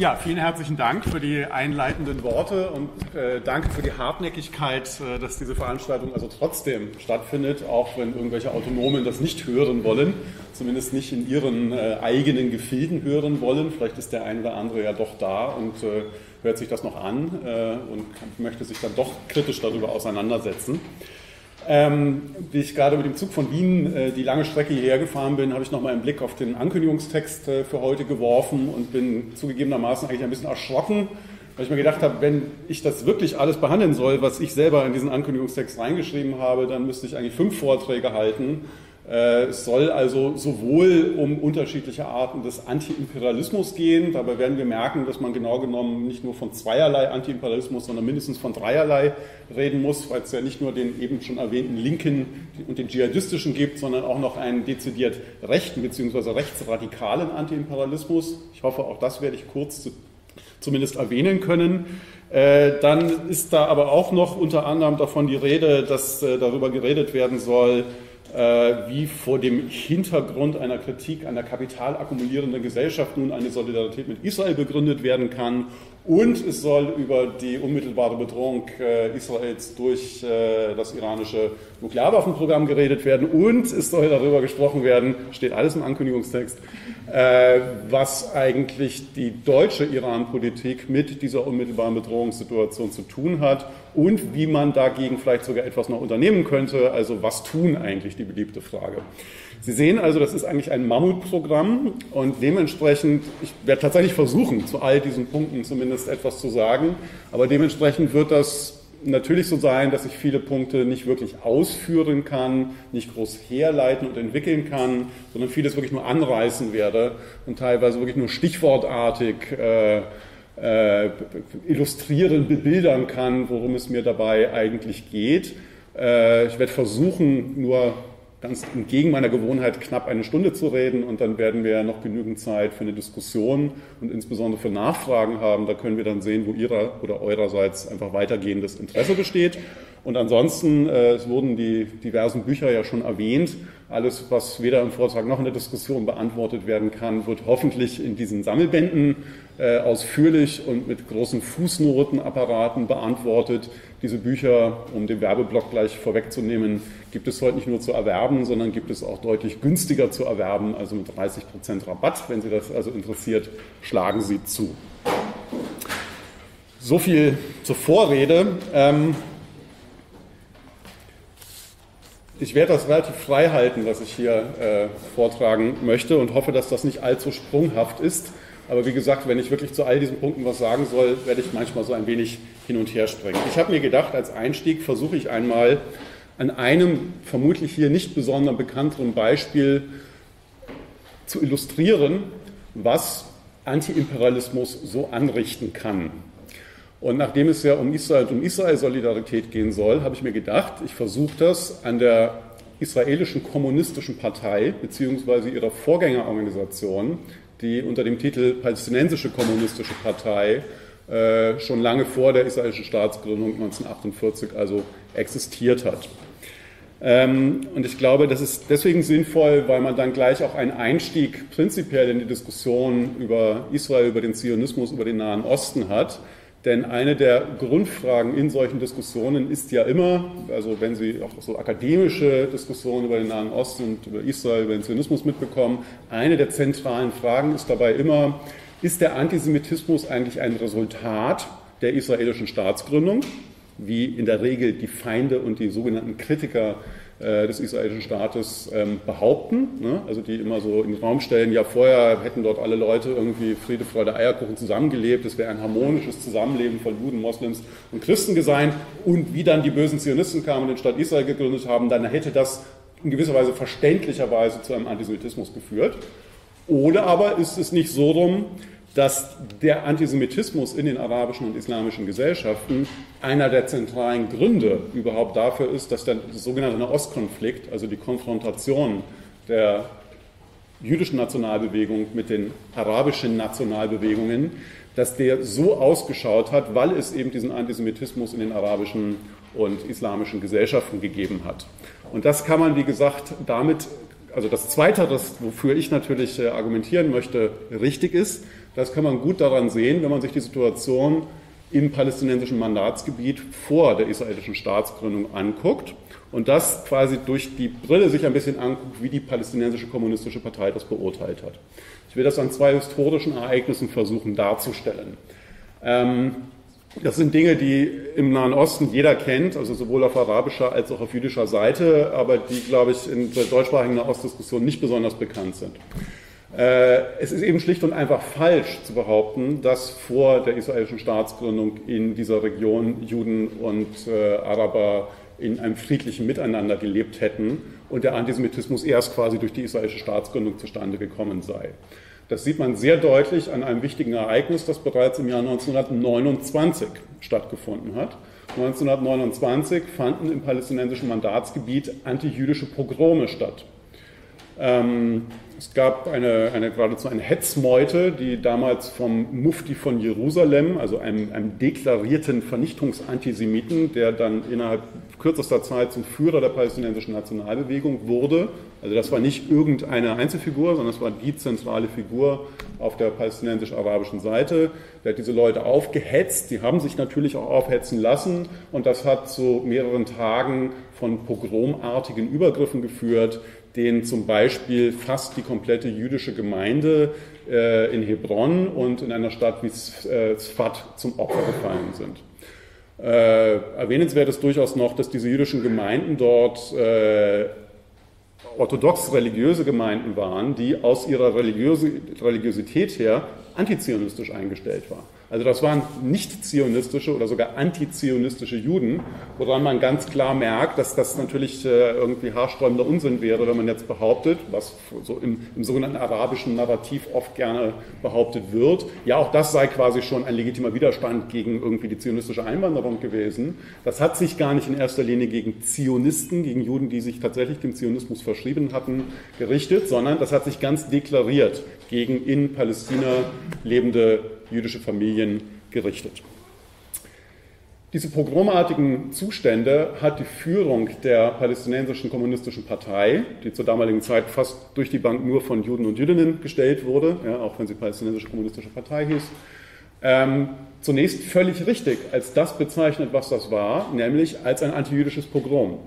Ja, vielen herzlichen Dank für die einleitenden Worte und äh, danke für die Hartnäckigkeit, äh, dass diese Veranstaltung also trotzdem stattfindet, auch wenn irgendwelche Autonomen das nicht hören wollen, zumindest nicht in ihren äh, eigenen Gefilden hören wollen. Vielleicht ist der eine oder andere ja doch da und äh, hört sich das noch an äh, und möchte sich dann doch kritisch darüber auseinandersetzen. Ähm, wie ich gerade mit dem Zug von Wien äh, die lange Strecke hierher gefahren bin, habe ich nochmal einen Blick auf den Ankündigungstext äh, für heute geworfen und bin zugegebenermaßen eigentlich ein bisschen erschrocken, weil ich mir gedacht habe, wenn ich das wirklich alles behandeln soll, was ich selber in diesen Ankündigungstext reingeschrieben habe, dann müsste ich eigentlich fünf Vorträge halten es soll also sowohl um unterschiedliche Arten des Antiimperialismus gehen. Dabei werden wir merken, dass man genau genommen nicht nur von zweierlei Antiimperialismus, sondern mindestens von dreierlei reden muss, weil es ja nicht nur den eben schon erwähnten linken und den dschihadistischen gibt, sondern auch noch einen dezidiert rechten bzw. rechtsradikalen Antiimperialismus. Ich hoffe, auch das werde ich kurz zu, zumindest erwähnen können. Äh, dann ist da aber auch noch unter anderem davon die Rede, dass äh, darüber geredet werden soll, äh, wie vor dem Hintergrund einer Kritik einer kapitalakkumulierenden Gesellschaft nun eine Solidarität mit Israel begründet werden kann. Und es soll über die unmittelbare Bedrohung äh, Israels durch äh, das iranische Nuklearwaffenprogramm geredet werden. Und es soll darüber gesprochen werden, steht alles im Ankündigungstext, was eigentlich die deutsche Iran-Politik mit dieser unmittelbaren Bedrohungssituation zu tun hat und wie man dagegen vielleicht sogar etwas noch unternehmen könnte. Also was tun eigentlich die beliebte Frage. Sie sehen also, das ist eigentlich ein Mammutprogramm und dementsprechend, ich werde tatsächlich versuchen, zu all diesen Punkten zumindest etwas zu sagen, aber dementsprechend wird das natürlich so sein, dass ich viele Punkte nicht wirklich ausführen kann, nicht groß herleiten und entwickeln kann, sondern vieles wirklich nur anreißen werde und teilweise wirklich nur stichwortartig äh, äh, illustrieren, bebildern kann, worum es mir dabei eigentlich geht. Äh, ich werde versuchen, nur ganz entgegen meiner Gewohnheit knapp eine Stunde zu reden und dann werden wir noch genügend Zeit für eine Diskussion und insbesondere für Nachfragen haben. Da können wir dann sehen, wo Ihrer oder Eurerseits einfach weitergehendes Interesse besteht. Und ansonsten, äh, es wurden die diversen Bücher ja schon erwähnt. Alles, was weder im Vortrag noch in der Diskussion beantwortet werden kann, wird hoffentlich in diesen Sammelbänden äh, ausführlich und mit großen Fußnotenapparaten beantwortet. Diese Bücher, um den Werbeblock gleich vorwegzunehmen, gibt es heute nicht nur zu erwerben, sondern gibt es auch deutlich günstiger zu erwerben, also mit 30 Prozent Rabatt. Wenn Sie das also interessiert, schlagen Sie zu. So viel zur Vorrede. Ähm, ich werde das relativ frei halten, was ich hier äh, vortragen möchte und hoffe, dass das nicht allzu sprunghaft ist. Aber wie gesagt, wenn ich wirklich zu all diesen Punkten was sagen soll, werde ich manchmal so ein wenig hin und her springen. Ich habe mir gedacht, als Einstieg versuche ich einmal an einem vermutlich hier nicht besonders bekannteren Beispiel zu illustrieren, was Antiimperialismus so anrichten kann. Und nachdem es ja um Israel und um Israel-Solidarität gehen soll, habe ich mir gedacht, ich versuche das an der israelischen kommunistischen Partei beziehungsweise ihrer Vorgängerorganisation, die unter dem Titel Palästinensische Kommunistische Partei äh, schon lange vor der israelischen Staatsgründung 1948 also existiert hat. Ähm, und ich glaube, das ist deswegen sinnvoll, weil man dann gleich auch einen Einstieg prinzipiell in die Diskussion über Israel, über den Zionismus, über den Nahen Osten hat. Denn eine der Grundfragen in solchen Diskussionen ist ja immer, also wenn Sie auch so akademische Diskussionen über den Nahen Osten und über Israel, über den Zionismus mitbekommen, eine der zentralen Fragen ist dabei immer, ist der Antisemitismus eigentlich ein Resultat der israelischen Staatsgründung, wie in der Regel die Feinde und die sogenannten Kritiker äh, des israelischen Staates ähm, behaupten, ne? also die immer so in den Raum stellen, ja vorher hätten dort alle Leute irgendwie Friede, Freude, Eierkuchen zusammengelebt, es wäre ein harmonisches Zusammenleben von Juden, Moslems und Christen gesein und wie dann die bösen Zionisten kamen und den Staat Israel gegründet haben, dann hätte das in gewisser Weise verständlicherweise zu einem Antisemitismus geführt. Oder aber ist es nicht so rum, dass der Antisemitismus in den arabischen und islamischen Gesellschaften einer der zentralen Gründe überhaupt dafür ist, dass der sogenannte Nahostkonflikt, also die Konfrontation der jüdischen Nationalbewegung mit den arabischen Nationalbewegungen, dass der so ausgeschaut hat, weil es eben diesen Antisemitismus in den arabischen und islamischen Gesellschaften gegeben hat. Und das kann man, wie gesagt, damit, also das Zweite, das, wofür ich natürlich äh, argumentieren möchte, richtig ist, Das kann man gut daran sehen, wenn man sich die Situation im palästinensischen Mandatsgebiet vor der israelischen Staatsgründung anguckt und das quasi durch die Brille sich ein bisschen anguckt, wie die palästinensische kommunistische Partei das beurteilt hat. Ich will das an zwei historischen Ereignissen versuchen darzustellen. Ähm, das sind Dinge, die im Nahen Osten jeder kennt, also sowohl auf arabischer als auch auf jüdischer Seite, aber die, glaube ich, in der deutschsprachigen Nahostdiskussion nicht besonders bekannt sind. Äh, es ist eben schlicht und einfach falsch zu behaupten, dass vor der israelischen Staatsgründung in dieser Region Juden und äh, Araber in einem friedlichen Miteinander gelebt hätten und der Antisemitismus erst quasi durch die israelische Staatsgründung zustande gekommen sei. Das sieht man sehr deutlich an einem wichtigen Ereignis, das bereits im Jahr 1929 stattgefunden hat. 1929 fanden im palästinensischen Mandatsgebiet antijüdische Pogrome statt. Ähm, es gab eine, eine, geradezu eine Hetzmeute, die damals vom Mufti von Jerusalem, also einem, einem deklarierten Vernichtungsantisemiten, der dann innerhalb kürzester Zeit zum Führer der palästinensischen Nationalbewegung wurde. Also das war nicht irgendeine Einzelfigur, sondern es war die zentrale Figur auf der palästinensisch-arabischen Seite. Der hat diese Leute aufgehetzt, die haben sich natürlich auch aufhetzen lassen und das hat zu mehreren Tagen von pogromartigen Übergriffen geführt, denen zum Beispiel fast die komplette jüdische Gemeinde äh, in Hebron und in einer Stadt wie äh, Sfat zum Opfer gefallen sind. Äh, erwähnenswert ist durchaus noch, dass diese jüdischen Gemeinden dort äh, orthodox religiöse Gemeinden waren, die aus ihrer Religiöse, Religiosität her antizionistisch eingestellt waren. Also das waren nicht zionistische oder sogar antizionistische Juden, woran man ganz klar merkt, dass das natürlich äh, irgendwie haarsträubender Unsinn wäre, wenn man jetzt behauptet, was so im, im sogenannten arabischen Narrativ oft gerne behauptet wird, ja auch das sei quasi schon ein legitimer Widerstand gegen irgendwie die zionistische Einwanderung gewesen. Das hat sich gar nicht in erster Linie gegen Zionisten, gegen Juden, die sich tatsächlich dem Zionismus verschrieben hatten, gerichtet, sondern das hat sich ganz deklariert gegen in Palästina lebende jüdische Familien gerichtet. Diese pogromartigen Zustände hat die Führung der palästinensischen kommunistischen Partei, die zur damaligen Zeit fast durch die Bank nur von Juden und Jüdinnen gestellt wurde, ja, auch wenn sie palästinensische kommunistische Partei hieß, ähm, zunächst völlig richtig als das bezeichnet, was das war, nämlich als ein antijüdisches Pogrom.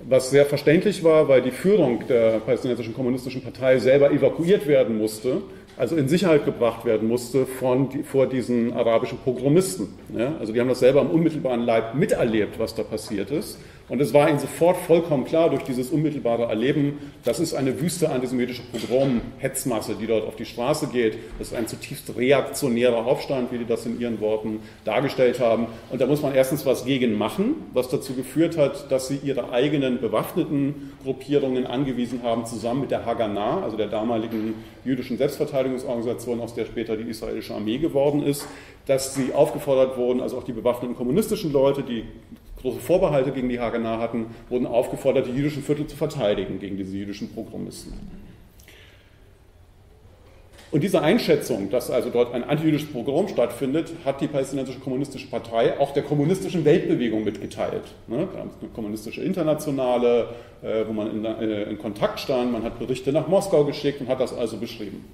Was sehr verständlich war, weil die Führung der palästinensischen kommunistischen Partei selber evakuiert werden musste also in Sicherheit gebracht werden musste von, vor diesen arabischen Pogromisten. Ja? Also die haben das selber am unmittelbaren Leib miterlebt, was da passiert ist. Und es war ihnen sofort vollkommen klar durch dieses unmittelbare Erleben, das ist eine wüste antisemitische Pogrom-Hetzmasse, die dort auf die Straße geht. Das ist ein zutiefst reaktionärer Aufstand, wie die das in ihren Worten dargestellt haben. Und da muss man erstens was gegen machen, was dazu geführt hat, dass sie ihre eigenen bewaffneten Gruppierungen angewiesen haben, zusammen mit der Haganah, also der damaligen jüdischen Selbstverteidigungsorganisation, aus der später die israelische Armee geworden ist, dass sie aufgefordert wurden, also auch die bewaffneten kommunistischen Leute, die große Vorbehalte gegen die Haganah hatten, wurden aufgefordert, die jüdischen Viertel zu verteidigen gegen diese jüdischen Programmisten. Und diese Einschätzung, dass also dort ein antijüdisches Pogrom stattfindet, hat die palästinensische kommunistische Partei auch der kommunistischen Weltbewegung mitgeteilt. Ne? Da eine kommunistische Internationale, äh, wo man in, äh, in Kontakt stand, man hat Berichte nach Moskau geschickt und hat das also beschrieben.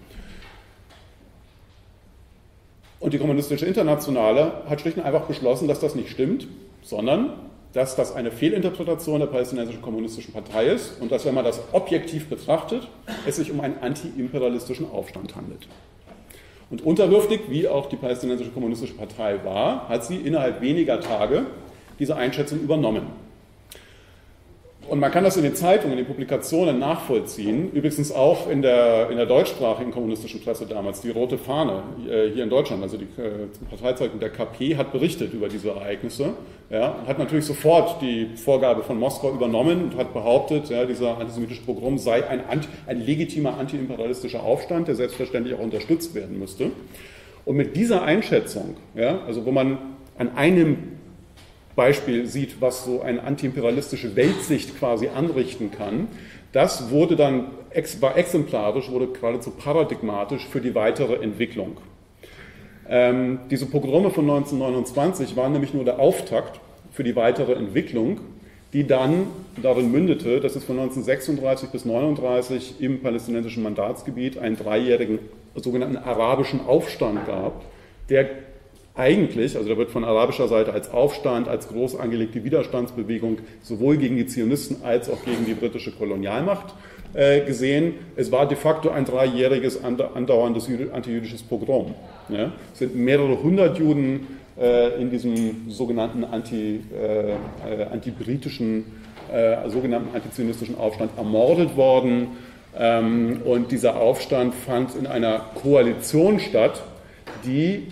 Und die kommunistische Internationale hat schlicht und einfach beschlossen, dass das nicht stimmt sondern dass das eine Fehlinterpretation der palästinensischen kommunistischen Partei ist und dass, wenn man das objektiv betrachtet, es sich um einen antiimperialistischen Aufstand handelt. Und unterwürfig, wie auch die palästinensische kommunistische Partei war, hat sie innerhalb weniger Tage diese Einschätzung übernommen. Und man kann das in den Zeitungen, in den Publikationen nachvollziehen, übrigens auch in der, in der deutschsprachigen kommunistischen Presse damals, die Rote Fahne äh, hier in Deutschland, also die äh, Parteizeitung der KP, hat berichtet über diese Ereignisse, ja, hat natürlich sofort die Vorgabe von Moskau übernommen und hat behauptet, ja, dieser antisemitische Pogrom sei ein, ein legitimer antiimperialistischer Aufstand, der selbstverständlich auch unterstützt werden müsste. Und mit dieser Einschätzung, ja, also wo man an einem Beispiel sieht, was so eine antiimperialistische Weltsicht quasi anrichten kann, das wurde dann, war exemplarisch, wurde geradezu paradigmatisch für die weitere Entwicklung. Ähm, diese Pogrome von 1929 waren nämlich nur der Auftakt für die weitere Entwicklung, die dann darin mündete, dass es von 1936 bis 1939 im palästinensischen Mandatsgebiet einen dreijährigen sogenannten arabischen Aufstand gab, der eigentlich, also da wird von arabischer Seite als Aufstand, als groß angelegte Widerstandsbewegung sowohl gegen die Zionisten als auch gegen die britische Kolonialmacht äh, gesehen. Es war de facto ein dreijähriges andauerndes antijüdisches Pogrom. Ja? Es sind mehrere hundert Juden äh, in diesem sogenannten anti, äh, äh antibritischen, äh, sogenannten antizionistischen Aufstand ermordet worden. Ähm, und dieser Aufstand fand in einer Koalition statt, die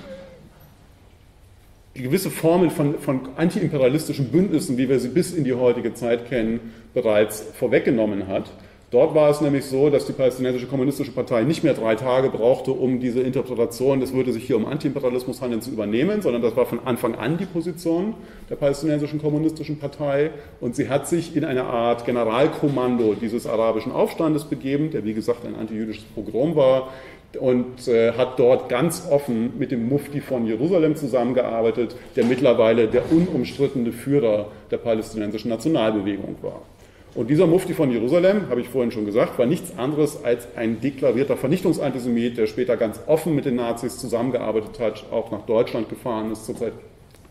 gewisse Formel von, von antiimperialistischen Bündnissen, wie wir sie bis in die heutige Zeit kennen, bereits vorweggenommen hat. Dort war es nämlich so, dass die palästinensische kommunistische Partei nicht mehr drei Tage brauchte, um diese Interpretation, es würde sich hier um Antiimperialismus handeln, zu übernehmen, sondern das war von Anfang an die Position der palästinensischen kommunistischen Partei. Und sie hat sich in eine Art Generalkommando dieses arabischen Aufstandes begeben, der wie gesagt ein antijüdisches Pogrom war, und äh, hat dort ganz offen mit dem Mufti von Jerusalem zusammengearbeitet, der mittlerweile der unumstrittene Führer der palästinensischen Nationalbewegung war. Und dieser Mufti von Jerusalem, habe ich vorhin schon gesagt, war nichts anderes als ein deklarierter Vernichtungsantisemit, der später ganz offen mit den Nazis zusammengearbeitet hat, auch nach Deutschland gefahren ist zur Zeit,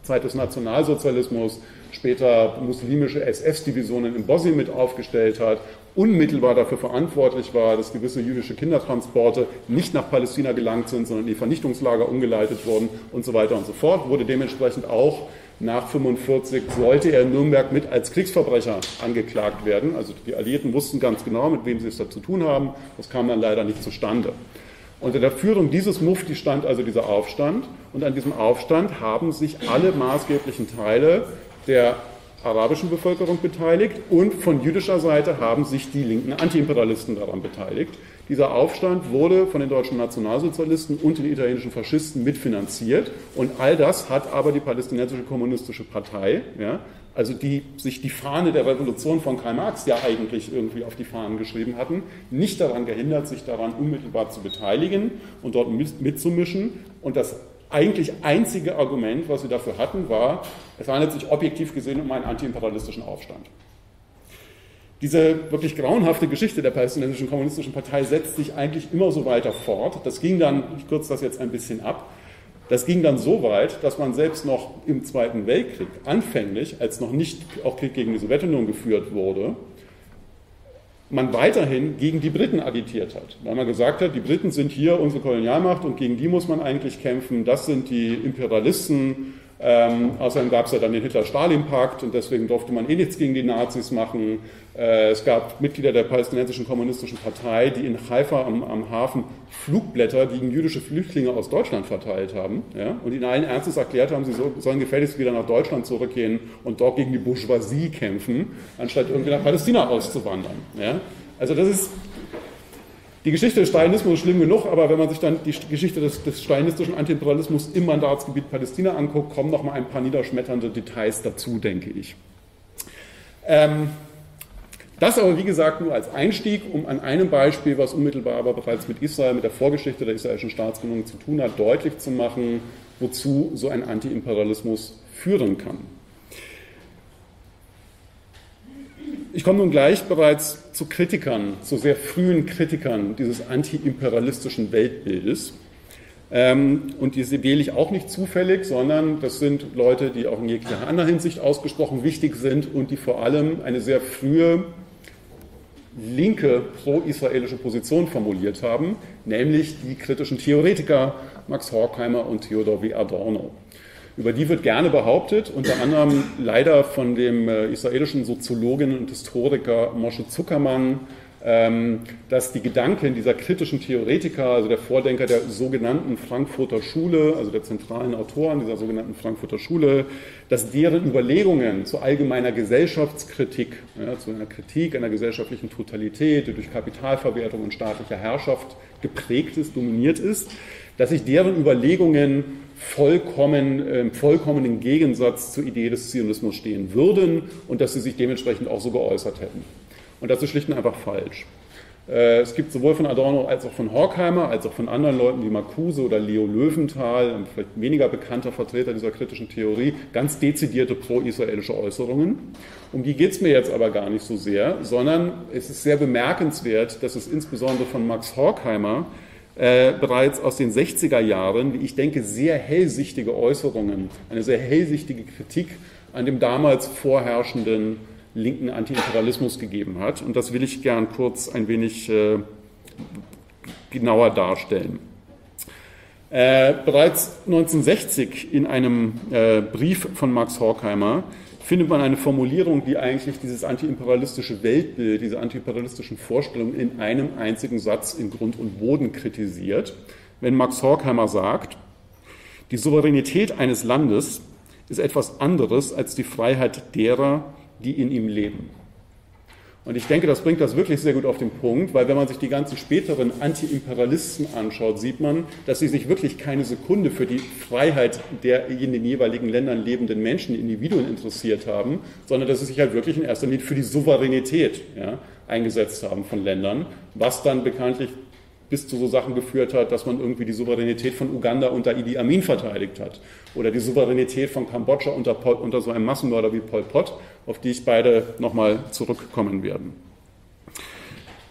Zeit des Nationalsozialismus, später muslimische SS-Divisionen in Bosnien mit aufgestellt hat unmittelbar dafür verantwortlich war, dass gewisse jüdische Kindertransporte nicht nach Palästina gelangt sind, sondern in die Vernichtungslager umgeleitet wurden und so weiter und so fort, wurde dementsprechend auch nach 45 sollte er in Nürnberg mit als Kriegsverbrecher angeklagt werden. Also die Alliierten wussten ganz genau, mit wem sie es da zu tun haben. Das kam dann leider nicht zustande. Unter der Führung dieses Mufti stand also dieser Aufstand und an diesem Aufstand haben sich alle maßgeblichen Teile der arabischen Bevölkerung beteiligt und von jüdischer Seite haben sich die linken Antiimperialisten daran beteiligt. Dieser Aufstand wurde von den deutschen Nationalsozialisten und den italienischen Faschisten mitfinanziert und all das hat aber die palästinensische kommunistische Partei, ja, also die sich die Fahne der Revolution von Karl Marx ja eigentlich irgendwie auf die Fahnen geschrieben hatten, nicht daran gehindert, sich daran unmittelbar zu beteiligen und dort mitzumischen und das eigentlich einzige Argument, was sie dafür hatten, war, es handelt sich objektiv gesehen um einen antiimperialistischen Aufstand. Diese wirklich grauenhafte Geschichte der palästinensischen kommunistischen Partei setzt sich eigentlich immer so weiter fort. Das ging dann, ich kürze das jetzt ein bisschen ab, das ging dann so weit, dass man selbst noch im Zweiten Weltkrieg, anfänglich, als noch nicht auch Krieg gegen die Sowjetunion geführt wurde, man weiterhin gegen die Briten agitiert hat. Weil man gesagt hat, die Briten sind hier unsere Kolonialmacht und gegen die muss man eigentlich kämpfen. Das sind die Imperialisten. Ähm, außerdem gab es ja dann den Hitler-Stalin-Pakt und deswegen durfte man eh nichts gegen die Nazis machen. Äh, es gab Mitglieder der palästinensischen kommunistischen Partei, die in Haifa am, am, Hafen Flugblätter gegen jüdische Flüchtlinge aus Deutschland verteilt haben ja, und in allen Ernstes erklärt haben, sie so, sollen gefälligst wieder nach Deutschland zurückgehen und dort gegen die Bourgeoisie kämpfen, anstatt irgendwie nach Palästina auszuwandern. Ja. Also das ist die Geschichte des Stalinismus ist schlimm genug, aber wenn man sich dann die Geschichte des, des stalinistischen Antiimperialismus im Mandatsgebiet Palästina anguckt, kommen noch mal ein paar niederschmetternde Details dazu, denke ich. Ähm, das aber, wie gesagt, nur als Einstieg, um an einem Beispiel, was unmittelbar aber bereits mit Israel, mit der Vorgeschichte der israelischen Staatsgründung zu tun hat, deutlich zu machen, wozu so ein Antiimperialismus führen kann. Ich komme nun gleich bereits zu Kritikern, zu sehr frühen Kritikern dieses antiimperialistischen Weltbildes. Ähm, und diese wähle ich auch nicht zufällig, sondern das sind Leute, die auch in jeglicher anderer Hinsicht ausgesprochen wichtig sind und die vor allem eine sehr frühe linke pro-israelische Position formuliert haben, nämlich die kritischen Theoretiker Max Horkheimer und Theodor W. Adorno. Über die wird gerne behauptet, unter anderem leider von dem äh, israelischen Soziologen und Historiker Moshe Zuckermann, ähm, dass die Gedanken dieser kritischen Theoretiker, also der Vordenker der sogenannten Frankfurter Schule, also der zentralen Autoren dieser sogenannten Frankfurter Schule, dass deren Überlegungen zu allgemeiner Gesellschaftskritik, ja, zu einer Kritik einer gesellschaftlichen Totalität, die durch Kapitalverwertung und staatliche Herrschaft geprägt ist, dominiert ist, dass sich deren Überlegungen vollkommen, äh, vollkommenen Gegensatz zur Idee des Zionismus stehen würden und dass sie sich dementsprechend auch so geäußert hätten. Und das ist schlicht und einfach falsch. Äh, es gibt sowohl von Adorno als auch von Horkheimer, als auch von anderen Leuten wie Marcuse oder Leo Löwenthal, vielleicht weniger bekannter Vertreter dieser kritischen Theorie, ganz dezidierte pro-israelische Äußerungen. Um die geht es mir jetzt aber gar nicht so sehr, sondern es ist sehr bemerkenswert, dass es insbesondere von Max Horkheimer äh, bereits aus den 60er Jahren, wie ich denke, sehr hellsichtige Äußerungen, eine sehr hellsichtige Kritik an dem damals vorherrschenden linken Antiimperialismus gegeben hat. Und das will ich gern kurz ein wenig äh, genauer darstellen. Äh, bereits 1960 in einem äh, Brief von Max Horkheimer findet man eine Formulierung, die eigentlich dieses antiimperialistische Weltbild, diese antiimperialistischen Vorstellungen in einem einzigen Satz in Grund und Boden kritisiert. Wenn Max Horkheimer sagt, die Souveränität eines Landes ist etwas anderes als die Freiheit derer, die in ihm leben. Und ich denke, das bringt das wirklich sehr gut auf den Punkt, weil wenn man sich die ganzen späteren Anti-Imperialisten anschaut, sieht man, dass sie sich wirklich keine Sekunde für die Freiheit der in den jeweiligen Ländern lebenden Menschen, Individuen interessiert haben, sondern dass sie sich halt wirklich in erster Linie für die Souveränität ja, eingesetzt haben von Ländern, was dann bekanntlich bis zu so Sachen geführt hat, dass man irgendwie die Souveränität von Uganda unter Idi Amin verteidigt hat oder die Souveränität von Kambodscha unter, unter so einem Massenmörder wie Pol Pot, auf die ich beide nochmal zurückkommen werde.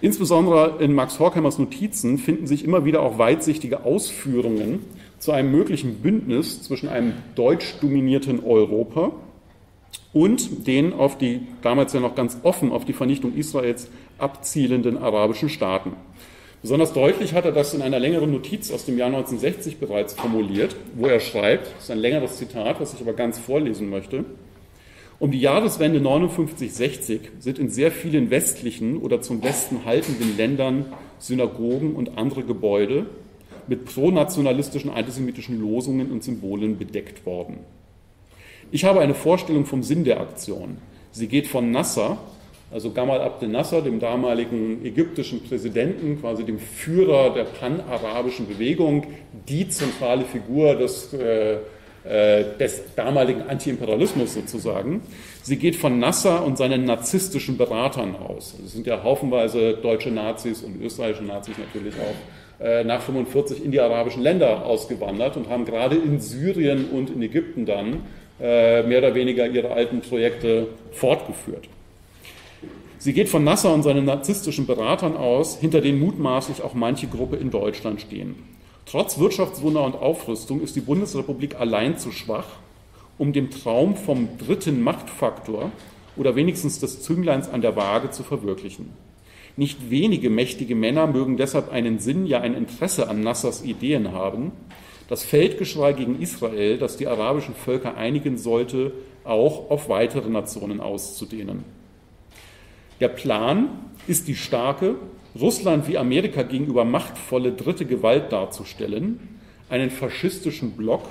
Insbesondere in Max Horkheimers Notizen finden sich immer wieder auch weitsichtige Ausführungen zu einem möglichen Bündnis zwischen einem deutsch dominierten Europa und den auf die damals ja noch ganz offen auf die Vernichtung Israels abzielenden arabischen Staaten. Besonders deutlich hat er das in einer längeren Notiz aus dem Jahr 1960 bereits formuliert, wo er schreibt, das ist ein längeres Zitat, was ich aber ganz vorlesen möchte, um die Jahreswende 59-60 sind in sehr vielen westlichen oder zum Westen haltenden Ländern Synagogen und andere Gebäude mit pronationalistischen antisemitischen Losungen und Symbolen bedeckt worden. Ich habe eine Vorstellung vom Sinn der Aktion. Sie geht von Nasser, also Gamal Abdel Nasser, dem damaligen ägyptischen Präsidenten, quasi dem Führer der panarabischen Bewegung, die zentrale Figur des, äh, äh, des damaligen Antiimperialismus sozusagen. Sie geht von Nasser und seinen narzisstischen Beratern aus. Also es sind ja haufenweise deutsche Nazis und österreichische Nazis natürlich auch äh, nach 45 in die arabischen Länder ausgewandert und haben gerade in Syrien und in Ägypten dann äh, mehr oder weniger ihre alten Projekte fortgeführt. Sie geht von Nasser und seinen narzisstischen Beratern aus, hinter denen mutmaßlich auch manche Gruppe in Deutschland stehen. Trotz Wirtschaftswunder und Aufrüstung ist die Bundesrepublik allein zu schwach, um dem Traum vom dritten Machtfaktor oder wenigstens des Züngleins an der Waage zu verwirklichen. Nicht wenige mächtige Männer mögen deshalb einen Sinn, ja ein Interesse an Nassers Ideen haben, das Feldgeschrei gegen Israel, das die arabischen Völker einigen sollte, auch auf weitere Nationen auszudehnen. Der Plan ist die starke, Russland wie Amerika gegenüber machtvolle dritte Gewalt darzustellen, einen faschistischen Block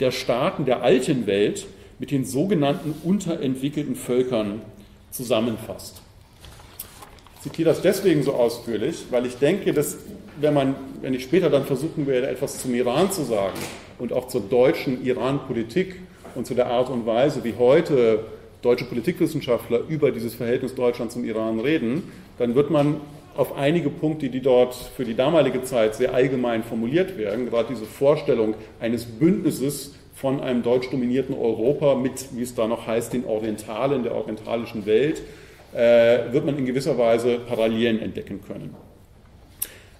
der Staaten der alten Welt mit den sogenannten unterentwickelten Völkern zusammenfasst. Ich zitiere das deswegen so ausführlich, weil ich denke, dass wenn man, wenn ich später dann versuchen werde, etwas zum Iran zu sagen und auch zur deutschen Iran-Politik und zu der Art und Weise, wie heute deutsche Politikwissenschaftler über dieses Verhältnis Deutschland zum Iran reden, dann wird man auf einige Punkte, die dort für die damalige Zeit sehr allgemein formuliert werden, gerade diese Vorstellung eines Bündnisses von einem deutsch dominierten Europa mit, wie es da noch heißt, den Orientalen der orientalischen Welt, äh, wird man in gewisser Weise Parallelen entdecken können.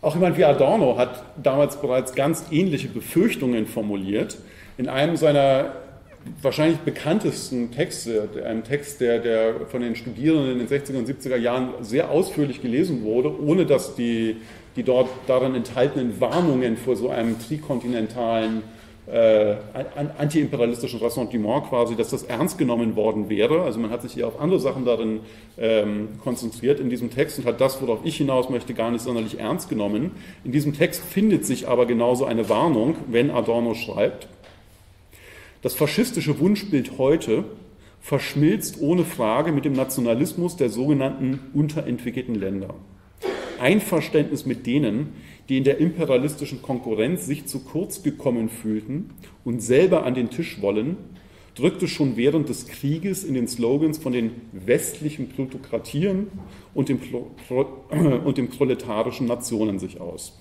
Auch jemand wie Adorno hat damals bereits ganz ähnliche Befürchtungen formuliert. In einem seiner wahrscheinlich bekanntesten Texte, einem Text, der, der von den Studierenden in den 60er und 70er Jahren sehr ausführlich gelesen wurde, ohne dass die, die dort darin enthaltenen Warnungen vor so einem trikontinentalen äh, antiimperialistischen Ressentiment quasi, dass das ernst genommen worden wäre. Also man hat sich hier auf andere Sachen darin ähm, konzentriert in diesem Text und hat das, worauf ich hinaus möchte, gar nicht sonderlich ernst genommen. In diesem Text findet sich aber genauso eine Warnung, wenn Adorno schreibt, das faschistische Wunschbild heute verschmilzt ohne Frage mit dem Nationalismus der sogenannten unterentwickelten Länder. Einverständnis mit denen, die in der imperialistischen Konkurrenz sich zu kurz gekommen fühlten und selber an den Tisch wollen, drückte schon während des Krieges in den Slogans von den westlichen Plutokratien und den, und den proletarischen Nationen sich aus.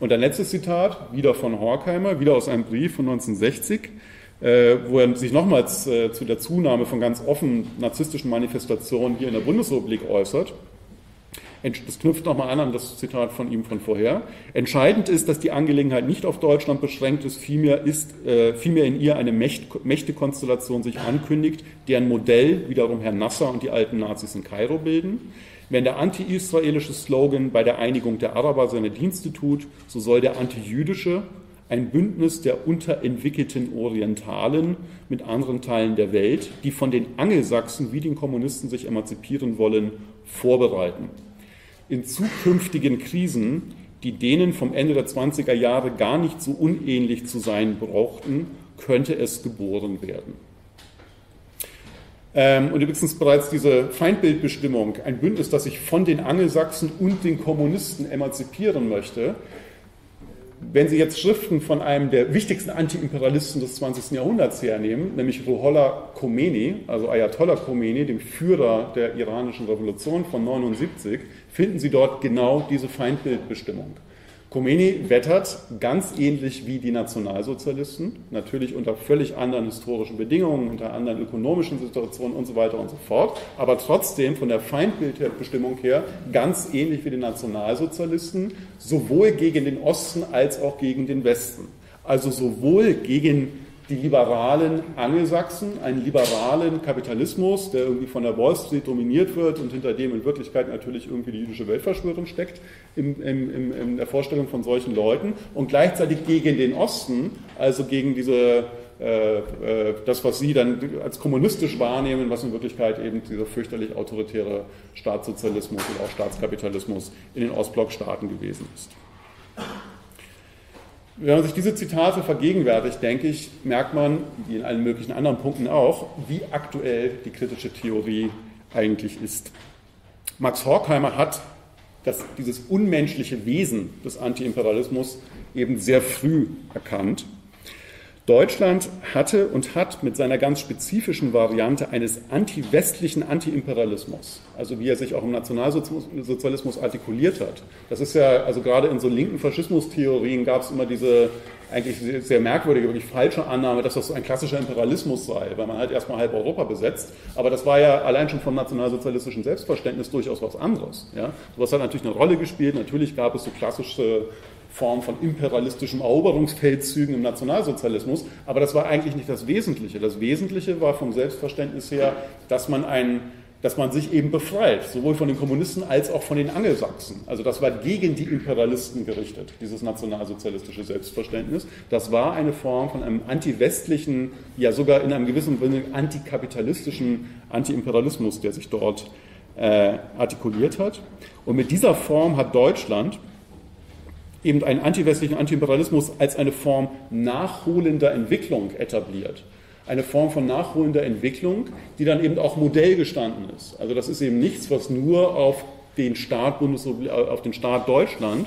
Und ein letztes Zitat, wieder von Horkheimer, wieder aus einem Brief von 1960, äh, wo er sich nochmals äh, zu der Zunahme von ganz offen narzisstischen Manifestationen hier in der Bundesrepublik äußert. Das knüpft nochmal an an das Zitat von ihm von vorher. Entscheidend ist, dass die Angelegenheit nicht auf Deutschland beschränkt ist, vielmehr, ist, äh, vielmehr in ihr eine Mächt, Mächtekonstellation sich ankündigt, deren Modell wiederum Herr Nasser und die alten Nazis in Kairo bilden. Wenn der anti-israelische Slogan bei der Einigung der Araber seine Dienste tut, so soll der anti-jüdische ein Bündnis der unterentwickelten Orientalen mit anderen Teilen der Welt, die von den Angelsachsen wie den Kommunisten sich emanzipieren wollen, vorbereiten. In zukünftigen Krisen, die denen vom Ende der 20er Jahre gar nicht so unähnlich zu sein brauchten, könnte es geboren werden. Ähm, und übrigens bereits diese Feindbildbestimmung, ein Bündnis, das sich von den Angelsachsen und den Kommunisten emanzipieren möchte, wenn Sie jetzt Schriften von einem der wichtigsten Antiimperialisten des 20. Jahrhunderts hernehmen, nämlich Ruhollah Khomeini, also Ayatollah Khomeini, dem Führer der iranischen Revolution von 79, finden Sie dort genau diese Feindbildbestimmung. Khomeini wettert ganz ähnlich wie die Nationalsozialisten, natürlich unter völlig anderen historischen Bedingungen, unter anderen ökonomischen Situationen und so weiter und so fort, aber trotzdem von der Feindbildbestimmung her ganz ähnlich wie die Nationalsozialisten, sowohl gegen den Osten als auch gegen den Westen. Also sowohl gegen die liberalen Angelsachsen, einen liberalen Kapitalismus, der irgendwie von der Wall Street dominiert wird und hinter dem in Wirklichkeit natürlich irgendwie die jüdische Weltverschwörung steckt, in, in, in der Vorstellung von solchen Leuten, und gleichzeitig gegen den Osten, also gegen diese äh, äh, das, was Sie dann als kommunistisch wahrnehmen, was in Wirklichkeit eben dieser fürchterlich autoritäre Staatssozialismus und auch Staatskapitalismus in den Ostblockstaaten gewesen ist. Wenn man sich diese Zitate vergegenwärtigt, denke ich, merkt man, wie in allen möglichen anderen Punkten auch, wie aktuell die kritische Theorie eigentlich ist. Max Horkheimer hat das, dieses unmenschliche Wesen des Antiimperialismus eben sehr früh erkannt Deutschland hatte und hat mit seiner ganz spezifischen Variante eines anti-westlichen Anti-Imperialismus, also wie er sich auch im Nationalsozialismus artikuliert hat. Das ist ja, also gerade in so linken Faschismustheorien gab es immer diese eigentlich sehr merkwürdige, wirklich falsche Annahme, dass das so ein klassischer Imperialismus sei, weil man halt erstmal halb Europa besetzt. Aber das war ja allein schon vom nationalsozialistischen Selbstverständnis durchaus was anderes. Ja? Sowas hat natürlich eine Rolle gespielt. Natürlich gab es so klassische Form von imperialistischen Eroberungsfeldzügen im Nationalsozialismus, aber das war eigentlich nicht das Wesentliche. Das Wesentliche war vom Selbstverständnis her, dass man ein dass man sich eben befreit, sowohl von den Kommunisten als auch von den Angelsachsen. Also das war gegen die Imperialisten gerichtet, dieses nationalsozialistische Selbstverständnis. Das war eine Form von einem anti-westlichen, ja sogar in einem gewissen Sinne antikapitalistischen Anti-Imperialismus, der sich dort äh, artikuliert hat. Und mit dieser Form hat Deutschland eben einen antiwestlichen Antiimperialismus als eine Form nachholender Entwicklung etabliert. Eine Form von nachholender Entwicklung, die dann eben auch Modell gestanden ist. Also das ist eben nichts, was nur auf den Staat, auf den Staat Deutschland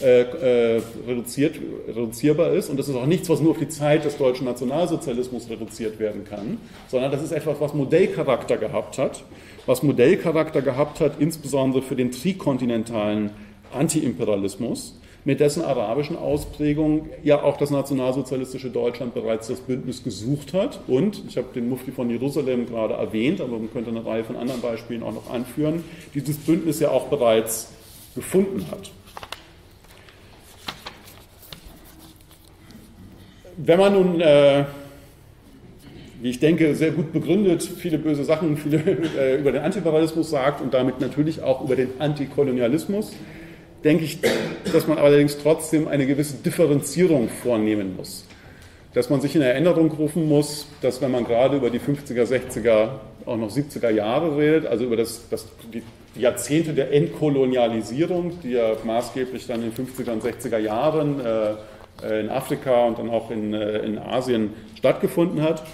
äh, äh, reduziert, reduzierbar ist. Und das ist auch nichts, was nur auf die Zeit des deutschen Nationalsozialismus reduziert werden kann, sondern das ist etwas, was Modellcharakter gehabt hat, was Modellcharakter gehabt hat, insbesondere für den trikontinentalen Antiimperialismus mit dessen arabischen Ausprägung ja auch das nationalsozialistische Deutschland bereits das Bündnis gesucht hat. Und ich habe den Mufti von Jerusalem gerade erwähnt, aber man könnte eine Reihe von anderen Beispielen auch noch anführen, dieses Bündnis ja auch bereits gefunden hat. Wenn man nun, äh, wie ich denke, sehr gut begründet viele böse Sachen viele, äh, über den Antiliberalismus sagt und damit natürlich auch über den Antikolonialismus, denke ich, dass man allerdings trotzdem eine gewisse Differenzierung vornehmen muss. Dass man sich in Erinnerung rufen muss, dass wenn man gerade über die 50er, 60er, auch noch 70er Jahre redet, also über das, das, die Jahrzehnte der Entkolonialisierung, die ja maßgeblich dann in den 50er und 60er Jahren äh, in Afrika und dann auch in, äh, in Asien stattgefunden hat,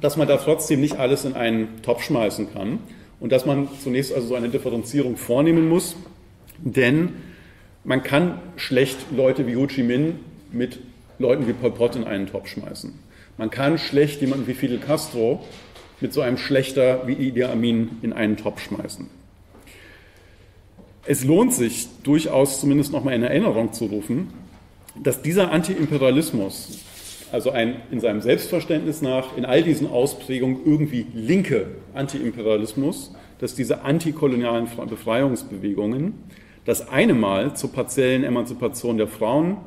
dass man da trotzdem nicht alles in einen Topf schmeißen kann und dass man zunächst also so eine Differenzierung vornehmen muss denn man kann schlecht Leute wie Ho Chi Minh mit Leuten wie Pol Pot in einen Topf schmeißen. Man kann schlecht jemanden wie Fidel Castro mit so einem Schlechter wie Idi Amin in einen Topf schmeißen. Es lohnt sich durchaus zumindest nochmal in Erinnerung zu rufen, dass dieser Antiimperialismus, also ein in seinem Selbstverständnis nach in all diesen Ausprägungen irgendwie linke Antiimperialismus, dass diese antikolonialen Befreiungsbewegungen das eine Mal zur partiellen Emanzipation der Frauen,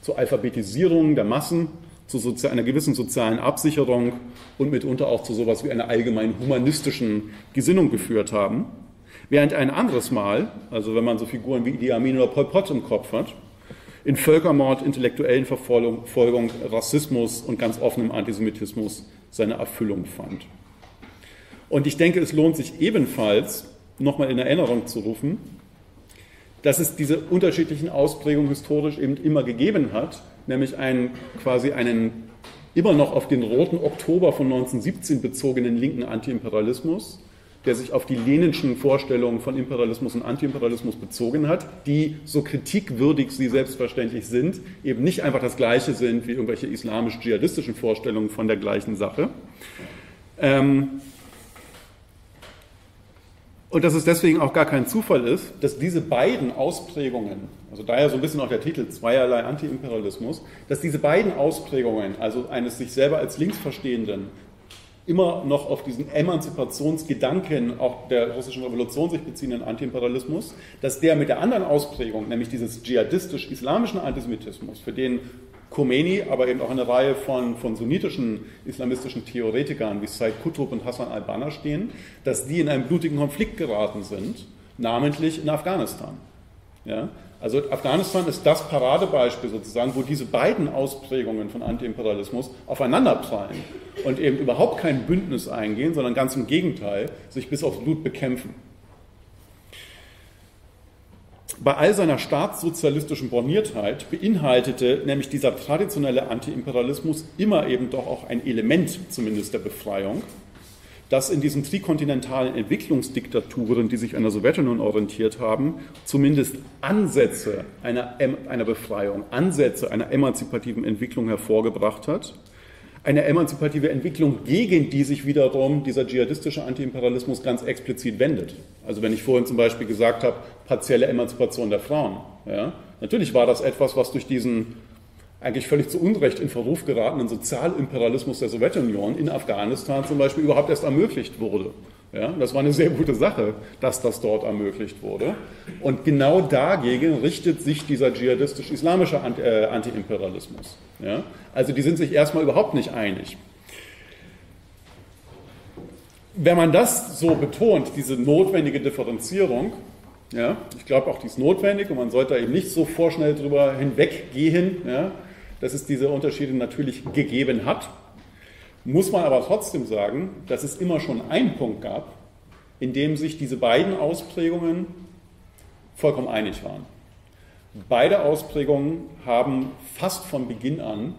zur Alphabetisierung der Massen, zu einer gewissen sozialen Absicherung und mitunter auch zu sowas wie einer allgemein humanistischen Gesinnung geführt haben. Während ein anderes Mal, also wenn man so Figuren wie Idi Amin oder Pol Pot im Kopf hat, in Völkermord, intellektuellen Verfolgung, Rassismus und ganz offenem Antisemitismus seine Erfüllung fand. Und ich denke, es lohnt sich ebenfalls, nochmal in Erinnerung zu rufen, dass es diese unterschiedlichen Ausprägungen historisch eben immer gegeben hat, nämlich einen, quasi einen immer noch auf den roten Oktober von 1917 bezogenen linken Antiimperialismus, der sich auf die leninschen Vorstellungen von Imperialismus und Antiimperialismus bezogen hat, die, so kritikwürdig sie selbstverständlich sind, eben nicht einfach das Gleiche sind wie irgendwelche islamisch-dschihadistischen Vorstellungen von der gleichen Sache. Ähm, und dass es deswegen auch gar kein Zufall ist, dass diese beiden Ausprägungen, also daher so ein bisschen auch der Titel zweierlei Antiimperialismus, dass diese beiden Ausprägungen, also eines sich selber als links verstehenden, immer noch auf diesen Emanzipationsgedanken auch der russischen Revolution sich beziehenden Antiimperialismus, dass der mit der anderen Ausprägung, nämlich dieses dschihadistisch-islamischen Antisemitismus, für den Khomeini, aber eben auch eine Reihe von, von sunnitischen islamistischen Theoretikern wie Said Qutb und Hassan al-Banna stehen, dass die in einen blutigen Konflikt geraten sind, namentlich in Afghanistan. Ja? Also Afghanistan ist das Paradebeispiel sozusagen, wo diese beiden Ausprägungen von Antiimperialismus aufeinanderprallen und eben überhaupt kein Bündnis eingehen, sondern ganz im Gegenteil sich bis aufs Blut bekämpfen bei all seiner staatssozialistischen Borniertheit beinhaltete nämlich dieser traditionelle Antiimperialismus immer eben doch auch ein Element zumindest der Befreiung, das in diesen trikontinentalen Entwicklungsdiktaturen, die sich an der Sowjetunion orientiert haben, zumindest Ansätze einer, einer Befreiung, Ansätze einer emanzipativen Entwicklung hervorgebracht hat eine emanzipative Entwicklung, gegen die sich wiederum dieser dschihadistische Antiimperialismus ganz explizit wendet. Also wenn ich vorhin zum Beispiel gesagt habe, partielle Emanzipation der Frauen. Ja, natürlich war das etwas, was durch diesen eigentlich völlig zu Unrecht in Verruf geratenen Sozialimperialismus der Sowjetunion in Afghanistan zum Beispiel überhaupt erst ermöglicht wurde. Ja, das war eine sehr gute Sache, dass das dort ermöglicht wurde. Und genau dagegen richtet sich dieser dschihadistisch-islamische äh, Antiimperialismus. Ja, also die sind sich erstmal überhaupt nicht einig. Wenn man das so betont, diese notwendige Differenzierung, ja, ich glaube auch, die ist notwendig und man sollte da eben nicht so vorschnell drüber hinweggehen, ja, dass es diese Unterschiede natürlich gegeben hat. Muss man aber trotzdem sagen, dass es immer schon einen Punkt gab, in dem sich diese beiden Ausprägungen vollkommen einig waren. Beide Ausprägungen haben fast von Beginn an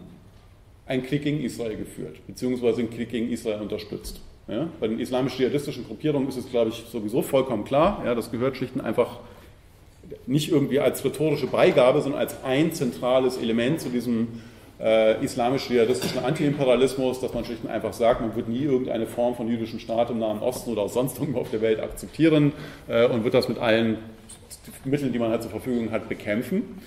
einen Krieg gegen Israel geführt, beziehungsweise einen Krieg gegen Israel unterstützt. Ja, bei den islamisch-dschihadistischen Gruppierungen ist es, glaube ich, sowieso vollkommen klar. Ja, das gehört schlicht und einfach nicht irgendwie als rhetorische Beigabe, sondern als ein zentrales Element zu diesem äh, islamisch-dschihadistischen Antiimperialismus, dass man schlicht und einfach sagt, man wird nie irgendeine Form von jüdischem Staat im Nahen Osten oder auch sonst irgendwo auf der Welt akzeptieren äh, und wird das mit allen Mitteln, die man halt zur Verfügung hat, bekämpfen.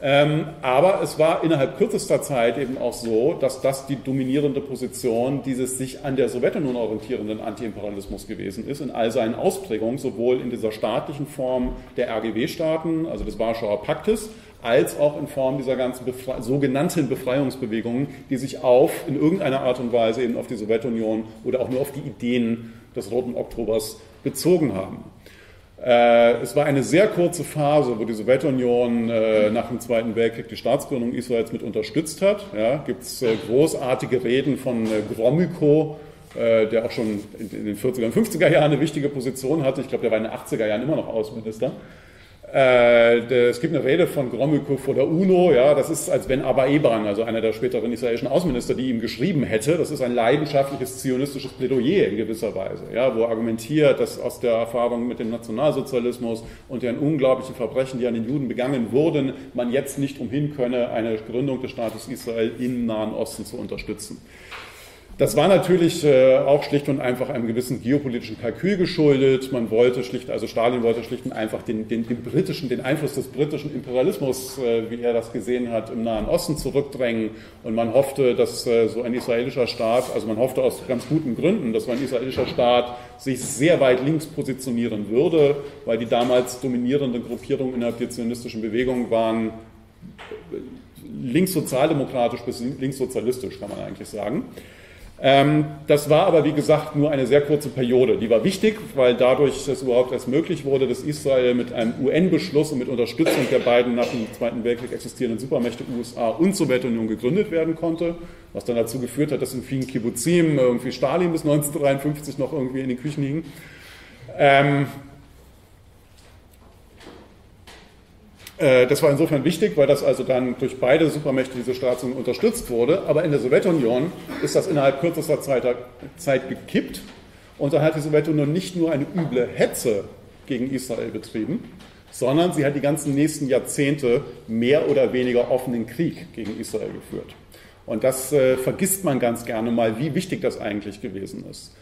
Ähm, aber es war innerhalb kürzester Zeit eben auch so, dass das die dominierende Position dieses sich an der Sowjetunion orientierenden Antiimperialismus gewesen ist, in all seinen Ausprägungen, sowohl in dieser staatlichen Form der RGW-Staaten, also des Warschauer Paktes, als auch in Form dieser ganzen Befre sogenannten Befreiungsbewegungen, die sich auf, in irgendeiner Art und Weise eben auf die Sowjetunion oder auch nur auf die Ideen des Roten Oktobers bezogen haben. Äh, es war eine sehr kurze Phase, wo die Sowjetunion äh, nach dem Zweiten Weltkrieg die Staatsgründung Israels mit unterstützt hat. Ja, Gibt es äh, großartige Reden von äh, Gromyko, äh, der auch schon in, in, den 40er und 50er Jahren eine wichtige Position hatte. Ich glaube, der war in den 80er Jahren immer noch Außenminister. Äh, es gibt eine Rede von Gromyko vor der UNO, ja, das ist, als wenn Abba Eban, also einer der späteren israelischen Außenminister, die ihm geschrieben hätte, das ist ein leidenschaftliches zionistisches Plädoyer in gewisser Weise, ja, wo er argumentiert, dass aus der Erfahrung mit dem Nationalsozialismus und den unglaublichen Verbrechen, die an den Juden begangen wurden, man jetzt nicht umhin könne, eine Gründung des Staates Israel im Nahen Osten zu unterstützen. Das war natürlich äh, auch schlicht und einfach einem gewissen geopolitischen Kalkül geschuldet. Man wollte schlicht, also Stalin wollte schlicht und einfach den, den, den britischen, den Einfluss des britischen Imperialismus, äh, wie er das gesehen hat, im Nahen Osten zurückdrängen. Und man hoffte, dass äh, so ein israelischer Staat, also man hoffte aus ganz guten Gründen, dass so ein israelischer Staat sich sehr weit links positionieren würde, weil die damals dominierenden Gruppierungen innerhalb der zionistischen Bewegung waren linkssozialdemokratisch bis linkssozialistisch, kann man eigentlich sagen. Ähm, das war aber, wie gesagt, nur eine sehr kurze Periode. Die war wichtig, weil dadurch es überhaupt erst möglich wurde, dass Israel mit einem UN-Beschluss und mit Unterstützung der beiden nach dem Zweiten Weltkrieg existierenden Supermächte USA und Sowjetunion gegründet werden konnte, was dann dazu geführt hat, dass in vielen Kibbuzim irgendwie Stalin bis 1953 noch irgendwie in den Küchen hing. Ähm, das war insofern wichtig, weil das also dann durch beide Supermächte diese Staaten unterstützt wurde. Aber in der Sowjetunion ist das innerhalb kürzester Zeit, Zeit gekippt. Und da hat die Sowjetunion nicht nur eine üble Hetze gegen Israel betrieben, sondern sie hat die ganzen nächsten Jahrzehnte mehr oder weniger offenen Krieg gegen Israel geführt. Und das äh, vergisst man ganz gerne mal, wie wichtig das eigentlich gewesen ist.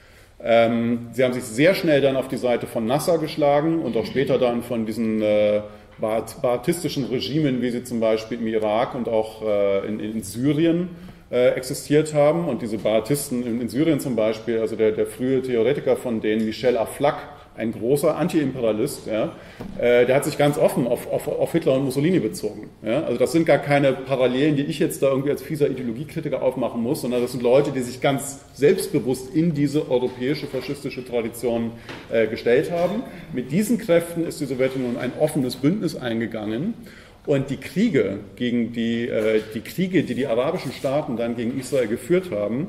Ähm, sie haben sich sehr schnell dann auf die Seite von Nasser geschlagen und auch später dann von diesen äh, baathistischen Regimen, wie sie zum Beispiel im Irak und auch äh, in, in, Syrien äh, existiert haben. Und diese Baathisten in, in, Syrien zum Beispiel, also der, der frühe Theoretiker von denen, Michel Aflaq, ein großer Anti-Imperialist, ja, äh, der hat sich ganz offen auf, auf, auf Hitler und Mussolini bezogen. Ja. Also das sind gar keine Parallelen, die ich jetzt da irgendwie als fieser Ideologiekritiker aufmachen muss, sondern das sind Leute, die sich ganz selbstbewusst in diese europäische faschistische Tradition äh, gestellt haben. Mit diesen Kräften ist die Sowjetunion ein offenes Bündnis eingegangen. Und die Kriege, gegen die, äh, die Kriege, die die arabischen Staaten dann gegen Israel geführt haben,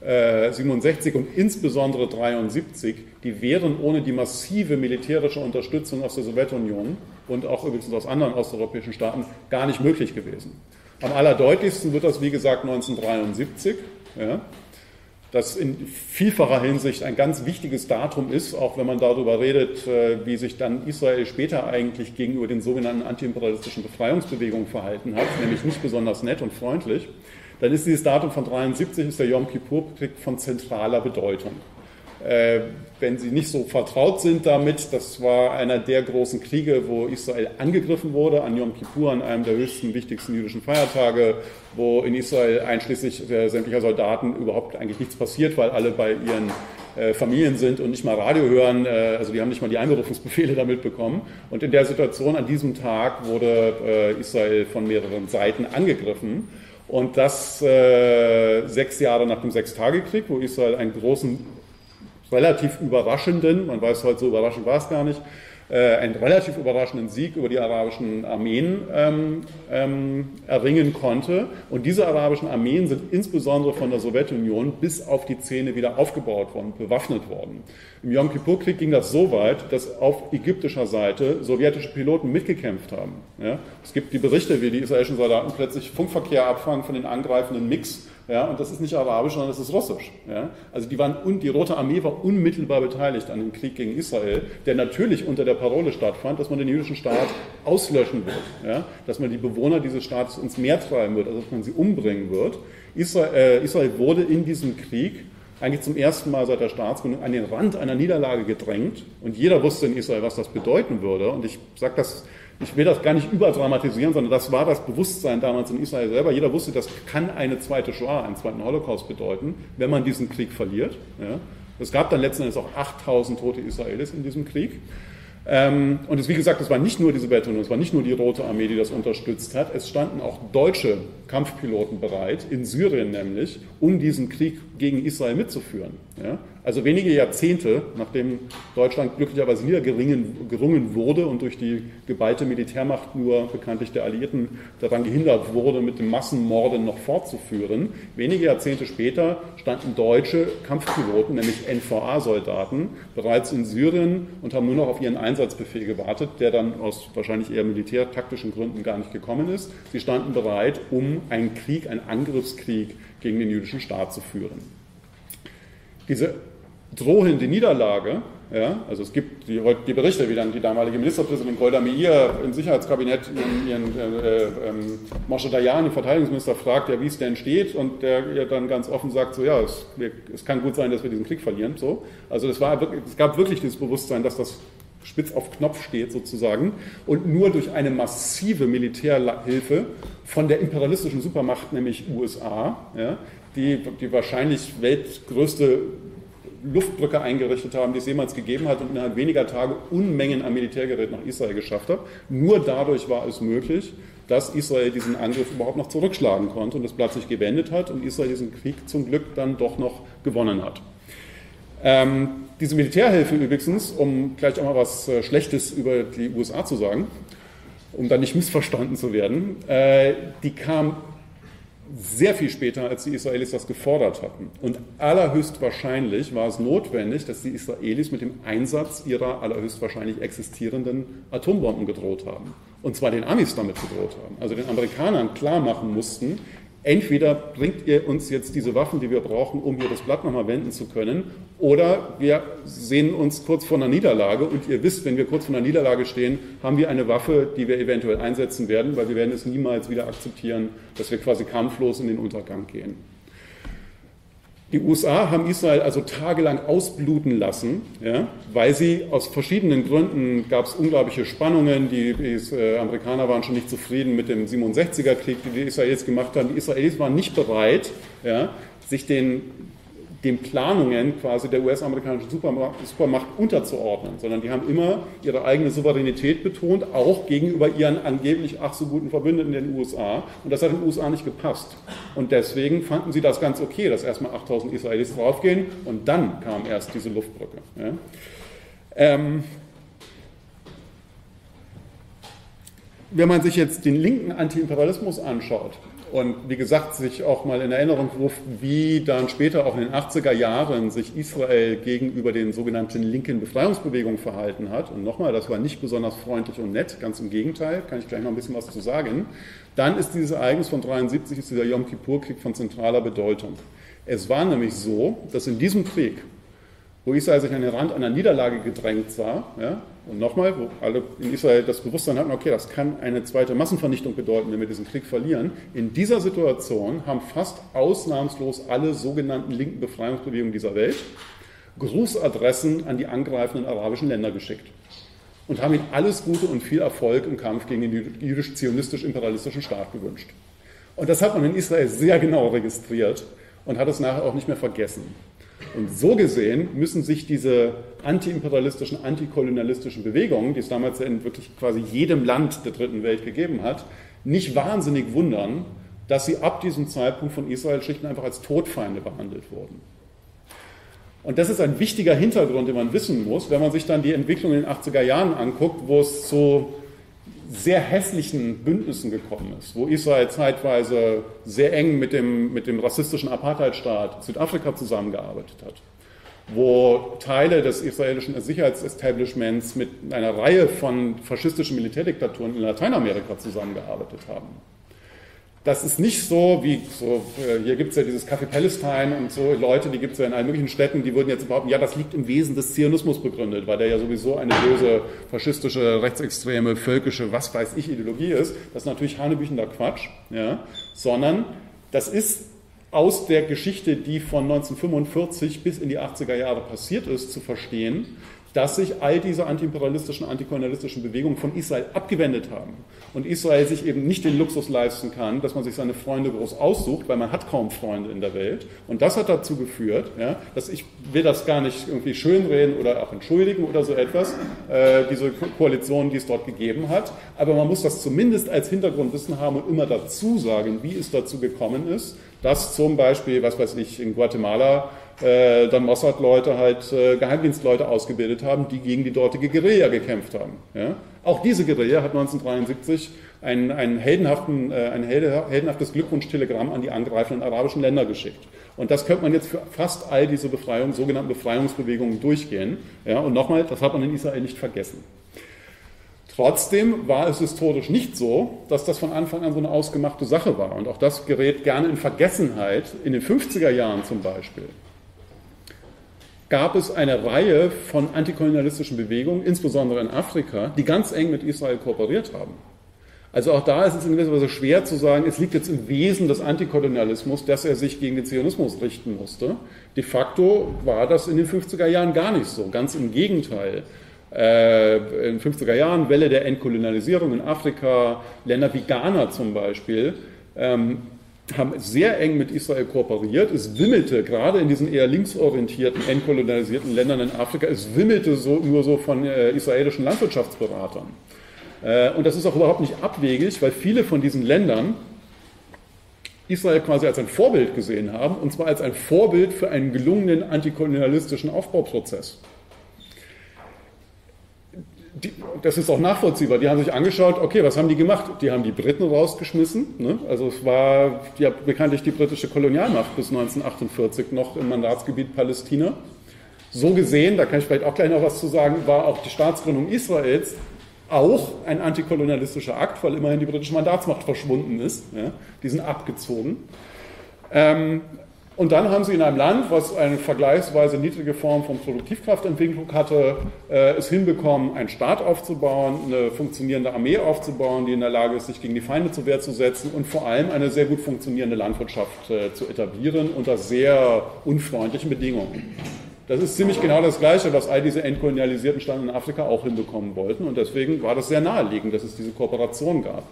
67 äh, und insbesondere 73, die wären ohne die massive militärische Unterstützung aus der Sowjetunion und auch übrigens aus anderen osteuropäischen Staaten gar nicht möglich gewesen. Am allerdeutlichsten wird das, wie gesagt, 1973, ja, das in vielfacher Hinsicht ein ganz wichtiges Datum ist, auch wenn man darüber redet, äh, wie sich dann Israel später eigentlich gegenüber den sogenannten antiimperialistischen Befreiungsbewegungen verhalten hat, nämlich nicht besonders nett und freundlich dann ist dieses Datum von 73, ist der Yom Kippur-Krieg von zentraler Bedeutung. Äh, wenn Sie nicht so vertraut sind damit, das war einer der großen Kriege, wo Israel angegriffen wurde, an Yom Kippur, an einem der höchsten, wichtigsten jüdischen Feiertage, wo in Israel einschließlich äh, sämtlicher Soldaten überhaupt eigentlich nichts passiert, weil alle bei ihren äh, Familien sind und nicht mal Radio hören, äh, also die haben nicht mal die Einberufungsbefehle damit bekommen. Und in der Situation an diesem Tag wurde äh, Israel von mehreren Seiten angegriffen. Und das äh, sechs Jahre nach dem Sechstagekrieg, wo Israel einen großen, relativ überraschenden, man weiß heute so überraschend war es gar nicht, einen relativ überraschenden Sieg über die arabischen Armeen ähm, ähm, erringen konnte. Und diese arabischen Armeen sind insbesondere von der Sowjetunion bis auf die Zähne wieder aufgebaut worden, bewaffnet worden. Im Yom Kippur-Krieg ging das so weit, dass auf ägyptischer Seite sowjetische Piloten mitgekämpft haben. Ja? Es gibt die Berichte, wie die israelischen Soldaten plötzlich Funkverkehr abfangen von den angreifenden Mix ja, und das ist nicht arabisch, sondern das ist russisch. Ja. Also die, waren, und die Rote Armee war unmittelbar beteiligt an dem Krieg gegen Israel, der natürlich unter der Parole stattfand, dass man den jüdischen Staat auslöschen wird, ja, dass man die Bewohner dieses Staates ins Meer treiben wird, also dass man sie umbringen wird. Israel, äh, Israel wurde in diesem Krieg eigentlich zum ersten Mal seit der Staatsgründung an den Rand einer Niederlage gedrängt. Und jeder wusste in Israel, was das bedeuten würde. Und ich sage das ich will das gar nicht überdramatisieren, sondern das war das Bewusstsein damals in Israel selber. Jeder wusste, das kann eine zweite Shoah, einen zweiten Holocaust bedeuten, wenn man diesen Krieg verliert. Ja. Es gab dann letzten Endes auch 8000 tote Israelis in diesem Krieg. Ähm, und es, wie gesagt, es war nicht nur die Sowjetunion, es war nicht nur die Rote Armee, die das unterstützt hat. Es standen auch deutsche Kampfpiloten bereit, in Syrien nämlich, um diesen Krieg gegen Israel mitzuführen. Ja? Also wenige Jahrzehnte, nachdem Deutschland glücklicherweise niedergerungen wurde und durch die geballte Militärmacht nur bekanntlich der Alliierten daran gehindert wurde, mit dem Massenmorden noch fortzuführen, wenige Jahrzehnte später standen deutsche Kampfpiloten, nämlich NVA-Soldaten, bereits in Syrien und haben nur noch auf ihren Einsatzbefehl gewartet, der dann aus wahrscheinlich eher militärtaktischen Gründen gar nicht gekommen ist. Sie standen bereit, um einen Krieg, einen Angriffskrieg gegen den jüdischen Staat zu führen. Diese drohende Niederlage, ja, also es gibt die, die, Berichte, wie dann die damalige Ministerpräsidentin Golda Meir im Sicherheitskabinett ihren, ihren äh, ähm, Moshe Dayan, den Verteidigungsminister, fragt, ja, wie es denn steht, und der ihr dann ganz offen sagt, so ja, es, es, kann gut sein, dass wir diesen Krieg verlieren. So. Also es, war es gab wirklich dieses Bewusstsein, dass das spitz auf Knopf steht sozusagen und nur durch eine massive Militärhilfe von der imperialistischen Supermacht, nämlich USA, ja, die die wahrscheinlich weltgrößte Luftbrücke eingerichtet haben, die es jemals gegeben hat und innerhalb weniger Tage Unmengen an Militärgerät nach Israel geschafft hat. Nur dadurch war es möglich, dass Israel diesen Angriff überhaupt noch zurückschlagen konnte und das Blatt sich gewendet hat und Israel diesen Krieg zum Glück dann doch noch gewonnen hat. Ähm, diese Militärhilfe übrigens, um gleich auch mal was äh, Schlechtes über die USA zu sagen, um dann nicht missverstanden zu werden, äh, die kam sehr viel später, als die Israelis das gefordert hatten. Und allerhöchstwahrscheinlich war es notwendig, dass die Israelis mit dem Einsatz ihrer allerhöchstwahrscheinlich existierenden Atombomben gedroht haben. Und zwar den Amis damit gedroht haben. Also den Amerikanern klar machen mussten, entweder bringt ihr uns jetzt diese Waffen, die wir brauchen, um hier das Blatt nochmal wenden zu können, oder wir sehen uns kurz vor einer Niederlage und ihr wisst, wenn wir kurz vor einer Niederlage stehen, haben wir eine Waffe, die wir eventuell einsetzen werden, weil wir werden es niemals wieder akzeptieren, dass wir quasi kampflos in den Untergang gehen. Die USA haben Israel also tagelang ausbluten lassen, ja, weil sie aus verschiedenen Gründen gab es unglaubliche Spannungen. Die, die äh, Amerikaner waren schon nicht zufrieden mit dem 67er-Krieg, den die Israelis gemacht haben. Die Israelis waren nicht bereit, ja, sich den den Planungen quasi der US-amerikanischen Supermacht unterzuordnen, sondern die haben immer ihre eigene Souveränität betont, auch gegenüber ihren angeblich ach so guten Verbündeten in den USA. Und das hat den USA nicht gepasst. Und deswegen fanden sie das ganz okay, dass erstmal 8000 Israelis draufgehen und dann kam erst diese Luftbrücke. Ja. Ähm, wenn man sich jetzt den linken Antiimperialismus anschaut, und wie gesagt, sich auch mal in Erinnerung ruft, wie dann später auch in den 80er Jahren sich Israel gegenüber den sogenannten linken Befreiungsbewegungen verhalten hat. Und nochmal, das war nicht besonders freundlich und nett, ganz im Gegenteil, kann ich gleich noch ein bisschen was zu sagen. Dann ist dieses Ereignis von 73, ist dieser Yom Kippur-Krieg von zentraler Bedeutung. Es war nämlich so, dass in diesem Krieg, wo Israel sich an den Rand einer Niederlage gedrängt sah, ja, und nochmal, wo alle in Israel das Bewusstsein hatten, okay, das kann eine zweite Massenvernichtung bedeuten, wenn wir diesen Krieg verlieren. In dieser Situation haben fast ausnahmslos alle sogenannten linken Befreiungsbewegungen dieser Welt Grußadressen an die angreifenden arabischen Länder geschickt und haben ihnen alles Gute und viel Erfolg im Kampf gegen den jüdisch-zionistisch-imperialistischen Staat gewünscht. Und das hat man in Israel sehr genau registriert und hat es nachher auch nicht mehr vergessen. Und so gesehen müssen sich diese antiimperialistischen, antikolonialistischen Bewegungen, die es damals in wirklich quasi jedem Land der dritten Welt gegeben hat, nicht wahnsinnig wundern, dass sie ab diesem Zeitpunkt von Israel schlicht und einfach als Todfeinde behandelt wurden. Und das ist ein wichtiger Hintergrund, den man wissen muss, wenn man sich dann die Entwicklung in den 80er Jahren anguckt, wo es zu sehr hässlichen Bündnissen gekommen ist, wo Israel zeitweise sehr eng mit dem, mit dem rassistischen Apartheidstaat Südafrika zusammengearbeitet hat, wo Teile des israelischen Sicherheitsestablishments mit einer Reihe von faschistischen Militärdiktaturen in Lateinamerika zusammengearbeitet haben das ist nicht so wie so, äh, hier gibt es ja dieses Café Palestine und so Leute, die gibt es ja in allen möglichen Städten, die würden jetzt behaupten, ja, das liegt im Wesen des Zionismus begründet, weil der ja sowieso eine böse, faschistische, rechtsextreme, völkische, was weiß ich, Ideologie ist. Das ist natürlich hanebüchender Quatsch, ja, sondern das ist aus der Geschichte, die von 1945 bis in die 80er Jahre passiert ist, zu verstehen, dass sich all diese antiimperialistischen, antikolonialistischen Bewegungen von Israel abgewendet haben. Und Israel sich eben nicht den Luxus leisten kann, dass man sich seine Freunde groß aussucht, weil man hat kaum Freunde in der Welt. Und das hat dazu geführt, ja, dass ich will das gar nicht irgendwie schönreden oder auch entschuldigen oder so etwas, äh, diese Koalition, die es dort gegeben hat. Aber man muss das zumindest als Hintergrundwissen haben und immer dazu sagen, wie es dazu gekommen ist, dass zum Beispiel, was weiß ich, in Guatemala äh, dann Mossad-Leute halt äh, Geheimdienstleute ausgebildet haben, die gegen die dortige Guerilla gekämpft haben. Ja? Auch diese Guerilla hat 1973 ein, ein, heldenhaften, äh, ein heldenhaftes Glückwunschtelegramm an die angreifenden arabischen Länder geschickt. Und das könnte man jetzt für fast all diese Befreiung, sogenannten Befreiungsbewegungen durchgehen. Ja, und nochmal, das hat man in Israel nicht vergessen. Trotzdem war es historisch nicht so, dass das von Anfang an so eine ausgemachte Sache war. Und auch das gerät gerne in Vergessenheit. In den 50er Jahren zum Beispiel gab es eine Reihe von antikolonialistischen Bewegungen, insbesondere in Afrika, die ganz eng mit Israel kooperiert haben. Also auch da ist es in gewisser Weise schwer zu sagen, es liegt jetzt im Wesen des Antikolonialismus, dass er sich gegen den Zionismus richten musste. De facto war das in den 50er Jahren gar nicht so. Ganz im Gegenteil. Äh, in den 50er Jahren Welle der Entkolonialisierung in Afrika, Länder wie Ghana zum Beispiel, ähm, haben sehr eng mit Israel kooperiert. Es wimmelte, gerade in diesen eher linksorientierten, entkolonialisierten Ländern in Afrika, es wimmelte so, nur so von äh, israelischen Landwirtschaftsberatern. Äh, und das ist auch überhaupt nicht abwegig, weil viele von diesen Ländern Israel quasi als ein Vorbild gesehen haben, und zwar als ein Vorbild für einen gelungenen antikolonialistischen Aufbauprozess. Die, das ist auch nachvollziehbar. Die haben sich angeschaut, okay, was haben die gemacht? Die haben die Briten rausgeschmissen. Ne? Also es war ja, bekanntlich die britische Kolonialmacht bis 1948 noch im Mandatsgebiet Palästina. So gesehen, da kann ich vielleicht auch gleich noch was zu sagen, war auch die Staatsgründung Israels auch ein antikolonialistischer Akt, weil immerhin die britische Mandatsmacht verschwunden ist. Ja, die sind abgezogen. Ähm, und dann haben sie in einem Land, was eine vergleichsweise niedrige Form von Produktivkraftentwicklung hatte, äh, es hinbekommen, einen Staat aufzubauen, eine funktionierende Armee aufzubauen, die in der Lage ist, sich gegen die Feinde zur Wehr zu setzen und vor allem eine sehr gut funktionierende Landwirtschaft äh, zu etablieren unter sehr unfreundlichen Bedingungen. Das ist ziemlich genau das Gleiche, was all diese entkolonialisierten Staaten in Afrika auch hinbekommen wollten. Und deswegen war das sehr naheliegend, dass es diese Kooperation gab.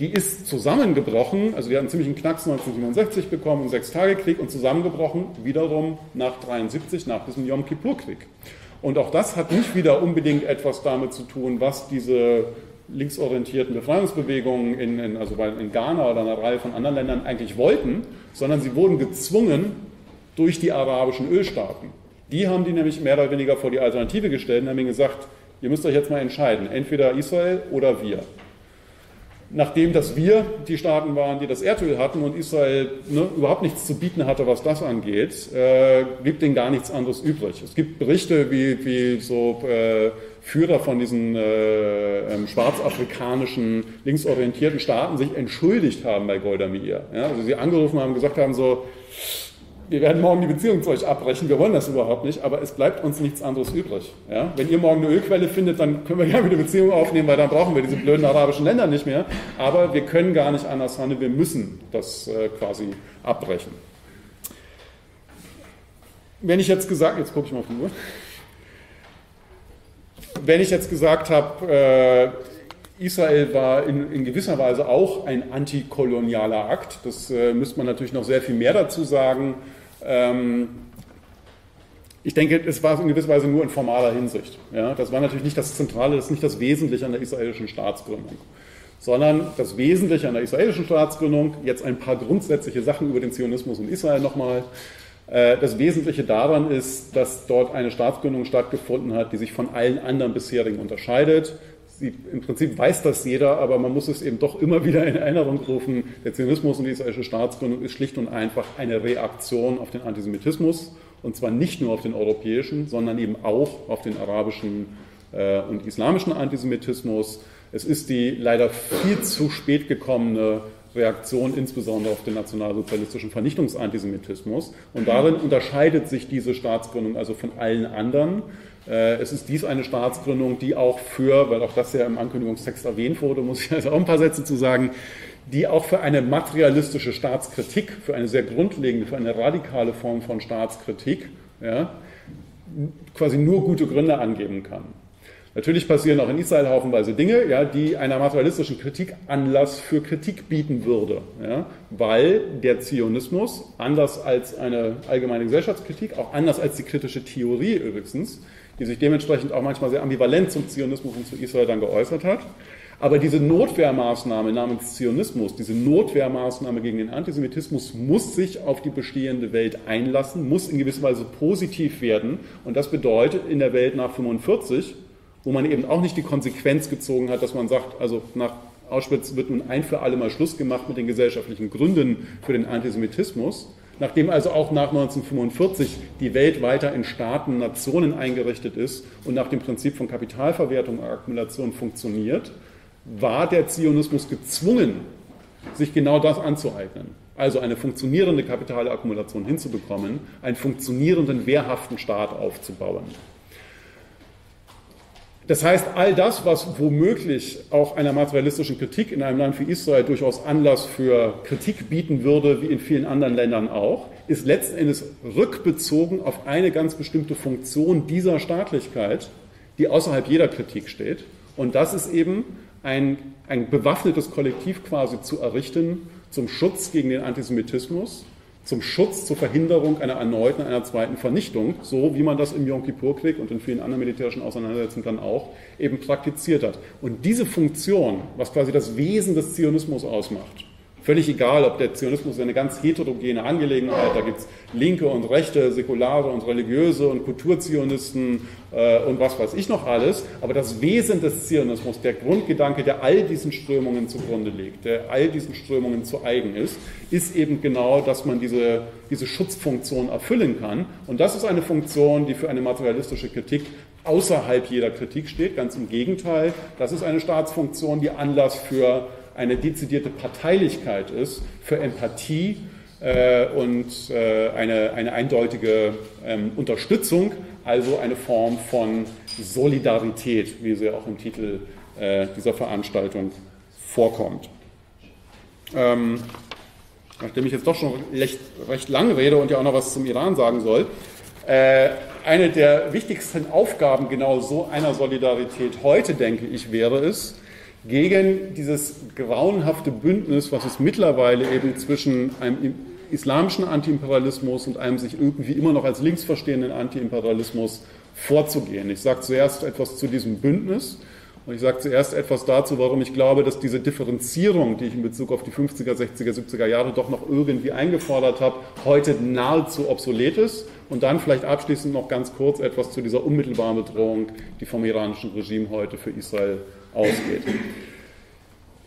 Die ist zusammengebrochen, also hatten ziemlich einen Knacks 1967 bekommen, im Sechstagekrieg und zusammengebrochen wiederum nach 73, nach diesem Yom Kippur-Krieg. Und auch das hat nicht wieder unbedingt etwas damit zu tun, was diese linksorientierten Befreiungsbewegungen in, in, also in Ghana oder einer Reihe von anderen Ländern eigentlich wollten, sondern sie wurden gezwungen durch die arabischen Ölstaaten. Die haben die nämlich mehr oder weniger vor die Alternative gestellt und haben ihnen gesagt, ihr müsst euch jetzt mal entscheiden, entweder Israel oder wir. Nachdem dass wir die Staaten waren, die das Erdöl hatten und Israel ne, überhaupt nichts zu bieten hatte, was das angeht, äh, blieb denen gar nichts anderes übrig. Es gibt Berichte, wie, wie so äh, Führer von diesen äh, ähm, schwarzafrikanischen, linksorientierten Staaten sich entschuldigt haben bei Golda Meir. Ja, also sie angerufen haben, gesagt haben so, wir werden morgen die Beziehung zu euch abbrechen, wir wollen das überhaupt nicht, aber es bleibt uns nichts anderes übrig. Ja? Wenn ihr morgen eine Ölquelle findet, dann können wir gerne wieder Beziehung aufnehmen, weil dann brauchen wir diese blöden arabischen Länder nicht mehr. Aber wir können gar nicht anders handeln, wir müssen das äh, quasi abbrechen. Wenn ich jetzt gesagt, jetzt gucke ich mal auf die Uhr. Wenn ich jetzt gesagt habe, äh, Israel war in, in, gewisser Weise auch ein antikolonialer Akt. Das äh, müsste man natürlich noch sehr viel mehr dazu sagen. Ähm, ich denke, es war in gewisser Weise nur in formaler Hinsicht. Ja, das war natürlich nicht das Zentrale, das ist nicht das Wesentliche an der israelischen Staatsgründung, sondern das Wesentliche an der israelischen Staatsgründung, jetzt ein paar grundsätzliche Sachen über den Zionismus in Israel nochmal. Äh, das Wesentliche daran ist, dass dort eine Staatsgründung stattgefunden hat, die sich von allen anderen bisherigen unterscheidet. Sie, Im Prinzip weiß das jeder, aber man muss es eben doch immer wieder in Erinnerung rufen. Der Zionismus und die israelische Staatsgründung ist schlicht und einfach eine Reaktion auf den Antisemitismus und zwar nicht nur auf den europäischen, sondern eben auch auf den arabischen äh, und islamischen Antisemitismus. Es ist die leider viel zu spät gekommene Reaktion insbesondere auf den nationalsozialistischen Vernichtungsantisemitismus. Und darin unterscheidet sich diese Staatsgründung also von allen anderen. Äh, es ist dies eine Staatsgründung, die auch für, weil auch das ja im Ankündigungstext erwähnt wurde, muss ich also auch ein paar Sätze zu sagen, die auch für eine materialistische Staatskritik, für eine sehr grundlegende, für eine radikale Form von Staatskritik, ja, quasi nur gute Gründe angeben kann. Natürlich passieren auch in Israel haufenweise Dinge, ja, die einer materialistischen Kritik Anlass für Kritik bieten würde, ja, weil der Zionismus, anders als eine allgemeine Gesellschaftskritik, auch anders als die kritische Theorie übrigens, die sich dementsprechend auch manchmal sehr ambivalent zum Zionismus und zu Israel dann geäußert hat, Aber diese Notwehrmaßnahme namens Zionismus, diese Notwehrmaßnahme gegen den Antisemitismus muss sich auf die bestehende Welt einlassen, muss in gewisser Weise positiv werden. Und das bedeutet in der Welt nach 45, wo man eben auch nicht die Konsequenz gezogen hat, dass man sagt, also nach Auschwitz wird nun ein für alle Mal Schluss gemacht mit den gesellschaftlichen Gründen für den Antisemitismus. Nachdem also auch nach 1945 die Welt weiter in Staaten, Nationen eingerichtet ist und nach dem Prinzip von Kapitalverwertung und Akkumulation funktioniert, war der Zionismus gezwungen, sich genau das anzueignen. Also eine funktionierende Kapitalakkumulation hinzubekommen, einen funktionierenden, wehrhaften Staat aufzubauen. Das heißt, all das, was womöglich auch einer materialistischen Kritik in einem Land wie Israel durchaus Anlass für Kritik bieten würde, wie in vielen anderen Ländern auch, ist letzten Endes rückbezogen auf eine ganz bestimmte Funktion dieser Staatlichkeit, die außerhalb jeder Kritik steht. Und das ist eben ein, ein bewaffnetes Kollektiv quasi zu errichten zum Schutz gegen den Antisemitismus zum Schutz, zur Verhinderung einer erneuten, einer zweiten Vernichtung, so wie man das im Yom Kippur-Krieg und in vielen anderen militärischen Auseinandersetzungen dann auch eben praktiziert hat. Und diese Funktion, was quasi das Wesen des Zionismus ausmacht, Völlig egal, ob der Zionismus eine ganz heterogene Angelegenheit, da gibt es linke und rechte, säkulare und religiöse und Kulturzionisten äh, und was weiß ich noch alles. Aber das Wesen des Zionismus, der Grundgedanke, der all diesen Strömungen zugrunde liegt, der all diesen Strömungen zu eigen ist, ist eben genau, dass man diese, diese Schutzfunktion erfüllen kann. Und das ist eine Funktion, die für eine materialistische Kritik außerhalb jeder Kritik steht. Ganz im Gegenteil, das ist eine Staatsfunktion, die Anlass für eine dezidierte Parteilichkeit ist, für Empathie äh, und äh, eine, eine eindeutige ähm, Unterstützung, also eine Form von Solidarität, wie sie auch im Titel äh, dieser Veranstaltung vorkommt. Ähm, nachdem ich jetzt doch schon recht, recht lang rede und ja auch noch was zum Iran sagen soll, äh, eine der wichtigsten Aufgaben genau so einer Solidarität heute, denke ich, wäre es, gegen dieses grauenhafte Bündnis, was es mittlerweile eben zwischen einem islamischen Antiimperialismus und einem sich irgendwie immer noch als links verstehenden Antiimperialismus vorzugehen. Ich sage zuerst etwas zu diesem Bündnis und ich sage zuerst etwas dazu, warum ich glaube, dass diese Differenzierung, die ich in Bezug auf die 50er, 60er, 70er Jahre doch noch irgendwie eingefordert habe, heute nahezu obsolet ist. Und dann vielleicht abschließend noch ganz kurz etwas zu dieser unmittelbaren Bedrohung, die vom iranischen Regime heute für Israel ausgeht.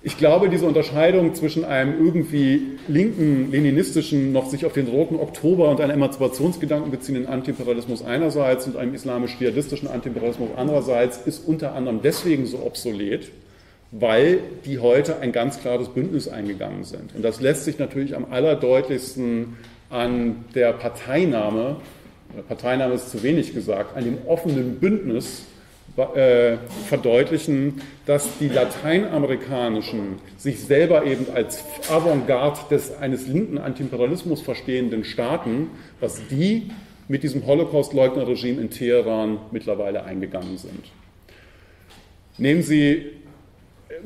Ich glaube, diese Unterscheidung zwischen einem irgendwie linken, leninistischen, noch sich auf den roten Oktober und einen Emanzipationsgedanken beziehenden Antiimperialismus einerseits und einem islamisch-dschihadistischen Antiimperialismus andererseits ist unter anderem deswegen so obsolet, weil die heute ein ganz klares Bündnis eingegangen sind. Und das lässt sich natürlich am allerdeutlichsten an der Parteinahme, Parteinahme ist zu wenig gesagt, an dem offenen Bündnis äh, verdeutlichen, dass die lateinamerikanischen, sich selber eben als Avantgarde des, eines linken Antiimperialismus verstehenden Staaten, was die mit diesem Holocaust-Leugner-Regime in Teheran mittlerweile eingegangen sind. Nehmen Sie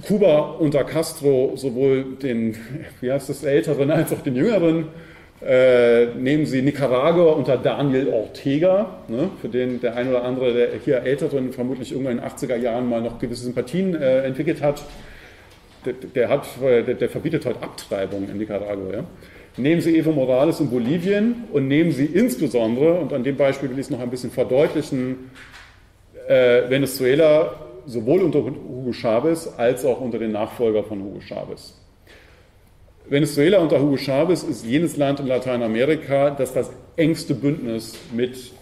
Kuba unter Castro sowohl den, wie heißt das, älteren als auch den jüngeren äh, nehmen Sie Nicaragua unter Daniel Ortega, ne, für den der ein oder andere der hier Älteren vermutlich irgendwann in den 80er Jahren mal noch gewisse Sympathien äh, entwickelt hat. Der, der, hat der, der, verbietet heute Abtreibung in Nicaragua. Ja. Nehmen Sie Evo Morales in Bolivien und nehmen Sie insbesondere, und an dem Beispiel will ich es noch ein bisschen verdeutlichen, äh, Venezuela sowohl unter Hugo Chavez als auch unter den Nachfolger von Hugo Chavez. Venezuela unter Hugo Chavez ist jenes Land in Lateinamerika, das das engste Bündnis mit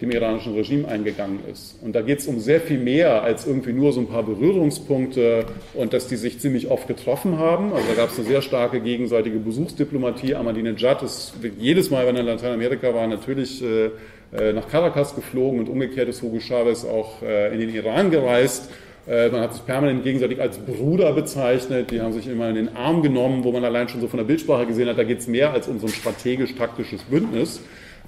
dem iranischen Regime eingegangen ist. Und da geht es um sehr viel mehr als irgendwie nur so ein paar Berührungspunkte und dass die sich ziemlich oft getroffen haben. Also da gab es eine sehr starke gegenseitige Besuchsdiplomatie. Ahmadinejad ist jedes Mal, wenn er in Lateinamerika war, natürlich äh, äh, nach Caracas geflogen und umgekehrt ist Hugo Chavez auch äh, in den Iran gereist man hat sich permanent gegenseitig als Bruder bezeichnet, die haben sich immer in den Arm genommen, wo man allein schon so von der Bildsprache gesehen hat, da geht es mehr als um so ein strategisch-taktisches Bündnis.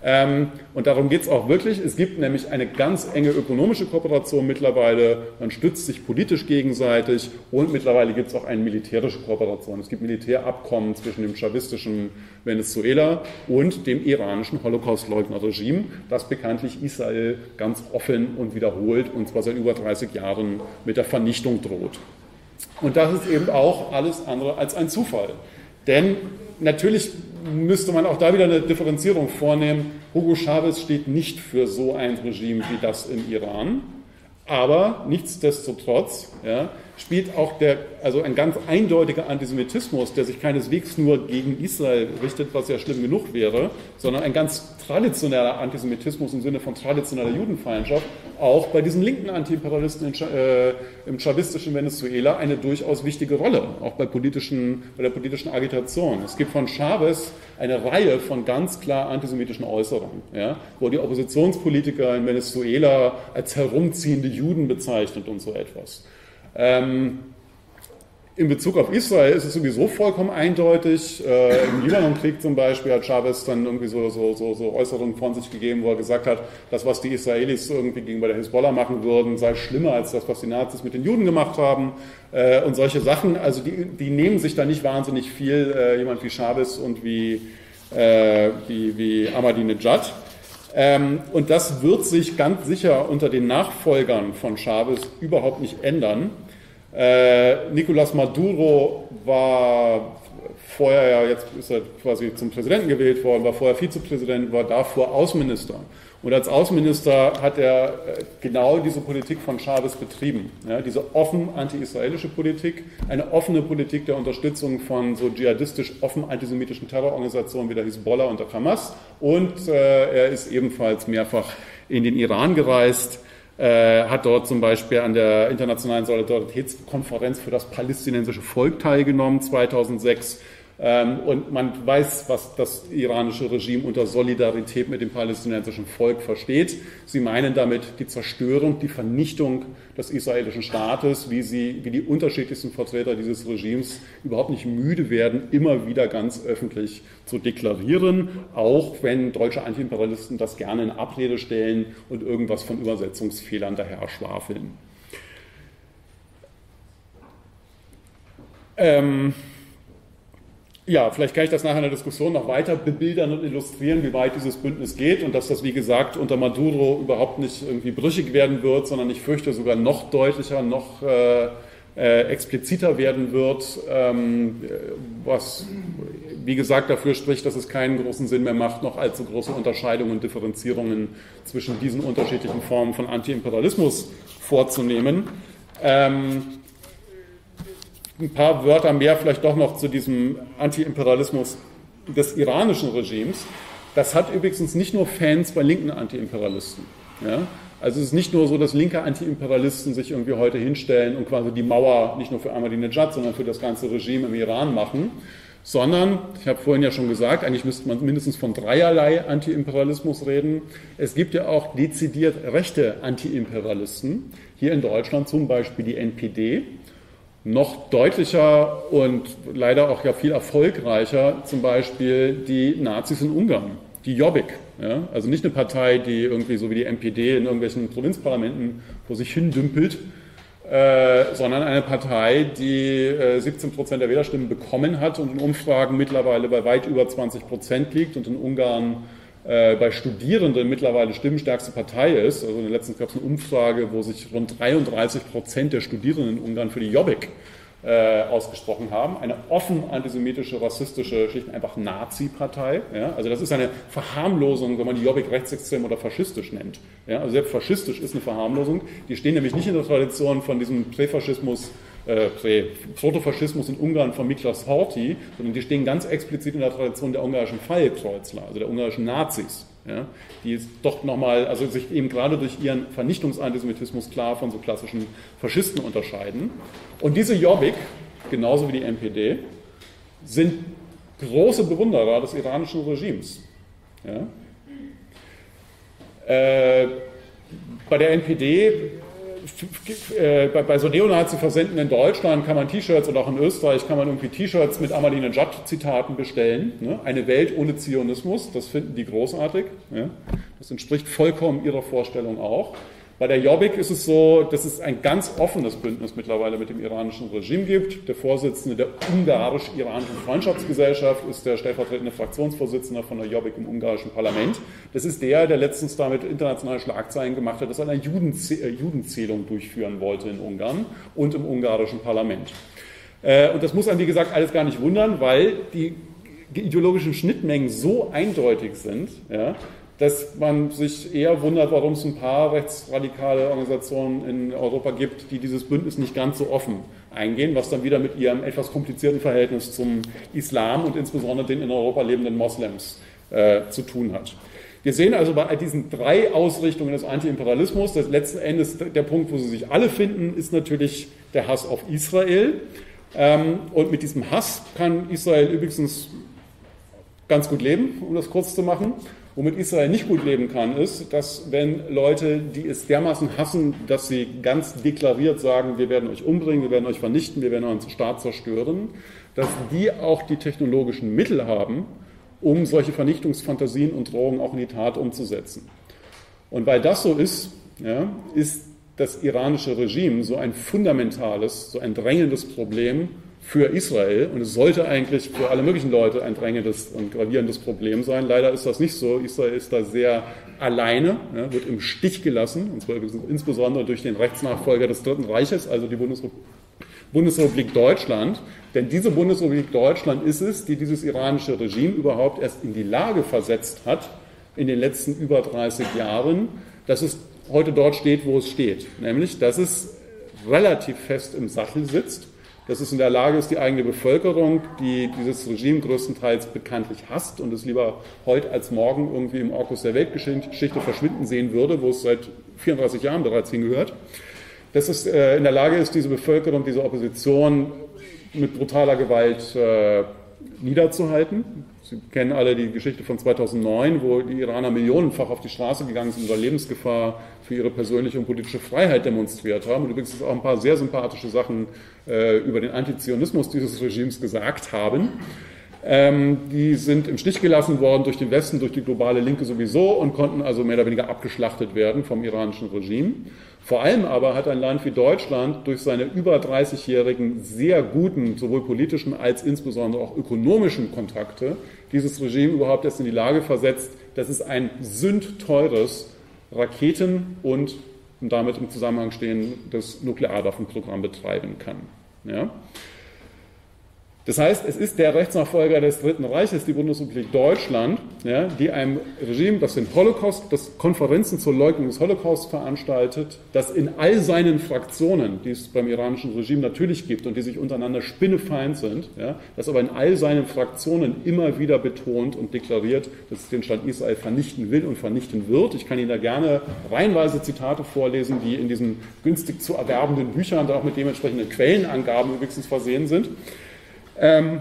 Ähm, und darum geht es auch wirklich. Es gibt nämlich eine ganz enge ökonomische Kooperation mittlerweile. Man stützt sich politisch gegenseitig und mittlerweile gibt es auch eine militärische Kooperation. Es gibt Militärabkommen zwischen dem chavistischen Venezuela und dem iranischen Holocaust-Leugner-Regime, das bekanntlich Israel ganz offen und wiederholt und zwar seit über 30 Jahren mit der Vernichtung droht. Und das ist eben auch alles andere als ein Zufall. Denn natürlich müsste man auch da wieder eine Differenzierung vornehmen. Hugo Chavez steht nicht für so ein Regime wie das im Iran. Aber nichtsdestotrotz ja, spielt auch der, also ein ganz eindeutiger Antisemitismus, der sich keineswegs nur gegen Israel richtet, was ja schlimm genug wäre, sondern ein ganz traditioneller Antisemitismus im Sinne von traditioneller Judenfeindschaft, auch bei diesen linken Antiimperialisten äh, im chavistischen Venezuela eine durchaus wichtige Rolle, auch bei, politischen, bei der politischen Agitation. Es gibt von Chavez eine Reihe von ganz klar antisemitischen Äußerungen, ja, wo die Oppositionspolitiker in Venezuela als herumziehende Juden bezeichnet und so etwas. Ähm, in Bezug auf Israel ist es sowieso vollkommen eindeutig. Äh, Im Libanonkrieg zum Beispiel hat Chavez dann irgendwie so, so, so, so, Äußerungen von sich gegeben, wo er gesagt hat, das, was die Israelis irgendwie gegenüber der Hisbollah machen würden, sei schlimmer als das, was die Nazis mit den Juden gemacht haben. Äh, und solche Sachen, also die, die nehmen sich da nicht wahnsinnig viel, äh, jemand wie Chavez und wie, äh, wie, wie Ahmadinejad. Ähm, und das wird sich ganz sicher unter den Nachfolgern von Chavez überhaupt nicht ändern. Äh, Nicolas Maduro war vorher ja, jetzt ist er quasi zum Präsidenten gewählt worden, war vorher Vizepräsident, war davor Außenminister. Und als Außenminister hat er äh, genau diese Politik von Chavez betrieben. Ja, diese offen anti-israelische Politik, eine offene Politik der Unterstützung von so dschihadistisch offen antisemitischen Terrororganisationen wie der Hisbollah und der Hamas. Und äh, er ist ebenfalls mehrfach in den Iran gereist äh, hat dort zum Beispiel an der Internationalen Solidaritätskonferenz für das palästinensische Volk teilgenommen 2006. Ähm, und man weiß, was das iranische Regime unter Solidarität mit dem palästinensischen Volk versteht. Sie meinen damit die Zerstörung, die Vernichtung des israelischen Staates, wie, sie, wie die unterschiedlichsten Vertreter dieses Regimes überhaupt nicht müde werden, immer wieder ganz öffentlich zu deklarieren, auch wenn deutsche Antiimperialisten das gerne in Abrede stellen und irgendwas von Übersetzungsfehlern daher schwafeln. Ähm, ja, vielleicht kann ich das nachher in der Diskussion noch weiter bebildern und illustrieren, wie weit dieses Bündnis geht und dass das, wie gesagt, unter Maduro überhaupt nicht irgendwie brüchig werden wird, sondern ich fürchte sogar noch deutlicher, noch äh, äh, expliziter werden wird, ähm, was, wie gesagt, dafür spricht, dass es keinen großen Sinn mehr macht, noch allzu große Unterscheidungen und Differenzierungen zwischen diesen unterschiedlichen Formen von Antiimperialismus vorzunehmen. Ähm, ein paar Wörter mehr vielleicht doch noch zu diesem Antiimperialismus des iranischen Regimes. Das hat übrigens nicht nur Fans bei linken Antiimperialisten. Ja? Also es ist nicht nur so, dass linke Antiimperialisten sich irgendwie heute hinstellen und quasi die Mauer nicht nur für Ahmadinejad, sondern für das ganze Regime im Iran machen, sondern, ich habe vorhin ja schon gesagt, eigentlich müsste man mindestens von dreierlei Antiimperialismus reden. Es gibt ja auch dezidiert rechte Antiimperialisten, hier in Deutschland zum Beispiel die NPD, noch deutlicher und leider auch ja viel erfolgreicher zum Beispiel die Nazis in Ungarn, die Jobbik. Ja? Also nicht eine Partei, die irgendwie so wie die NPD in irgendwelchen Provinzparlamenten vor sich hin dümpelt, äh, sondern eine Partei, die äh, 17 Prozent der Wählerstimmen bekommen hat und in Umfragen mittlerweile bei weit über 20 Prozent liegt und in Ungarn äh, bei Studierenden mittlerweile stimmenstärkste Partei ist. Also in der letzten gab es eine Umfrage, wo sich rund 33 Prozent der Studierenden in Ungarn für die Jobbik äh, ausgesprochen haben. Eine offen antisemitische, rassistische, schlicht einfach Nazi-Partei. Ja? Also das ist eine Verharmlosung, wenn man die Jobbik rechtsextrem oder faschistisch nennt. Ja? Also selbst faschistisch ist eine Verharmlosung. Die stehen nämlich nicht in der Tradition von diesem Präfaschismus äh, Protofaschismus in Ungarn von Miklas Horthy, sondern die stehen ganz explizit in der Tradition der ungarischen Fallkreuzler, also der ungarischen Nazis, ja, die doch nochmal, also sich eben gerade durch ihren Vernichtungsantisemitismus klar von so klassischen Faschisten unterscheiden. Und diese Jobbik, genauso wie die NPD, sind große Bewunderer des iranischen Regimes. Ja. Äh, bei der NPD äh, bei, bei so Neonazi-Versenden in Deutschland kann man T-Shirts und auch in Österreich kann man irgendwie T-Shirts mit Ahmadinejad-Zitaten bestellen. Ne? Eine Welt ohne Zionismus, das finden die großartig. Ja? Das entspricht vollkommen ihrer Vorstellung auch. Bei der Jobbik ist es so, dass es ein ganz offenes Bündnis mittlerweile mit dem iranischen Regime gibt. Der Vorsitzende der ungarisch-iranischen Freundschaftsgesellschaft ist der stellvertretende Fraktionsvorsitzende von der Jobbik im ungarischen Parlament. Das ist der, der letztens damit internationale Schlagzeilen gemacht hat, dass er eine äh, Judenzählung durchführen wollte in Ungarn und im ungarischen Parlament. Äh, und das muss einen, wie gesagt, alles gar nicht wundern, weil die ideologischen Schnittmengen so eindeutig sind, ja, dass man sich eher wundert, warum es ein paar rechtsradikale Organisationen in Europa gibt, die dieses Bündnis nicht ganz so offen eingehen, was dann wieder mit ihrem etwas komplizierten Verhältnis zum Islam und insbesondere den in Europa lebenden Moslems äh, zu tun hat. Wir sehen also bei diesen drei Ausrichtungen des Antiimperialismus, dass letzten Endes der Punkt, wo sie sich alle finden, ist natürlich der Hass auf Israel. Ähm, und mit diesem Hass kann Israel übrigens ganz gut leben, um das kurz zu machen. Womit Israel nicht gut leben kann, ist, dass wenn Leute, die es dermaßen hassen, dass sie ganz deklariert sagen, wir werden euch umbringen, wir werden euch vernichten, wir werden euren Staat zerstören, dass die auch die technologischen Mittel haben, um solche Vernichtungsfantasien und Drohungen auch in die Tat umzusetzen. Und weil das so ist, ja, ist das iranische Regime so ein fundamentales, so ein drängendes Problem für Israel und es sollte eigentlich für alle möglichen Leute ein drängendes und gravierendes Problem sein. Leider ist das nicht so. Israel ist da sehr alleine, ja, wird im Stich gelassen, und zwar insbesondere durch den Rechtsnachfolger des Dritten Reiches, also die Bundesrepublik, Bundesrepublik Deutschland. Denn diese Bundesrepublik Deutschland ist es, die dieses iranische Regime überhaupt erst in die Lage versetzt hat, in den letzten über 30 Jahren, dass es heute dort steht, wo es steht. Nämlich, dass es relativ fest im Sattel sitzt dass es in der Lage ist, die eigene Bevölkerung, die dieses Regime größtenteils bekanntlich hasst und es lieber heute als morgen irgendwie im Orkus der Weltgeschichte verschwinden sehen würde, wo es seit 34 Jahren bereits hingehört, dass es äh, in der Lage ist, diese Bevölkerung, diese Opposition mit brutaler Gewalt äh, niederzuhalten. Sie kennen alle die Geschichte von 2009, wo die Iraner millionenfach auf die Straße gegangen sind, unter Lebensgefahr für ihre persönliche und politische Freiheit demonstriert haben. Und übrigens auch ein paar sehr sympathische Sachen äh, über den Antizionismus dieses Regimes gesagt haben. Ähm, die sind im Stich gelassen worden durch den Westen, durch die globale Linke sowieso und konnten also mehr oder weniger abgeschlachtet werden vom iranischen Regime. Vor allem aber hat ein Land wie Deutschland durch seine über 30-jährigen sehr guten, sowohl politischen als insbesondere auch ökonomischen Kontakte, dieses Regime überhaupt erst in die Lage versetzt, dass es ein sündteures Raketen- und damit im Zusammenhang stehendes Nuklearwaffenprogramm betreiben kann. Ja? Das heißt, es ist der Rechtsnachfolger des Dritten Reiches, die Bundesrepublik Deutschland, ja, die einem Regime, das den Holocaust, das Konferenzen zur Leugnung des Holocaust veranstaltet, das in all seinen Fraktionen, die es beim iranischen Regime natürlich gibt und die sich untereinander spinnefeind sind, ja, das aber in all seinen Fraktionen immer wieder betont und deklariert, dass es den Staat Israel vernichten will und vernichten wird. Ich kann Ihnen da gerne reihenweise Zitate vorlesen, die in diesen günstig zu erwerbenden Büchern da auch mit dementsprechenden Quellenangaben übrigens versehen sind. Ähm,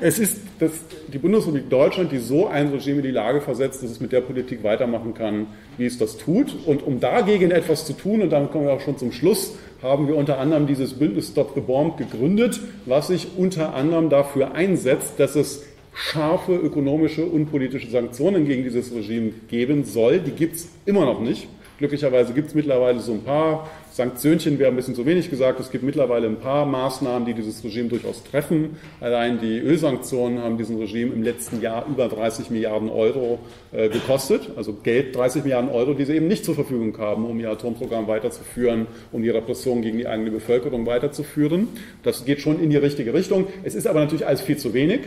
es ist das, die Bundesrepublik Deutschland, die so ein Regime in die Lage versetzt, dass es mit der Politik weitermachen kann, wie es das tut. Und um dagegen etwas zu tun, und damit kommen wir auch schon zum Schluss, haben wir unter anderem dieses Bündnis Stop the Bomb gegründet, was sich unter anderem dafür einsetzt, dass es scharfe ökonomische und politische Sanktionen gegen dieses Regime geben soll. Die gibt es immer noch nicht. Glücklicherweise gibt es mittlerweile so ein paar. Sanktionchen wäre ein bisschen zu wenig gesagt. Es gibt mittlerweile ein paar Maßnahmen, die dieses Regime durchaus treffen. Allein die Ölsanktionen haben diesem Regime im letzten Jahr über 30 Milliarden Euro äh, gekostet. Also Geld, 30 Milliarden Euro, die sie eben nicht zur Verfügung haben, um ihr Atomprogramm weiterzuführen, um die Repression gegen die eigene Bevölkerung weiterzuführen. Das geht schon in die richtige Richtung. Es ist aber natürlich alles viel zu wenig.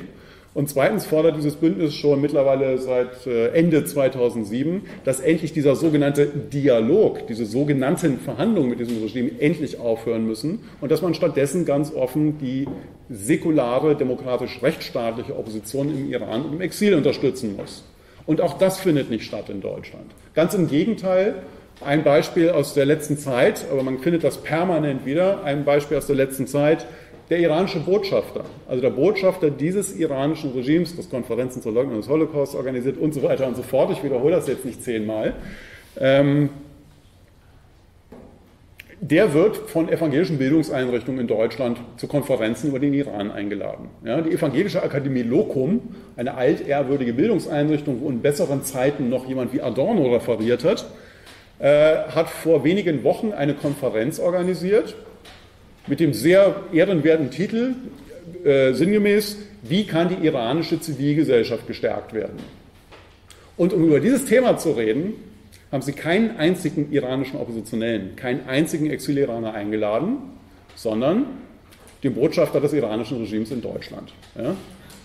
Und zweitens fordert dieses Bündnis schon mittlerweile seit äh, Ende 2007, dass endlich dieser sogenannte Dialog, diese sogenannten Verhandlungen mit diesem Regime endlich aufhören müssen und dass man stattdessen ganz offen die säkulare, demokratisch-rechtsstaatliche Opposition im Iran im Exil unterstützen muss. Und auch das findet nicht statt in Deutschland. Ganz im Gegenteil, ein Beispiel aus der letzten Zeit, aber man findet das permanent wieder, ein Beispiel aus der letzten Zeit, der iranische Botschafter, also der Botschafter dieses iranischen Regimes, das Konferenzen zur Leugnung des Holocaust organisiert und so weiter und so fort, ich wiederhole das jetzt nicht zehnmal, ähm, der wird von evangelischen Bildungseinrichtungen in Deutschland zu Konferenzen über den Iran eingeladen. Ja, die Evangelische Akademie Locum, eine altehrwürdige Bildungseinrichtung, wo in besseren Zeiten noch jemand wie Adorno referiert hat, äh, hat vor wenigen Wochen eine Konferenz organisiert mit dem sehr ehrenwerten Titel, äh, sinngemäß, wie kann die iranische Zivilgesellschaft gestärkt werden? Und um über dieses Thema zu reden, haben sie keinen einzigen iranischen Oppositionellen, keinen einzigen Exil-Iraner eingeladen, sondern den Botschafter des iranischen Regimes in Deutschland. Ja?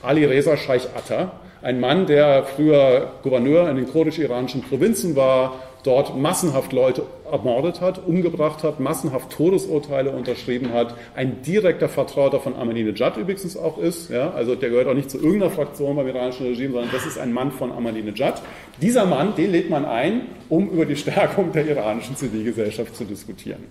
Ali Reza Scheich Atta, ein Mann, der früher Gouverneur in den kurdisch-iranischen Provinzen war, dort massenhaft Leute ermordet hat, umgebracht hat, massenhaft Todesurteile unterschrieben hat, ein direkter Vertrauter von Ahmadinejad übrigens auch ist. Ja, also der gehört auch nicht zu irgendeiner Fraktion beim iranischen Regime, sondern das ist ein Mann von Ahmadinejad. Dieser Mann, den lädt man ein, um über die Stärkung der iranischen Zivilgesellschaft zu diskutieren.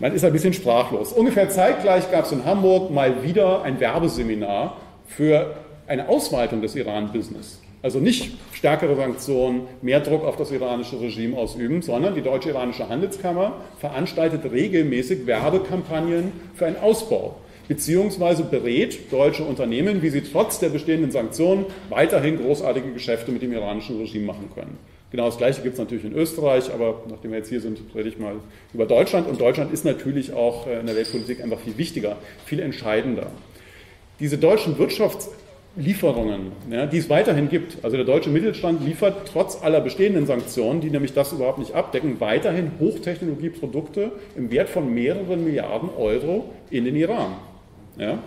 Man ist ein bisschen sprachlos. Ungefähr zeitgleich gab es in Hamburg mal wieder ein Werbeseminar für eine Ausweitung des Iran-Business. Also nicht stärkere Sanktionen, mehr Druck auf das iranische Regime ausüben, sondern die Deutsche-Iranische Handelskammer veranstaltet regelmäßig Werbekampagnen für einen Ausbau, beziehungsweise berät deutsche Unternehmen, wie sie trotz der bestehenden Sanktionen weiterhin großartige Geschäfte mit dem iranischen Regime machen können. Genau das Gleiche gibt es natürlich in Österreich, aber nachdem wir jetzt hier sind, rede ich mal über Deutschland. Und Deutschland ist natürlich auch äh, in der Weltpolitik einfach viel wichtiger, viel entscheidender. Diese deutschen Wirtschafts- Lieferungen, ja, die es weiterhin gibt. Also der deutsche Mittelstand liefert trotz aller bestehenden Sanktionen, die nämlich das überhaupt nicht abdecken, weiterhin Hochtechnologieprodukte im Wert von mehreren Milliarden Euro in den Iran. Ja.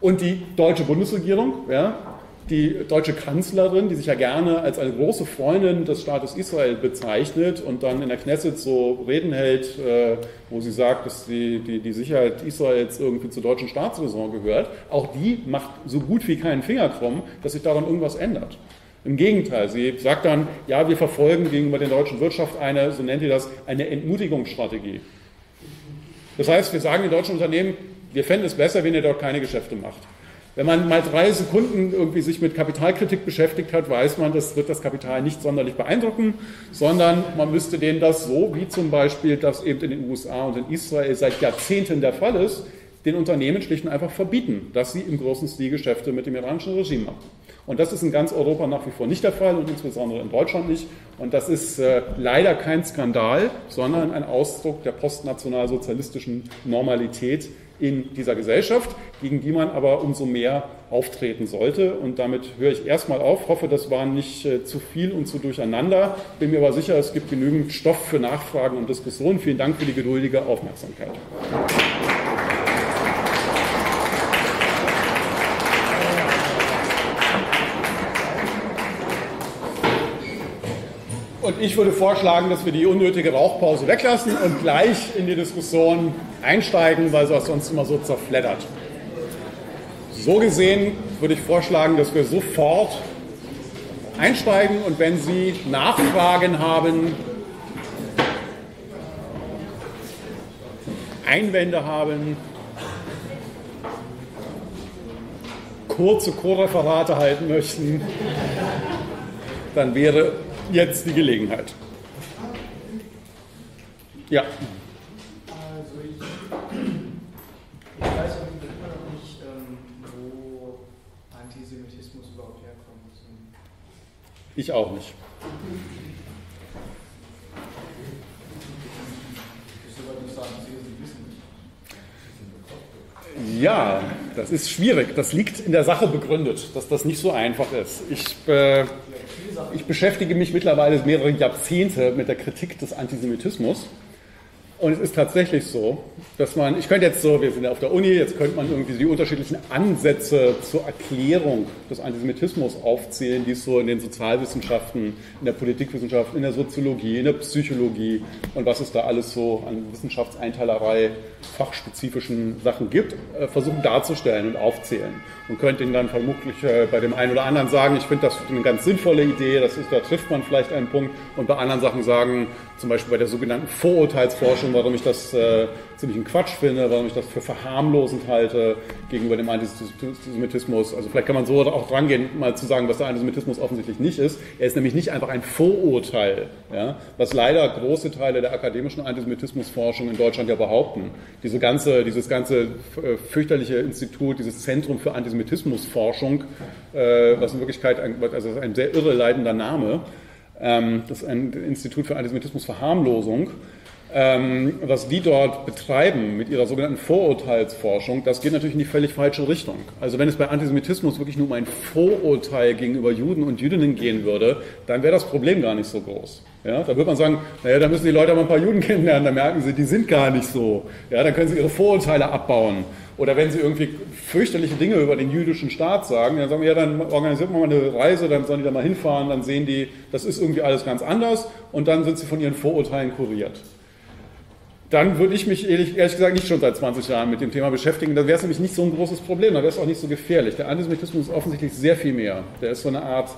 Und die deutsche Bundesregierung ja, die deutsche Kanzlerin, die sich ja gerne als eine große Freundin des Staates Israel bezeichnet und dann in der Knesset so Reden hält, äh, wo sie sagt, dass die, die, die Sicherheit Israels irgendwie zur deutschen Staatsräson gehört, auch die macht so gut wie keinen Finger krumm, dass sich daran irgendwas ändert. Im Gegenteil, sie sagt dann, ja, wir verfolgen gegenüber der deutschen Wirtschaft eine, so nennt sie das, eine Entmutigungsstrategie. Das heißt, wir sagen den deutschen Unternehmen, wir fänden es besser, wenn ihr dort keine Geschäfte macht. Wenn man mal drei Sekunden irgendwie sich mit Kapitalkritik beschäftigt hat, weiß man, das wird das Kapital nicht sonderlich beeindrucken, sondern man müsste denen das so, wie zum Beispiel das eben in den USA und in Israel seit Jahrzehnten der Fall ist, den Unternehmen schlicht und einfach verbieten, dass sie im großen Stil Geschäfte mit dem iranischen Regime machen. Und das ist in ganz Europa nach wie vor nicht der Fall und insbesondere in Deutschland nicht. Und das ist äh, leider kein Skandal, sondern ein Ausdruck der postnationalsozialistischen Normalität, in dieser Gesellschaft, gegen die man aber umso mehr auftreten sollte. Und damit höre ich erstmal auf, hoffe, das war nicht äh, zu viel und zu durcheinander. Bin mir aber sicher, es gibt genügend Stoff für Nachfragen und Diskussionen. Vielen Dank für die geduldige Aufmerksamkeit. Und ich würde vorschlagen, dass wir die unnötige Rauchpause weglassen und gleich in die Diskussion einsteigen, weil es sonst immer so zerfleddert. So gesehen würde ich vorschlagen, dass wir sofort einsteigen und wenn Sie Nachfragen haben, Einwände haben, kurze Co-Referate halten möchten, dann wäre jetzt die Gelegenheit. Ja. Also ich, ich weiß immer noch nicht, ähm, wo Antisemitismus überhaupt herkommt. Ich auch nicht. Ja, das ist schwierig. Das liegt in der Sache begründet, dass das nicht so einfach ist. Ich äh, ich beschäftige mich mittlerweile mehrere Jahrzehnte mit der Kritik des Antisemitismus. Und es ist tatsächlich so, dass man, ich könnte jetzt so, wir sind ja auf der Uni, jetzt könnte man irgendwie die unterschiedlichen Ansätze zur Erklärung des Antisemitismus aufzählen, die es so in den Sozialwissenschaften, in der Politikwissenschaft, in der Soziologie, in der Psychologie und was es da alles so an Wissenschaftseinteilerei, fachspezifischen Sachen gibt, äh, versuchen darzustellen und aufzählen. Und könnte Ihnen dann vermutlich äh, bei dem einen oder anderen sagen, ich finde das eine ganz sinnvolle Idee, das ist, da trifft man vielleicht einen Punkt und bei anderen Sachen sagen, zum Beispiel bei der sogenannten Vorurteilsforschung, warum ich das ziemlich ein Quatsch finde, warum ich das für verharmlosend halte gegenüber dem Antisemitismus. Also vielleicht kann man so auch drangehen, mal zu sagen, was der Antisemitismus offensichtlich nicht ist. Er ist nämlich nicht einfach ein Vorurteil, ja, was leider große Teile der akademischen Antisemitismusforschung in Deutschland ja behaupten. Diese ganze, dieses ganze äh, fürchterliche Institut, dieses Zentrum für Antisemitismusforschung, äh, was in Wirklichkeit ein, also ein sehr irreleitender Name, ähm, das ist ein Institut für Antisemitismusverharmlosung, ähm, was die dort betreiben mit ihrer sogenannten Vorurteilsforschung, das geht natürlich in die völlig falsche Richtung. Also wenn es bei Antisemitismus wirklich nur um ein Vorurteil gegenüber Juden und Jüdinnen gehen würde, dann wäre das Problem gar nicht so groß. Ja, da würde man sagen, naja, da müssen die Leute aber ein paar Juden kennenlernen, dann merken sie, die sind gar nicht so. Ja, dann können sie ihre Vorurteile abbauen. Oder wenn sie irgendwie fürchterliche Dinge über den jüdischen Staat sagen, dann sagen wir, ja, dann organisiert man mal eine Reise, dann sollen die da mal hinfahren, dann sehen die, das ist irgendwie alles ganz anders und dann sind sie von ihren Vorurteilen kuriert dann würde ich mich ehrlich, ehrlich, gesagt nicht schon seit 20 Jahren mit dem Thema beschäftigen. Da wäre es nämlich nicht so ein großes Problem, da wäre es auch nicht so gefährlich. Der Antisemitismus ist offensichtlich sehr viel mehr. Der ist so eine Art,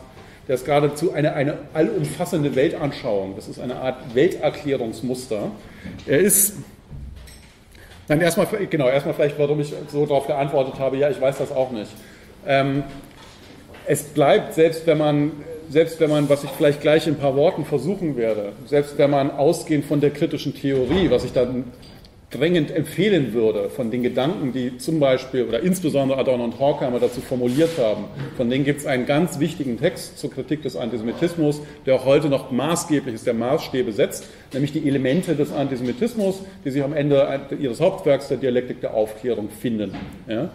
der ist geradezu eine, eine allumfassende Weltanschauung. Das ist eine Art Welterklärungsmuster. Er ist, dann erstmal, genau, erstmal vielleicht, warum ich so darauf geantwortet habe, ja, ich weiß das auch nicht. Ähm, es bleibt, selbst wenn man selbst wenn man, was ich vielleicht gleich in ein paar Worten versuchen werde, selbst wenn man ausgehend von der kritischen Theorie, was ich dann drängend empfehlen würde, von den Gedanken, die zum Beispiel oder insbesondere Adorno und Horkheimer dazu formuliert haben, von denen gibt es einen ganz wichtigen Text zur Kritik des Antisemitismus, der auch heute noch maßgeblich ist, der Maßstäbe setzt, nämlich die Elemente des Antisemitismus, die sich am Ende ihres Hauptwerks der Dialektik der Aufklärung finden. Ja?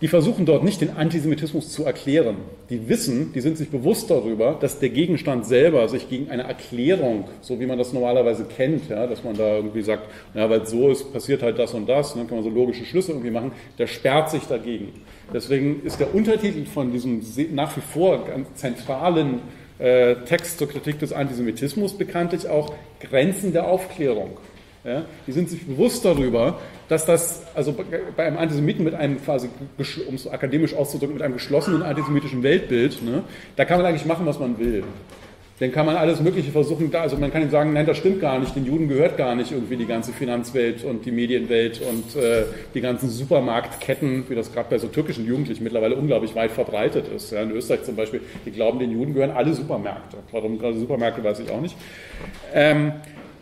Die versuchen dort nicht den Antisemitismus zu erklären. Die wissen, die sind sich bewusst darüber, dass der Gegenstand selber sich gegen eine Erklärung, so wie man das normalerweise kennt, ja, dass man da irgendwie sagt, ja, weil so ist, passiert halt das und das, dann ne, kann man so logische Schlüsse irgendwie machen, der sperrt sich dagegen. Deswegen ist der Untertitel von diesem nach wie vor ganz zentralen äh, Text zur Kritik des Antisemitismus bekanntlich auch Grenzen der Aufklärung. Ja, die sind sich bewusst darüber, dass das, also bei einem Antisemiten mit einem quasi, um es akademisch auszudrücken, mit einem geschlossenen antisemitischen Weltbild, ne, da kann man eigentlich machen, was man will. Dann kann man alles Mögliche versuchen, also man kann ihm sagen, nein, das stimmt gar nicht, den Juden gehört gar nicht irgendwie die ganze Finanzwelt und die Medienwelt und äh, die ganzen Supermarktketten, wie das gerade bei so türkischen Jugendlichen mittlerweile unglaublich weit verbreitet ist. Ja, in Österreich zum Beispiel, die glauben, den Juden gehören alle Supermärkte. Warum gerade Supermärkte, weiß ich auch nicht. Ähm,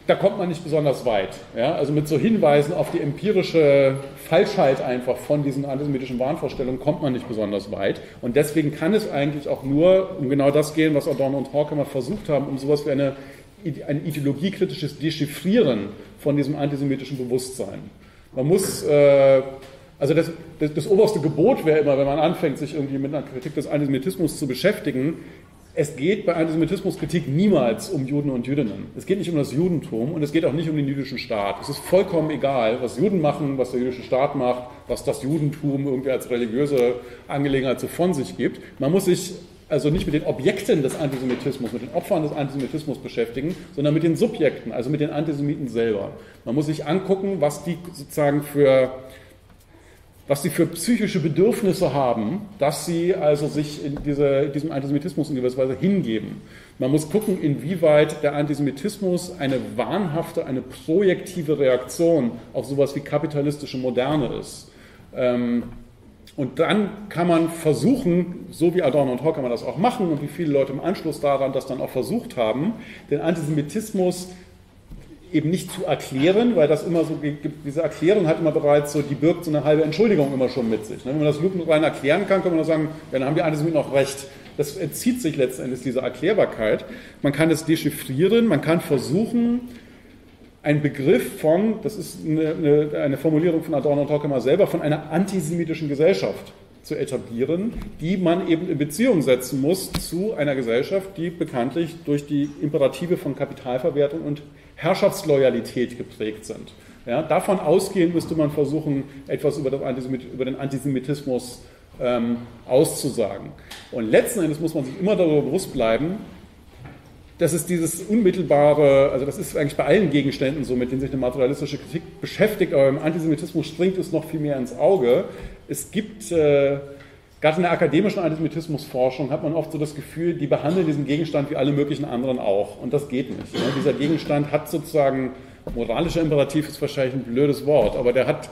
da kommt man nicht besonders weit. Ja? Also mit so Hinweisen auf die empirische Falschheit einfach von diesen antisemitischen Wahnvorstellungen kommt man nicht besonders weit. Und deswegen kann es eigentlich auch nur um genau das gehen, was Adorno und Horkheimer versucht haben, um sowas wie eine, ein ideologiekritisches Dechiffrieren von diesem antisemitischen Bewusstsein. Man muss, äh, also das, das, das oberste Gebot wäre immer, wenn man anfängt, sich irgendwie mit einer Kritik des Antisemitismus zu beschäftigen, es geht bei Antisemitismuskritik niemals um Juden und Jüdinnen. Es geht nicht um das Judentum und es geht auch nicht um den jüdischen Staat. Es ist vollkommen egal, was Juden machen, was der jüdische Staat macht, was das Judentum irgendwie als religiöse Angelegenheit so von sich gibt. Man muss sich also nicht mit den Objekten des Antisemitismus, mit den Opfern des Antisemitismus beschäftigen, sondern mit den Subjekten, also mit den Antisemiten selber. Man muss sich angucken, was die sozusagen für was sie für psychische Bedürfnisse haben, dass sie also sich in diese, diesem Antisemitismus in gewisser Weise hingeben. Man muss gucken, inwieweit der Antisemitismus eine wahnhafte, eine projektive Reaktion auf sowas wie kapitalistische Moderne ist. Ähm, und dann kann man versuchen, so wie Adorno und Horkheimer das auch machen und wie viele Leute im Anschluss daran das dann auch versucht haben, den Antisemitismus eben nicht zu erklären, weil das immer so gibt, diese Erklärung hat immer bereits so, die birgt so eine halbe Entschuldigung immer schon mit sich. Ne? Wenn man das lupenrein erklären kann, kann man nur sagen, dann haben die Antisemiten auch recht. Das entzieht sich letztendlich dieser Erklärbarkeit. Man kann es dechiffrieren, man kann versuchen, einen Begriff von, das ist eine, eine, eine Formulierung von Adorno und Horkheimer selber, von einer antisemitischen Gesellschaft zu etablieren, die man eben in Beziehung setzen muss zu einer Gesellschaft, die bekanntlich durch die Imperative von Kapitalverwertung und Herrschaftsloyalität geprägt sind. Ja, davon ausgehend müsste man versuchen, etwas über, über den Antisemitismus ähm, auszusagen. Und letzten Endes muss man sich immer darüber bewusst bleiben, dass es dieses unmittelbare, also das ist eigentlich bei allen Gegenständen so, mit denen sich eine materialistische Kritik beschäftigt, aber im Antisemitismus springt es noch viel mehr ins Auge. Es gibt äh, Gerade in der akademischen Antisemitismusforschung hat man oft so das Gefühl, die behandeln diesen Gegenstand wie alle möglichen anderen auch. Und das geht nicht. Ne? Dieser Gegenstand hat sozusagen, moralischer Imperativ ist wahrscheinlich ein blödes Wort, aber der hat,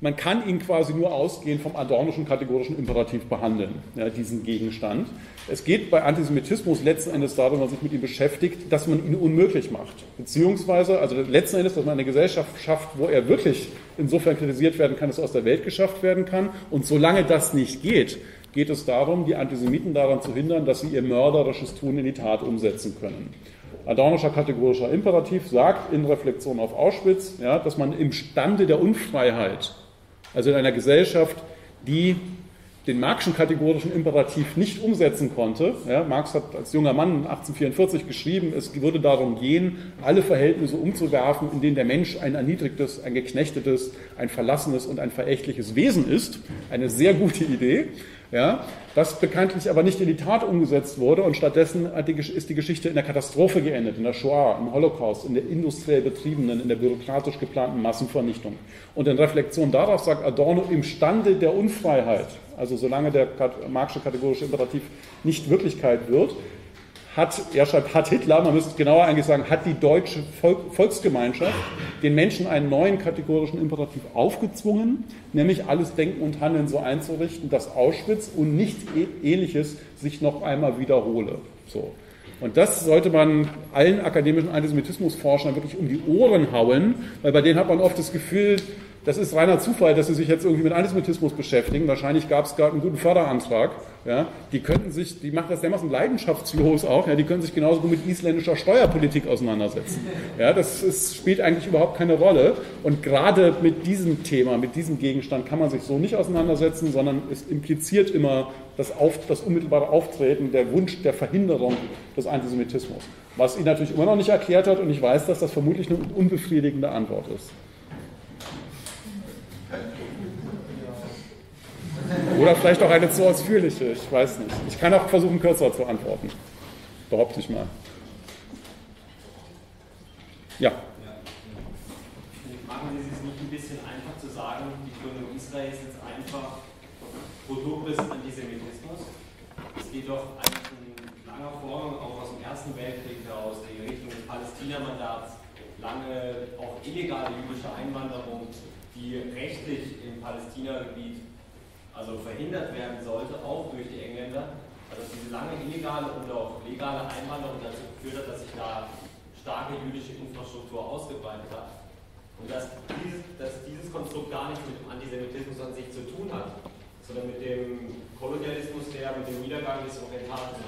man kann ihn quasi nur ausgehend vom adornischen kategorischen Imperativ behandeln, ja, diesen Gegenstand. Es geht bei Antisemitismus letzten Endes darum, wenn man sich mit ihm beschäftigt, dass man ihn unmöglich macht. Beziehungsweise, also letzten Endes, dass man eine Gesellschaft schafft, wo er wirklich insofern kritisiert werden kann, dass es aus der Welt geschafft werden kann. Und solange das nicht geht, geht es darum, die Antisemiten daran zu hindern, dass sie ihr mörderisches Tun in die Tat umsetzen können. Adornischer kategorischer Imperativ sagt in Reflexion auf Auschwitz, ja, dass man im Stande der Unfreiheit, also in einer Gesellschaft, die den Marxischen kategorischen Imperativ nicht umsetzen konnte. Ja, Marx hat als junger Mann 1844 geschrieben, es würde darum gehen, alle Verhältnisse umzuwerfen, in denen der Mensch ein erniedrigtes, ein geknechtetes, ein verlassenes und ein verächtliches Wesen ist. Eine sehr gute Idee ja, das bekanntlich aber nicht in die Tat umgesetzt wurde und stattdessen ist die Geschichte in der Katastrophe geendet, in der Shoah, im Holocaust, in der industriell betriebenen, in der bürokratisch geplanten Massenvernichtung. Und in Reflexion darauf sagt Adorno, im Stande der Unfreiheit, also solange der marxische kategorische Imperativ nicht Wirklichkeit wird, hat, er schreibt, hat Hitler, man müsste genauer eigentlich sagen, hat die deutsche Volksgemeinschaft den Menschen einen neuen kategorischen Imperativ aufgezwungen, nämlich alles Denken und Handeln so einzurichten, dass Auschwitz und nichts Ähnliches sich noch einmal wiederhole. So. Und das sollte man allen akademischen Antisemitismusforschern wirklich um die Ohren hauen, weil bei denen hat man oft das Gefühl, das ist reiner Zufall, dass sie sich jetzt irgendwie mit Antisemitismus beschäftigen. Wahrscheinlich gab es gerade einen guten Förderantrag. Ja, die könnten sich, die machen das dermaßen leidenschaftslos auch, ja, die können sich genauso gut mit isländischer Steuerpolitik auseinandersetzen. Ja, das ist, spielt eigentlich überhaupt keine Rolle. Und gerade mit diesem Thema, mit diesem Gegenstand kann man sich so nicht auseinandersetzen, sondern es impliziert immer das, auf, das unmittelbare Auftreten, der Wunsch der Verhinderung des Antisemitismus. Was ihn natürlich immer noch nicht erklärt hat, und ich weiß, dass das vermutlich eine unbefriedigende Antwort ist. Oder vielleicht auch eine zu ausführliche, ich weiß nicht. Ich kann auch versuchen, kürzer zu antworten. Behaupte ich mal. Ja. Machen Sie es nicht ein bisschen einfach zu sagen, die Gründung Israels ist einfach Produkt des Antisemitismus? Es geht doch eigentlich in langer Form auch aus dem Ersten Weltkrieg heraus, in Richtung des Palästinamandats, lange auch illegale jüdische Einwanderung, die rechtlich im Palästinagebiet also verhindert werden sollte, auch durch die Engländer, also diese lange illegale und auch legale Einwanderung dazu geführt hat, dass sich da starke jüdische Infrastruktur ausgebreitet hat. Und dass dieses, dass dieses Konstrukt gar nichts mit dem Antisemitismus an sich zu tun hat, sondern mit dem Kolonialismus, der mit dem Niedergang des orientalischen,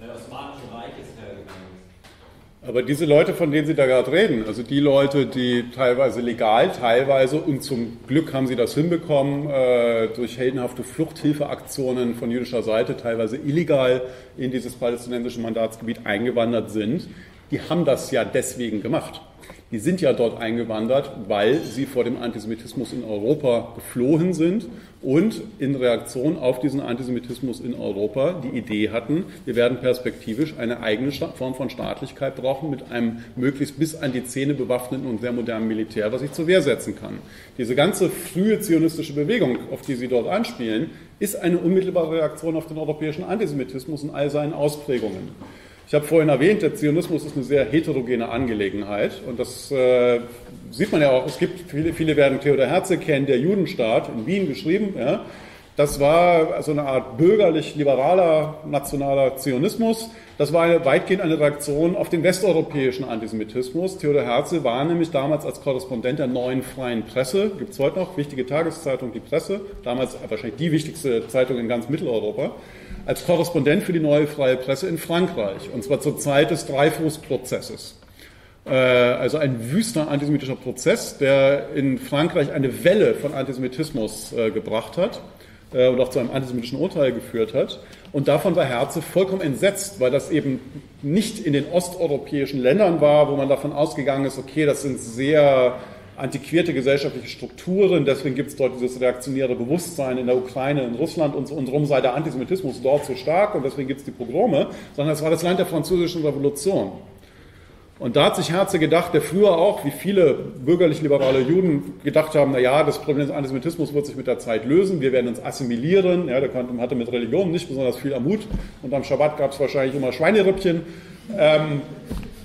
äh, Osmanischen Reiches hergegangen ist. Aber diese Leute, von denen Sie da gerade reden, also die Leute, die teilweise legal, teilweise, und zum Glück haben sie das hinbekommen, äh, durch heldenhafte Fluchthilfeaktionen von jüdischer Seite, teilweise illegal in dieses palästinensische Mandatsgebiet eingewandert sind, die haben das ja deswegen gemacht. Die sind ja dort eingewandert, weil sie vor dem Antisemitismus in Europa geflohen sind und in Reaktion auf diesen Antisemitismus in Europa die Idee hatten, wir werden perspektivisch eine eigene Form von Staatlichkeit brauchen mit einem möglichst bis an die Zähne bewaffneten und sehr modernen Militär, was sich zur Wehr setzen kann. Diese ganze frühe zionistische Bewegung, auf die Sie dort anspielen, ist eine unmittelbare Reaktion auf den europäischen Antisemitismus in all seinen Ausprägungen. Ich habe vorhin erwähnt, der Zionismus ist eine sehr heterogene Angelegenheit und das äh, sieht man ja auch. Es gibt viele, viele werden Theodor Herzl kennen, der Judenstaat in Wien geschrieben. Ja. Das war so eine Art bürgerlich-liberaler nationaler Zionismus. Das war eine, weitgehend eine Reaktion auf den westeuropäischen Antisemitismus. Theodor Herzl war nämlich damals als Korrespondent der neuen freien Presse, gibt es heute noch, wichtige Tageszeitung, die Presse, damals wahrscheinlich die wichtigste Zeitung in ganz Mitteleuropa als Korrespondent für die neue freie Presse in Frankreich, und zwar zur Zeit des Dreyfus-Prozesses. Äh, also ein wüster antisemitischer Prozess, der in Frankreich eine Welle von Antisemitismus äh, gebracht hat äh, und auch zu einem antisemitischen Urteil geführt hat. Und davon war Herze vollkommen entsetzt, weil das eben nicht in den osteuropäischen Ländern war, wo man davon ausgegangen ist, okay, das sind sehr antiquierte gesellschaftliche Strukturen, deswegen gibt es dort dieses reaktionäre Bewusstsein in der Ukraine, in Russland und, und darum sei der Antisemitismus dort so stark und deswegen gibt es die Pogrome, sondern es war das Land der französischen Revolution. Und da hat sich Herze gedacht, der früher auch, wie viele bürgerlich-liberale Juden gedacht haben, na ja, das Problem des Antisemitismus wird sich mit der Zeit lösen, wir werden uns assimilieren. Ja, der hatte mit Religion nicht besonders viel Mut und am Schabbat gab es wahrscheinlich immer Schweinerippchen. Ähm,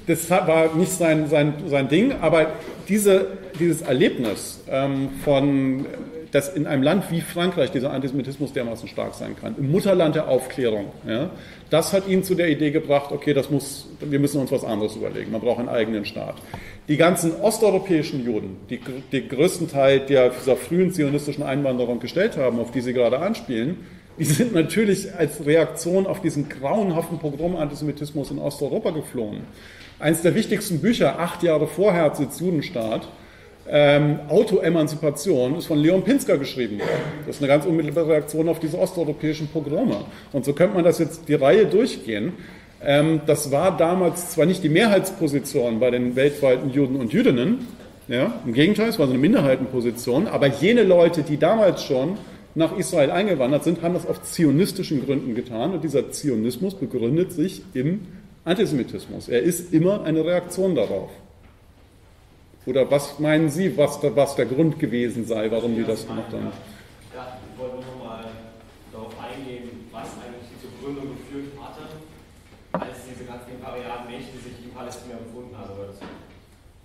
das war nicht sein, sein, sein Ding, aber diese, dieses Erlebnis ähm, von dass in einem Land wie Frankreich dieser Antisemitismus dermaßen stark sein kann, im Mutterland der Aufklärung. Ja, das hat ihn zu der Idee gebracht, okay, das muss, wir müssen uns was anderes überlegen, man braucht einen eigenen Staat. Die ganzen osteuropäischen Juden, die den größten Teil der, dieser frühen zionistischen Einwanderung gestellt haben, auf die Sie gerade anspielen, die sind natürlich als Reaktion auf diesen grauenhaften Pogrom-Antisemitismus in Osteuropa geflohen. Eines der wichtigsten Bücher, acht Jahre vorher als Judenstaat, ähm, Autoemanzipation, ist von Leon Pinsker geschrieben worden. Das ist eine ganz unmittelbare Reaktion auf diese osteuropäischen Pogrome. Und so könnte man das jetzt die Reihe durchgehen. Ähm, das war damals zwar nicht die Mehrheitsposition bei den weltweiten Juden und Jüdinnen, ja, im Gegenteil, es war so eine Minderheitenposition, aber jene Leute, die damals schon nach Israel eingewandert sind, haben das auf zionistischen Gründen getan und dieser Zionismus begründet sich im Antisemitismus. Er ist immer eine Reaktion darauf. Oder was meinen Sie, was, was der Grund gewesen sei, warum die das gemacht haben? Ja, ich wollte nur mal darauf eingehen, was eigentlich zur Gründung geführt hatte, als diese ganzen imperialen Mächte sich in Palästina befunden haben. Das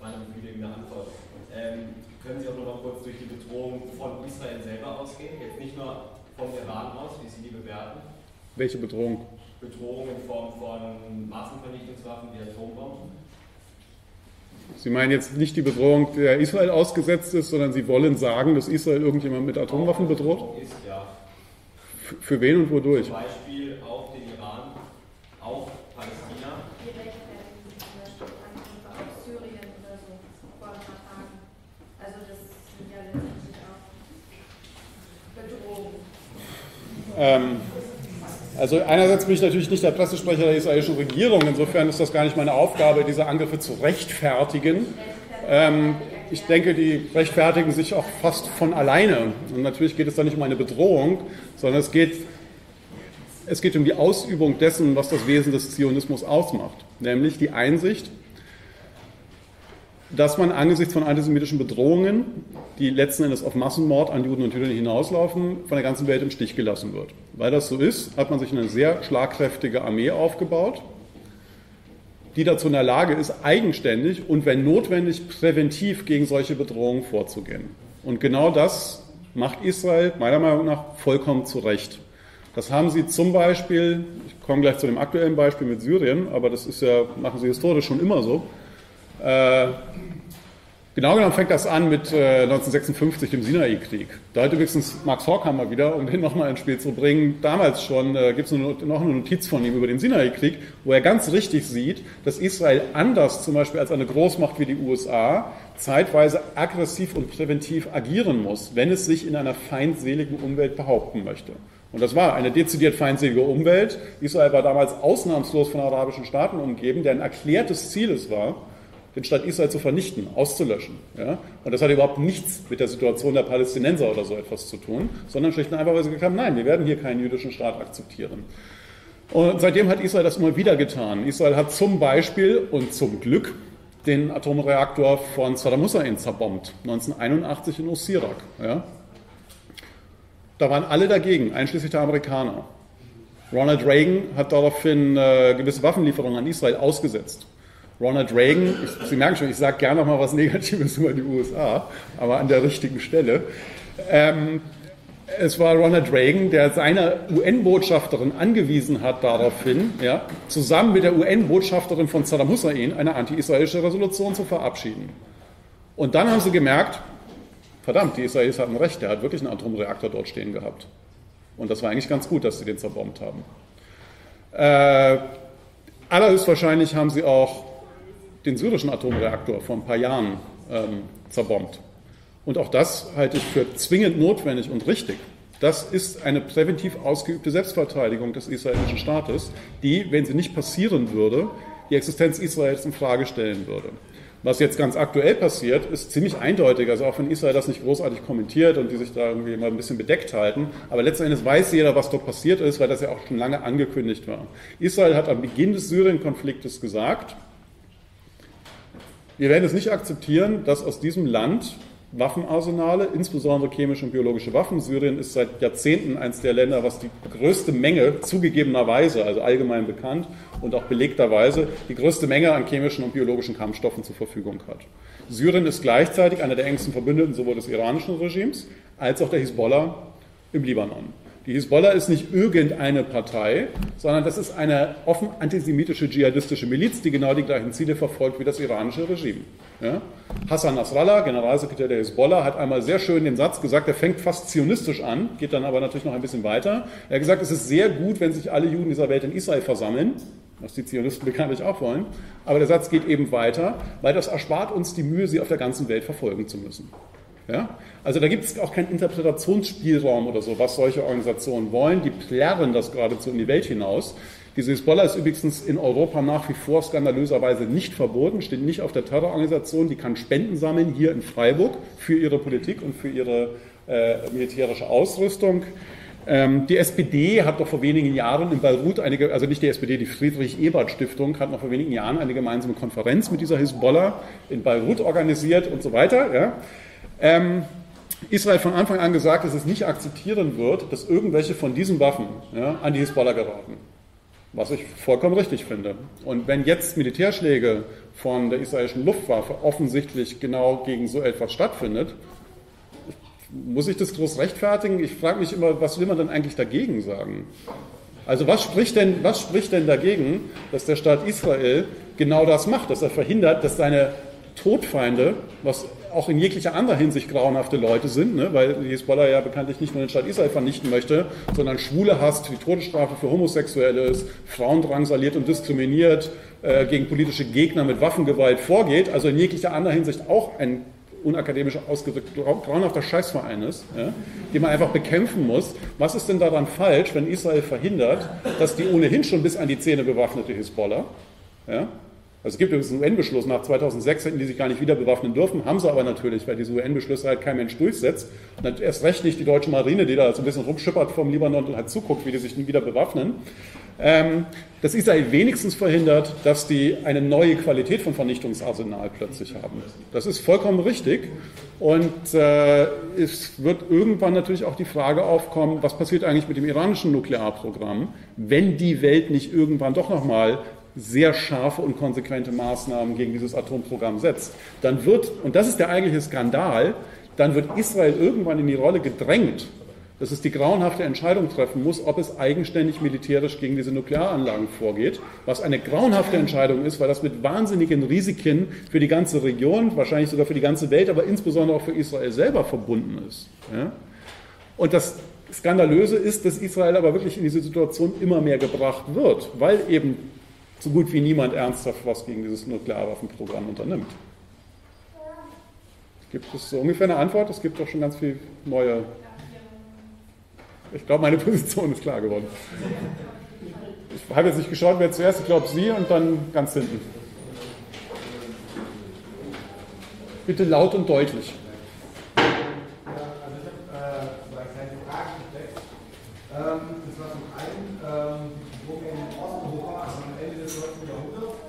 war eine befriedigende Antwort. Ähm, können Sie auch noch mal kurz durch die Bedrohung von Israel selber ausgehen? Jetzt nicht nur vom Iran aus, wie Sie die bewerten. Welche Bedrohung? Bedrohung in Form von Massenvernichtungswaffen wie Atombomben. Sie meinen jetzt nicht die Bedrohung, der Israel ausgesetzt ist, sondern Sie wollen sagen, dass Israel irgendjemand mit Atomwaffen bedroht? Ist, ja. Für wen und wodurch? Zum Beispiel auch den Iran, auch Palästina. Die rechtfertigen sich zum Beispiel Angriffe auf Syrien oder so vor ein paar Tagen. Also das sind ja letztendlich auch Bedrohungen. Ähm, also einerseits bin ich natürlich nicht der Pressesprecher der israelischen Regierung, insofern ist das gar nicht meine Aufgabe, diese Angriffe zu rechtfertigen. Ähm, ich denke, die rechtfertigen sich auch fast von alleine. Und natürlich geht es da nicht um eine Bedrohung, sondern es geht, es geht um die Ausübung dessen, was das Wesen des Zionismus ausmacht, nämlich die Einsicht, dass man angesichts von antisemitischen Bedrohungen, die letzten Endes auf Massenmord an Juden und Jüdinnen hinauslaufen, von der ganzen Welt im Stich gelassen wird. Weil das so ist, hat man sich eine sehr schlagkräftige Armee aufgebaut, die dazu in der Lage ist, eigenständig und wenn notwendig präventiv gegen solche Bedrohungen vorzugehen. Und genau das macht Israel meiner Meinung nach vollkommen zu Recht. Das haben sie zum Beispiel, ich komme gleich zu dem aktuellen Beispiel mit Syrien, aber das ist ja, machen sie historisch schon immer so, genau genommen fängt das an mit äh, 1956, dem Sinai-Krieg. Da hat übrigens Max Horkheimer wieder, um den nochmal ins Spiel zu bringen, damals schon äh, gibt es noch eine Notiz von ihm über den Sinai-Krieg, wo er ganz richtig sieht, dass Israel anders zum Beispiel als eine Großmacht wie die USA zeitweise aggressiv und präventiv agieren muss, wenn es sich in einer feindseligen Umwelt behaupten möchte. Und das war eine dezidiert feindselige Umwelt. Israel war damals ausnahmslos von arabischen Staaten umgeben, deren erklärtes Ziel es war, den Staat Israel zu vernichten, auszulöschen. Ja? Und das hat überhaupt nichts mit der Situation der Palästinenser oder so etwas zu tun, sondern schlicht und einfach, weil sie gesagt haben, nein, wir werden hier keinen jüdischen Staat akzeptieren. Und seitdem hat Israel das immer wieder getan. Israel hat zum Beispiel und zum Glück den Atomreaktor von Saddam Hussein zerbombt, 1981 in Osirak. Ja? Da waren alle dagegen, einschließlich der Amerikaner. Ronald Reagan hat daraufhin äh, gewisse Waffenlieferungen an Israel ausgesetzt. Ronald Reagan, ich, Sie merken schon, ich sage gerne noch mal was Negatives über die USA, aber an der richtigen Stelle. Ähm, es war Ronald Reagan, der seine UN-Botschafterin angewiesen hat daraufhin, ja, zusammen mit der UN-Botschafterin von Saddam Hussein eine anti-israelische Resolution zu verabschieden. Und dann haben sie gemerkt, verdammt, die Israelis hatten recht, der hat wirklich einen Atomreaktor dort stehen gehabt. Und das war eigentlich ganz gut, dass sie den zerbombt haben. Äh, allerhöchstwahrscheinlich haben sie auch den syrischen Atomreaktor vor ein paar Jahren ähm, zerbombt. Und auch das halte ich für zwingend notwendig und richtig. Das ist eine präventiv ausgeübte Selbstverteidigung des israelischen Staates, die, wenn sie nicht passieren würde, die Existenz Israels in Frage stellen würde. Was jetzt ganz aktuell passiert, ist ziemlich eindeutig. Also auch wenn Israel das nicht großartig kommentiert und die sich da irgendwie mal ein bisschen bedeckt halten. Aber letzten Endes weiß jeder, was dort passiert ist, weil das ja auch schon lange angekündigt war. Israel hat am Beginn des Syrien-Konfliktes gesagt, wir werden es nicht akzeptieren, dass aus diesem Land Waffenarsenale, insbesondere chemische und biologische Waffen. Syrien ist seit Jahrzehnten eines der Länder, was die größte Menge, zugegebenerweise, also allgemein bekannt und auch belegterweise, die größte Menge an chemischen und biologischen Kampfstoffen zur Verfügung hat. Syrien ist gleichzeitig einer der engsten Verbündeten sowohl des iranischen Regimes als auch der Hisbollah im Libanon. Die Hisbollah ist nicht irgendeine Partei, sondern das ist eine offen antisemitische dschihadistische Miliz, die genau die gleichen Ziele verfolgt wie das iranische Regime. Ja? Hassan Nasrallah, Generalsekretär der Hisbollah, hat einmal sehr schön den Satz gesagt, er fängt fast zionistisch an, geht dann aber natürlich noch ein bisschen weiter. Er hat gesagt, es ist sehr gut, wenn sich alle Juden dieser Welt in Israel versammeln, was die Zionisten bekanntlich auch wollen. Aber der Satz geht eben weiter, weil das erspart uns die Mühe, sie auf der ganzen Welt verfolgen zu müssen. Ja? Also da gibt es auch keinen Interpretationsspielraum oder so, was solche Organisationen wollen. Die plärren das geradezu in die Welt hinaus. Diese Hisbollah ist übrigens in Europa nach wie vor skandalöserweise nicht verboten, steht nicht auf der Terrororganisation. Die kann Spenden sammeln hier in Freiburg für ihre Politik und für ihre äh, militärische Ausrüstung. Ähm, die SPD hat doch vor wenigen Jahren in Beirut einige, also nicht die SPD, die Friedrich-Ebert-Stiftung hat noch vor wenigen Jahren eine gemeinsame Konferenz mit dieser Hisbollah in Beirut organisiert und so weiter. Ja. Ähm, Israel von Anfang an gesagt, dass es nicht akzeptieren wird, dass irgendwelche von diesen Waffen ja, an die Hisbollah geraten. Was ich vollkommen richtig finde. Und wenn jetzt Militärschläge von der israelischen Luftwaffe offensichtlich genau gegen so etwas stattfindet, muss ich das groß rechtfertigen? Ich frage mich immer, was will man denn eigentlich dagegen sagen? Also was spricht, denn, was spricht denn dagegen, dass der Staat Israel genau das macht, dass er verhindert, dass seine Todfeinde, was auch in jeglicher anderer Hinsicht grauenhafte Leute sind, ne? weil die Hezbollah ja bekanntlich nicht nur den Staat Israel vernichten möchte, sondern Schwule hasst, die Todesstrafe für Homosexuelle ist, Frauen drangsaliert und diskriminiert, äh, gegen politische Gegner mit Waffengewalt vorgeht, also in jeglicher anderer Hinsicht auch ein unakademisch ausgedrückt grauenhafter Scheißverein ist, ja, den man einfach bekämpfen muss. Was ist denn daran falsch, wenn Israel verhindert, dass die ohnehin schon bis an die Zähne bewaffnete Hisbollah ja, also es gibt übrigens einen UN-Beschluss, nach 2006 hätten die sich gar nicht wieder bewaffnen dürfen, haben sie aber natürlich, weil diese UN-Beschlüsse halt kein Mensch durchsetzt. Und dann erst recht nicht die deutsche Marine, die da so ein bisschen rumschippert vom Libanon und halt zuguckt, wie die sich wieder bewaffnen. Ähm, dass Israel wenigstens verhindert, dass die eine neue Qualität von Vernichtungsarsenal plötzlich haben. Das ist vollkommen richtig. Und äh, es wird irgendwann natürlich auch die Frage aufkommen, was passiert eigentlich mit dem iranischen Nuklearprogramm, wenn die Welt nicht irgendwann doch nochmal sehr scharfe und konsequente Maßnahmen gegen dieses Atomprogramm setzt, dann wird, und das ist der eigentliche Skandal, dann wird Israel irgendwann in die Rolle gedrängt, dass es die grauenhafte Entscheidung treffen muss, ob es eigenständig militärisch gegen diese Nuklearanlagen vorgeht, was eine grauenhafte Entscheidung ist, weil das mit wahnsinnigen Risiken für die ganze Region, wahrscheinlich sogar für die ganze Welt, aber insbesondere auch für Israel selber verbunden ist. Ja? Und das Skandalöse ist, dass Israel aber wirklich in diese Situation immer mehr gebracht wird, weil eben so gut wie niemand ernsthaft was gegen dieses Nuklearwaffenprogramm unternimmt. Gibt es so ungefähr eine Antwort? Es gibt doch schon ganz viel neue. Ich glaube, meine Position ist klar geworden. Ich habe jetzt nicht geschaut, wer zuerst. Ich glaube, Sie und dann ganz hinten. Bitte laut und deutlich. Ja, also ich habe äh, zwei kleine Fragen gestellt. Ähm, das war zum einen, ähm, wo wir in Osteuropa also am Ende des 19. Jahrhunderts.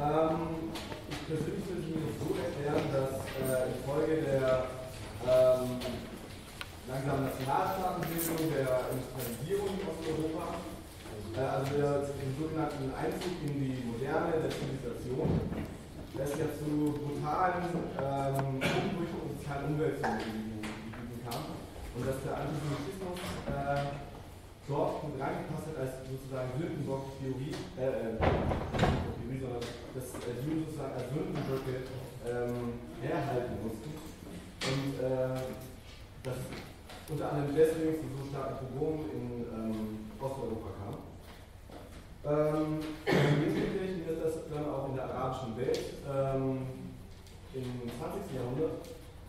Ähm, ich persönlich würde es mir so erklären, dass äh, infolge der ähm, langsamen Nationalstaatenbildung, der Industrialisierung in Osteuropa, äh, also der, dem sogenannten Einzug in die Moderne der Zivilisation, das ja zu brutalen ähm, Umbrüchen und sozialen Umweltveränderungen kam und dass der Antisemitismus äh, dort gut reingepasst hat als sozusagen Sündenbock-Theorie, äh, äh, Theorie, sondern dass äh, Juden sozusagen als Sündenböcke ähm, herhalten mussten. Und äh, das unter anderem deswegen zu so starken Pogromen in ähm, Osteuropa kam. Ähm, Wesentlichen ist das dann auch in der arabischen Welt ähm, im 20. Jahrhundert,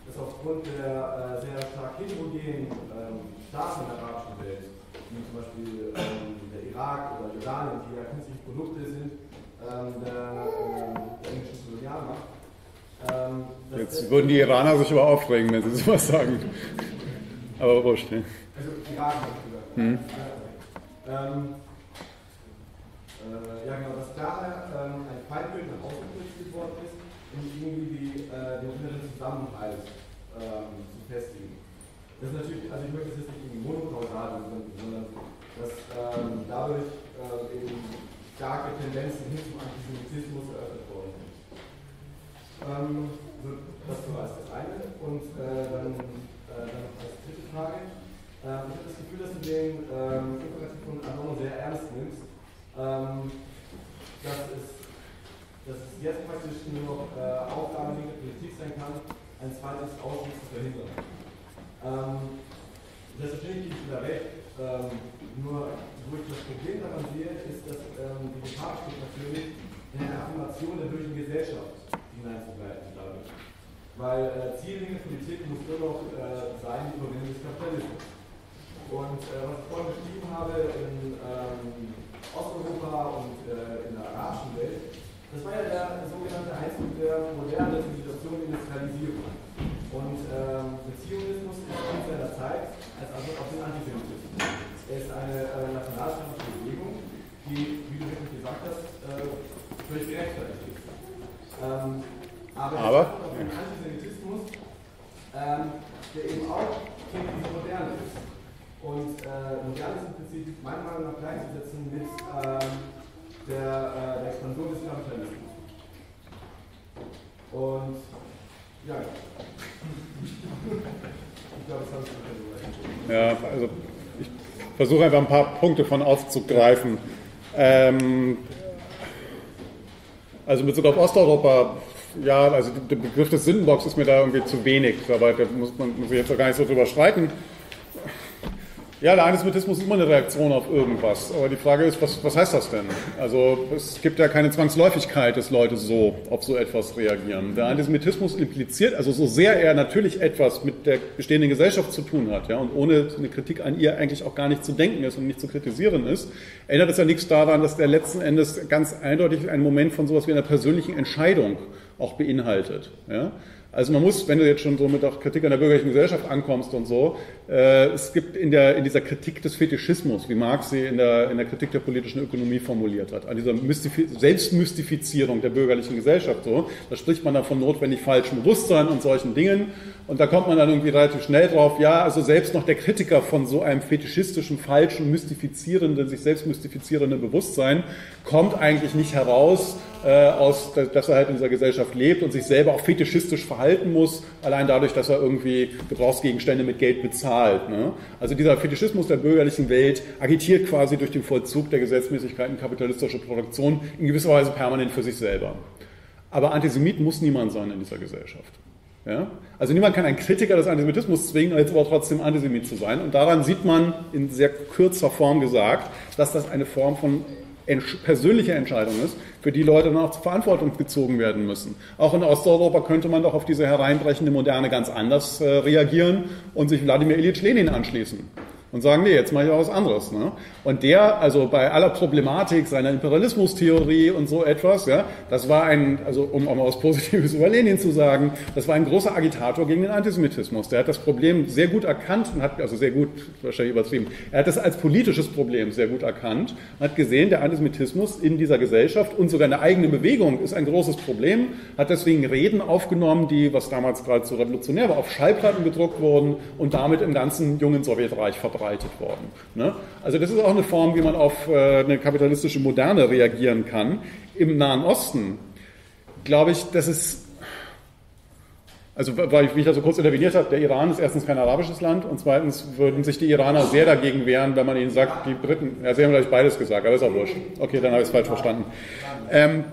dass aufgrund der äh, sehr stark heterogenen ähm, Staaten der arabischen Welt wie zum Beispiel ähm, der Irak oder Jordanien, die ja künstliche Produkte sind ähm, der, ähm, der englischen Kolonialmacht. Ähm, Jetzt würden die Iraner sich aber aufregen, wenn sie sowas sagen. Aber wurscht, ne? Also Irak habe ich gesagt. Hm. Ähm, äh, ja genau, dass daher ähm, ein Feindbild nach außen gerichtet worden ist, um irgendwie die, äh, den inneren Zusammenhalt ähm, zu festigen. Das ist natürlich, also ich möchte das jetzt nicht irgendwie monokausal begründen, sondern dass ähm, dadurch äh, eben starke Tendenzen hin zum Antisemitismus eröffnet worden sind. Ähm, so, das war als das eine. Und äh, dann, äh, dann als Frage. Ähm, ich habe das Gefühl, dass du den ähm, Imperativ von Adorno sehr ernst nimmst. Ähm, dass, es, dass es jetzt praktisch nur noch äh, Aufgabe der Politik sein kann, ein zweites Ausschluss zu verhindern. Ähm, selbstverständlich gebe ich da recht. Ähm, nur, wo ich das Problem daran sehe, ist, dass ähm, die Gefahr besteht natürlich, in eine Affirmation der bürgerlichen Gesellschaft hineinzugleiten dadurch. Weil äh, Ziel der Politik muss nur noch äh, sein, die Überwindung des Kapitalismus. Und äh, was ich vorhin beschrieben habe in ähm, Osteuropa und äh, in der arabischen Welt, das war ja der sogenannte Einzug der modernen in Industrialisierung. Und ähm, der Zionismus ist in seiner Zeit als Antwort auf den Antisemitismus. Er ist eine äh, nationalstaatliche Bewegung, die, wie du wirklich gesagt hast, äh, völlig gerechtfertigt ist. Ähm, aber, aber auf den Antisemitismus, ähm, der eben auch diese Moderne ist. Und äh, Moderne ist im Prinzip meiner Meinung nach gleichzusetzen mit ähm, der, äh, der Expansion des Kapitalismus. Und ja, ich glaube, das habe ich Ja, also ich versuche einfach ein paar Punkte von aufzugreifen. Ähm, also in Bezug auf Osteuropa, ja, also der Begriff des Sündenbocks ist mir da irgendwie zu wenig, aber da muss man muss jetzt gar nicht so drüber streiten. Ja, der Antisemitismus ist immer eine Reaktion auf irgendwas. Aber die Frage ist, was, was heißt das denn? Also es gibt ja keine Zwangsläufigkeit, dass Leute so auf so etwas reagieren. Der Antisemitismus impliziert, also so sehr er natürlich etwas mit der bestehenden Gesellschaft zu tun hat, ja, und ohne eine Kritik an ihr eigentlich auch gar nicht zu denken ist und nicht zu kritisieren ist, ändert es ja nichts daran, dass der letzten Endes ganz eindeutig einen Moment von sowas wie einer persönlichen Entscheidung auch beinhaltet. Ja? Also man muss, wenn du jetzt schon so mit auch Kritik an der bürgerlichen Gesellschaft ankommst und so, es gibt in, der, in dieser Kritik des Fetischismus, wie Marx sie in der, in der Kritik der politischen Ökonomie formuliert hat, an dieser Mystifi Selbstmystifizierung der bürgerlichen Gesellschaft, so, da spricht man dann von notwendig falschem Bewusstsein und solchen Dingen und da kommt man dann irgendwie relativ schnell drauf, ja, also selbst noch der Kritiker von so einem fetischistischen, falschen, mystifizierenden, sich selbst mystifizierenden Bewusstsein kommt eigentlich nicht heraus, äh, aus, dass er halt in dieser Gesellschaft lebt und sich selber auch fetischistisch verhalten muss, allein dadurch, dass er irgendwie Gebrauchsgegenstände mit Geld bezahlt. Ne? Also dieser Fetischismus der bürgerlichen Welt agitiert quasi durch den Vollzug der Gesetzmäßigkeiten kapitalistischer Produktion in gewisser Weise permanent für sich selber. Aber Antisemit muss niemand sein in dieser Gesellschaft. Ja? Also niemand kann einen Kritiker des Antisemitismus zwingen, jetzt aber trotzdem Antisemit zu sein. Und daran sieht man in sehr kürzer Form gesagt, dass das eine Form von persönliche Entscheidung ist, für die Leute dann auch zur Verantwortung gezogen werden müssen. Auch in Osteuropa könnte man doch auf diese hereinbrechende Moderne ganz anders äh, reagieren und sich Wladimir Ilyich Lenin anschließen und sagen, nee, jetzt mache ich auch was anderes. Ne? Und der, also bei aller Problematik seiner Imperialismustheorie und so etwas, ja, das war ein, also um auch mal was Positives über Lenin zu sagen, das war ein großer Agitator gegen den Antisemitismus. Der hat das Problem sehr gut erkannt und hat, also sehr gut, wahrscheinlich übertrieben, er hat das als politisches Problem sehr gut erkannt und hat gesehen, der Antisemitismus in dieser Gesellschaft und sogar in der eigenen Bewegung ist ein großes Problem, hat deswegen Reden aufgenommen, die, was damals gerade so revolutionär war, auf Schallplatten gedruckt wurden und damit im ganzen jungen Sowjetreich verbreitet worden. Ne? Also das ist auch eine Form, wie man auf äh, eine kapitalistische Moderne reagieren kann. Im Nahen Osten glaube ich, dass es also, weil ich, wie ich da so kurz interveniert habe, der Iran ist erstens kein arabisches Land und zweitens würden sich die Iraner sehr dagegen wehren, wenn man ihnen sagt, die Briten, ja, sie haben gleich beides gesagt, aber ist auch wurscht. Okay, dann habe ich es falsch verstanden. Ähm,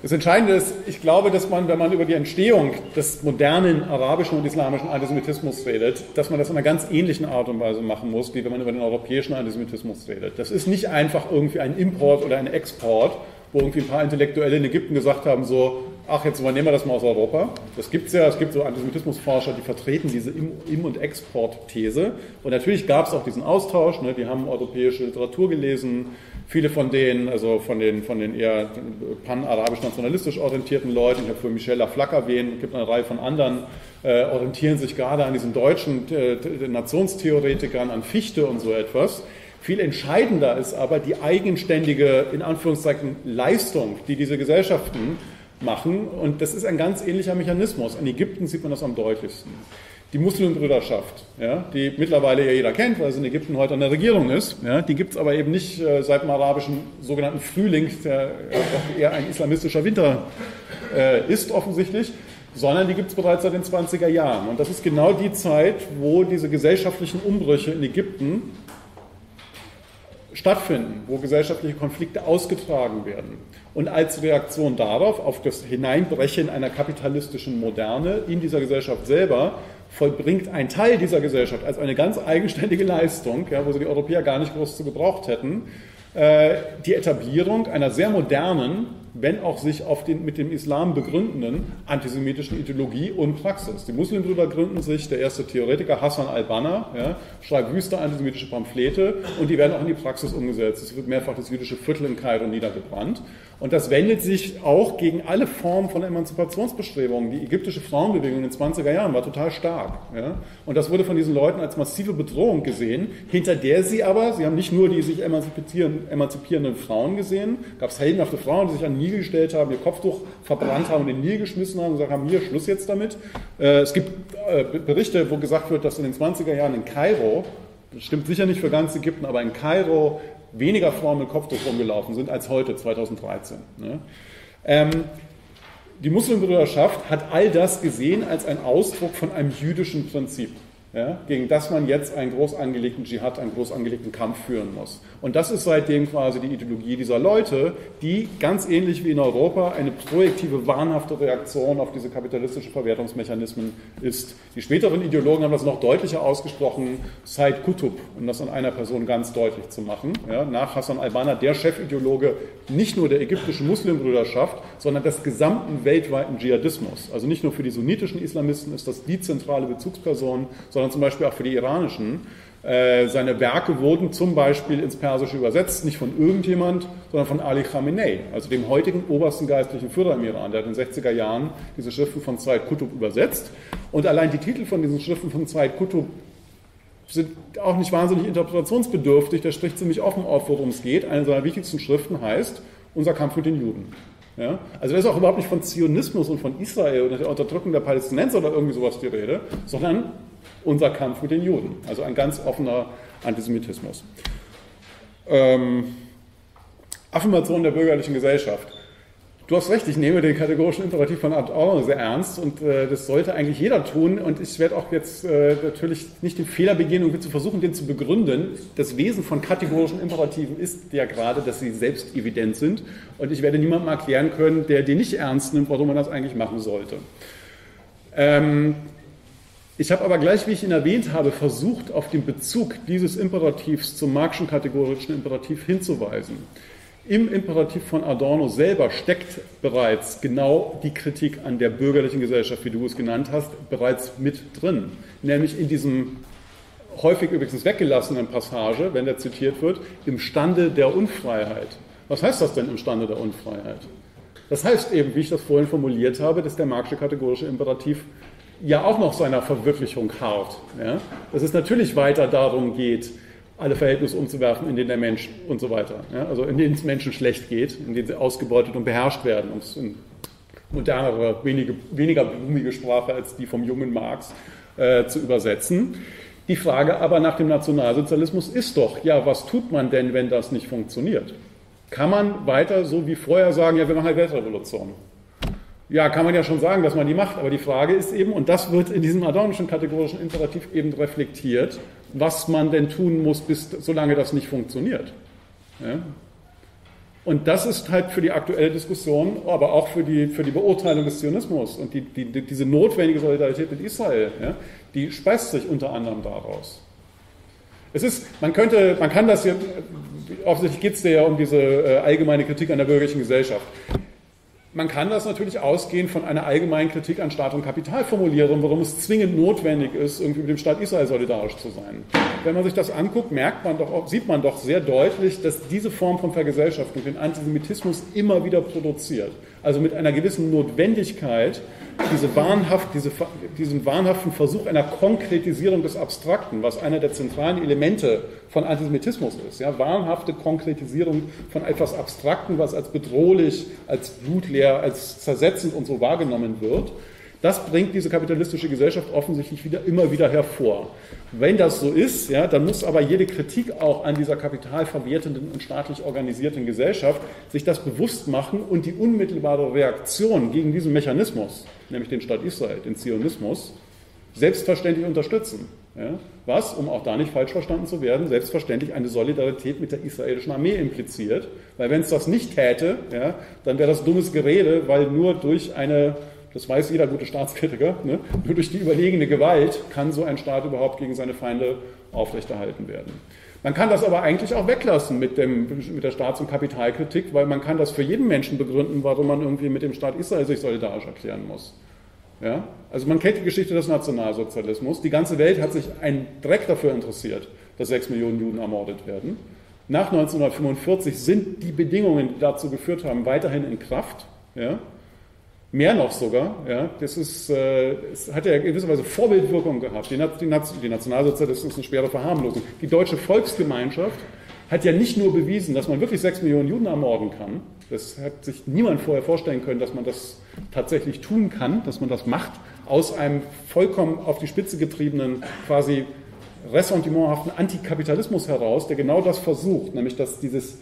das Entscheidende ist, ich glaube, dass man, wenn man über die Entstehung des modernen arabischen und islamischen Antisemitismus redet, dass man das in einer ganz ähnlichen Art und Weise machen muss, wie wenn man über den europäischen Antisemitismus redet. Das ist nicht einfach irgendwie ein Import oder ein Export, wo irgendwie ein paar Intellektuelle in Ägypten gesagt haben, so, ach, jetzt übernehmen wir das mal aus Europa. Das gibt es ja, es gibt so Antisemitismusforscher, die vertreten diese Im- und Export-These. Und natürlich gab es auch diesen Austausch, ne, die haben europäische Literatur gelesen, Viele von denen, also von den, von den eher pan-arabisch-nationalistisch orientierten Leuten, ich habe für Michel Laflack erwähnt, es gibt eine Reihe von anderen, äh, orientieren sich gerade an diesen deutschen äh, Nationstheoretikern, an Fichte und so etwas. Viel entscheidender ist aber die eigenständige, in Anführungszeichen, Leistung, die diese Gesellschaften machen. Und das ist ein ganz ähnlicher Mechanismus. In Ägypten sieht man das am deutlichsten. Die Muslimbrüderschaft, ja, die mittlerweile ja jeder kennt, weil es in Ägypten heute an der Regierung ist, ja, die gibt es aber eben nicht äh, seit dem arabischen sogenannten Frühling, der äh, eher ein islamistischer Winter äh, ist offensichtlich, sondern die gibt es bereits seit den 20er Jahren. Und das ist genau die Zeit, wo diese gesellschaftlichen Umbrüche in Ägypten stattfinden, wo gesellschaftliche Konflikte ausgetragen werden. Und als Reaktion darauf, auf das Hineinbrechen einer kapitalistischen Moderne in dieser Gesellschaft selber, vollbringt ein Teil dieser Gesellschaft als eine ganz eigenständige Leistung, ja, wo sie die Europäer gar nicht groß zu gebraucht hätten, äh, die Etablierung einer sehr modernen, wenn auch sich auf den mit dem Islam begründenden antisemitischen Ideologie und Praxis. Die Muslimbrüder gründen sich, der erste Theoretiker Hassan al-Banna ja, schreibt wüste antisemitische Pamphlete und die werden auch in die Praxis umgesetzt. Es wird mehrfach das jüdische Viertel in Kairo niedergebrannt. Und das wendet sich auch gegen alle Formen von Emanzipationsbestrebungen. Die ägyptische Frauenbewegung in den 20er Jahren war total stark. Ja? Und das wurde von diesen Leuten als massive Bedrohung gesehen, hinter der sie aber, sie haben nicht nur die sich emanzipierenden Frauen gesehen, gab es heldenhafte Frauen, die sich an Nil gestellt haben, ihr Kopftuch verbrannt haben und in den Nil geschmissen haben und gesagt haben, hier, Schluss jetzt damit. Äh, es gibt äh, Berichte, wo gesagt wird, dass in den 20er Jahren in Kairo, das stimmt sicher nicht für ganz Ägypten, aber in Kairo weniger Frauen mit Kopftuch rumgelaufen sind als heute, 2013. Ne? Ähm, die Muslimbrüderschaft hat all das gesehen als ein Ausdruck von einem jüdischen Prinzip ja, gegen das man jetzt einen groß angelegten Dschihad, einen groß angelegten Kampf führen muss. Und das ist seitdem quasi die Ideologie dieser Leute, die ganz ähnlich wie in Europa eine projektive, wahnhafte Reaktion auf diese kapitalistischen Verwertungsmechanismen ist. Die späteren Ideologen haben das noch deutlicher ausgesprochen, Said Qutb, um das an einer Person ganz deutlich zu machen. Ja, nach Hassan al-Banna der Chefideologe nicht nur der ägyptischen Muslimbrüderschaft, sondern des gesamten weltweiten Dschihadismus. Also nicht nur für die sunnitischen Islamisten ist das die zentrale Bezugsperson, sondern zum Beispiel auch für die iranischen. Äh, seine Werke wurden zum Beispiel ins Persische übersetzt, nicht von irgendjemand, sondern von Ali Khamenei, also dem heutigen obersten geistlichen Führer im Iran. Der hat in den 60er Jahren diese Schriften von Said Qutb übersetzt. Und allein die Titel von diesen Schriften von Said Qutb sind auch nicht wahnsinnig interpretationsbedürftig. Der spricht ziemlich offen auf, worum es geht. Eine seiner wichtigsten Schriften heißt Unser Kampf mit den Juden. Ja? Also da ist auch überhaupt nicht von Zionismus und von Israel oder der Unterdrückung der Palästinenser oder irgendwie sowas die Rede, sondern unser Kampf mit den Juden. Also ein ganz offener Antisemitismus. Ähm, Affirmation der bürgerlichen Gesellschaft. Du hast recht, ich nehme den kategorischen Imperativ von Adorno sehr ernst und äh, das sollte eigentlich jeder tun. Und ich werde auch jetzt äh, natürlich nicht den Fehler begehen und zu versuchen, den zu begründen. Das Wesen von kategorischen Imperativen ist ja gerade, dass sie selbst evident sind. Und ich werde niemandem erklären können, der den nicht ernst nimmt, warum man das eigentlich machen sollte. Ähm, ich habe aber gleich, wie ich ihn erwähnt habe, versucht, auf den Bezug dieses Imperativs zum Marxischen kategorischen Imperativ hinzuweisen. Im Imperativ von Adorno selber steckt bereits genau die Kritik an der bürgerlichen Gesellschaft, wie du es genannt hast, bereits mit drin. Nämlich in diesem häufig übrigens weggelassenen Passage, wenn der zitiert wird, im Stande der Unfreiheit. Was heißt das denn im Stande der Unfreiheit? Das heißt eben, wie ich das vorhin formuliert habe, dass der Marxische kategorische Imperativ ja auch noch seiner Verwirklichung harrt. Ja? Dass es natürlich weiter darum geht, alle Verhältnisse umzuwerfen, in denen der Mensch und so weiter, ja? also in denen es Menschen schlecht geht, in denen sie ausgebeutet und beherrscht werden, um es in modernere, wenige, weniger blumige Sprache als die vom jungen Marx äh, zu übersetzen. Die Frage aber nach dem Nationalsozialismus ist doch, ja, was tut man denn, wenn das nicht funktioniert? Kann man weiter so wie vorher sagen, ja, wir machen eine Weltrevolution? Ja, kann man ja schon sagen, dass man die macht, aber die Frage ist eben, und das wird in diesem adornischen kategorischen Imperativ eben reflektiert, was man denn tun muss, bis, solange das nicht funktioniert. Ja? Und das ist halt für die aktuelle Diskussion, aber auch für die, für die Beurteilung des Zionismus und die, die, diese notwendige Solidarität mit Israel, ja, die speist sich unter anderem daraus. Es ist, man könnte, man kann das hier, offensichtlich geht es ja um diese äh, allgemeine Kritik an der bürgerlichen Gesellschaft. Man kann das natürlich ausgehend von einer allgemeinen Kritik an Staat und Kapital formulieren, warum es zwingend notwendig ist, irgendwie mit dem Staat Israel solidarisch zu sein. Wenn man sich das anguckt, merkt man doch, sieht man doch sehr deutlich, dass diese Form von Vergesellschaftung den Antisemitismus immer wieder produziert. Also mit einer gewissen Notwendigkeit diese wahnhaft, diese, diesen wahnhaften Versuch einer Konkretisierung des Abstrakten, was einer der zentralen Elemente von Antisemitismus ist. Ja, wahnhafte Konkretisierung von etwas Abstrakten, was als bedrohlich, als blutleer, als zersetzend und so wahrgenommen wird. Das bringt diese kapitalistische Gesellschaft offensichtlich wieder, immer wieder hervor. Wenn das so ist, ja, dann muss aber jede Kritik auch an dieser kapitalverwertenden und staatlich organisierten Gesellschaft sich das bewusst machen und die unmittelbare Reaktion gegen diesen Mechanismus, nämlich den Staat Israel, den Zionismus, selbstverständlich unterstützen. Ja, was, um auch da nicht falsch verstanden zu werden, selbstverständlich eine Solidarität mit der israelischen Armee impliziert. Weil wenn es das nicht täte, ja, dann wäre das dummes Gerede, weil nur durch eine das weiß jeder gute Staatskritiker, ne? nur durch die überlegene Gewalt kann so ein Staat überhaupt gegen seine Feinde aufrechterhalten werden. Man kann das aber eigentlich auch weglassen mit, dem, mit der Staats- und Kapitalkritik, weil man kann das für jeden Menschen begründen, warum man irgendwie mit dem Staat Israel sich solidarisch erklären muss. Ja? Also man kennt die Geschichte des Nationalsozialismus. Die ganze Welt hat sich einen Dreck dafür interessiert, dass sechs Millionen Juden ermordet werden. Nach 1945 sind die Bedingungen, die dazu geführt haben, weiterhin in Kraft. Ja? Mehr noch sogar, ja, das ist, äh, es hat ja in gewisser Weise Vorbildwirkung gehabt. Die, die, die Nationalsozialismus ist eine schwere Verharmlosung. Die deutsche Volksgemeinschaft hat ja nicht nur bewiesen, dass man wirklich sechs Millionen Juden ermorden kann. Das hat sich niemand vorher vorstellen können, dass man das tatsächlich tun kann, dass man das macht, aus einem vollkommen auf die Spitze getriebenen, quasi ressentimenthaften Antikapitalismus heraus, der genau das versucht, nämlich dass dieses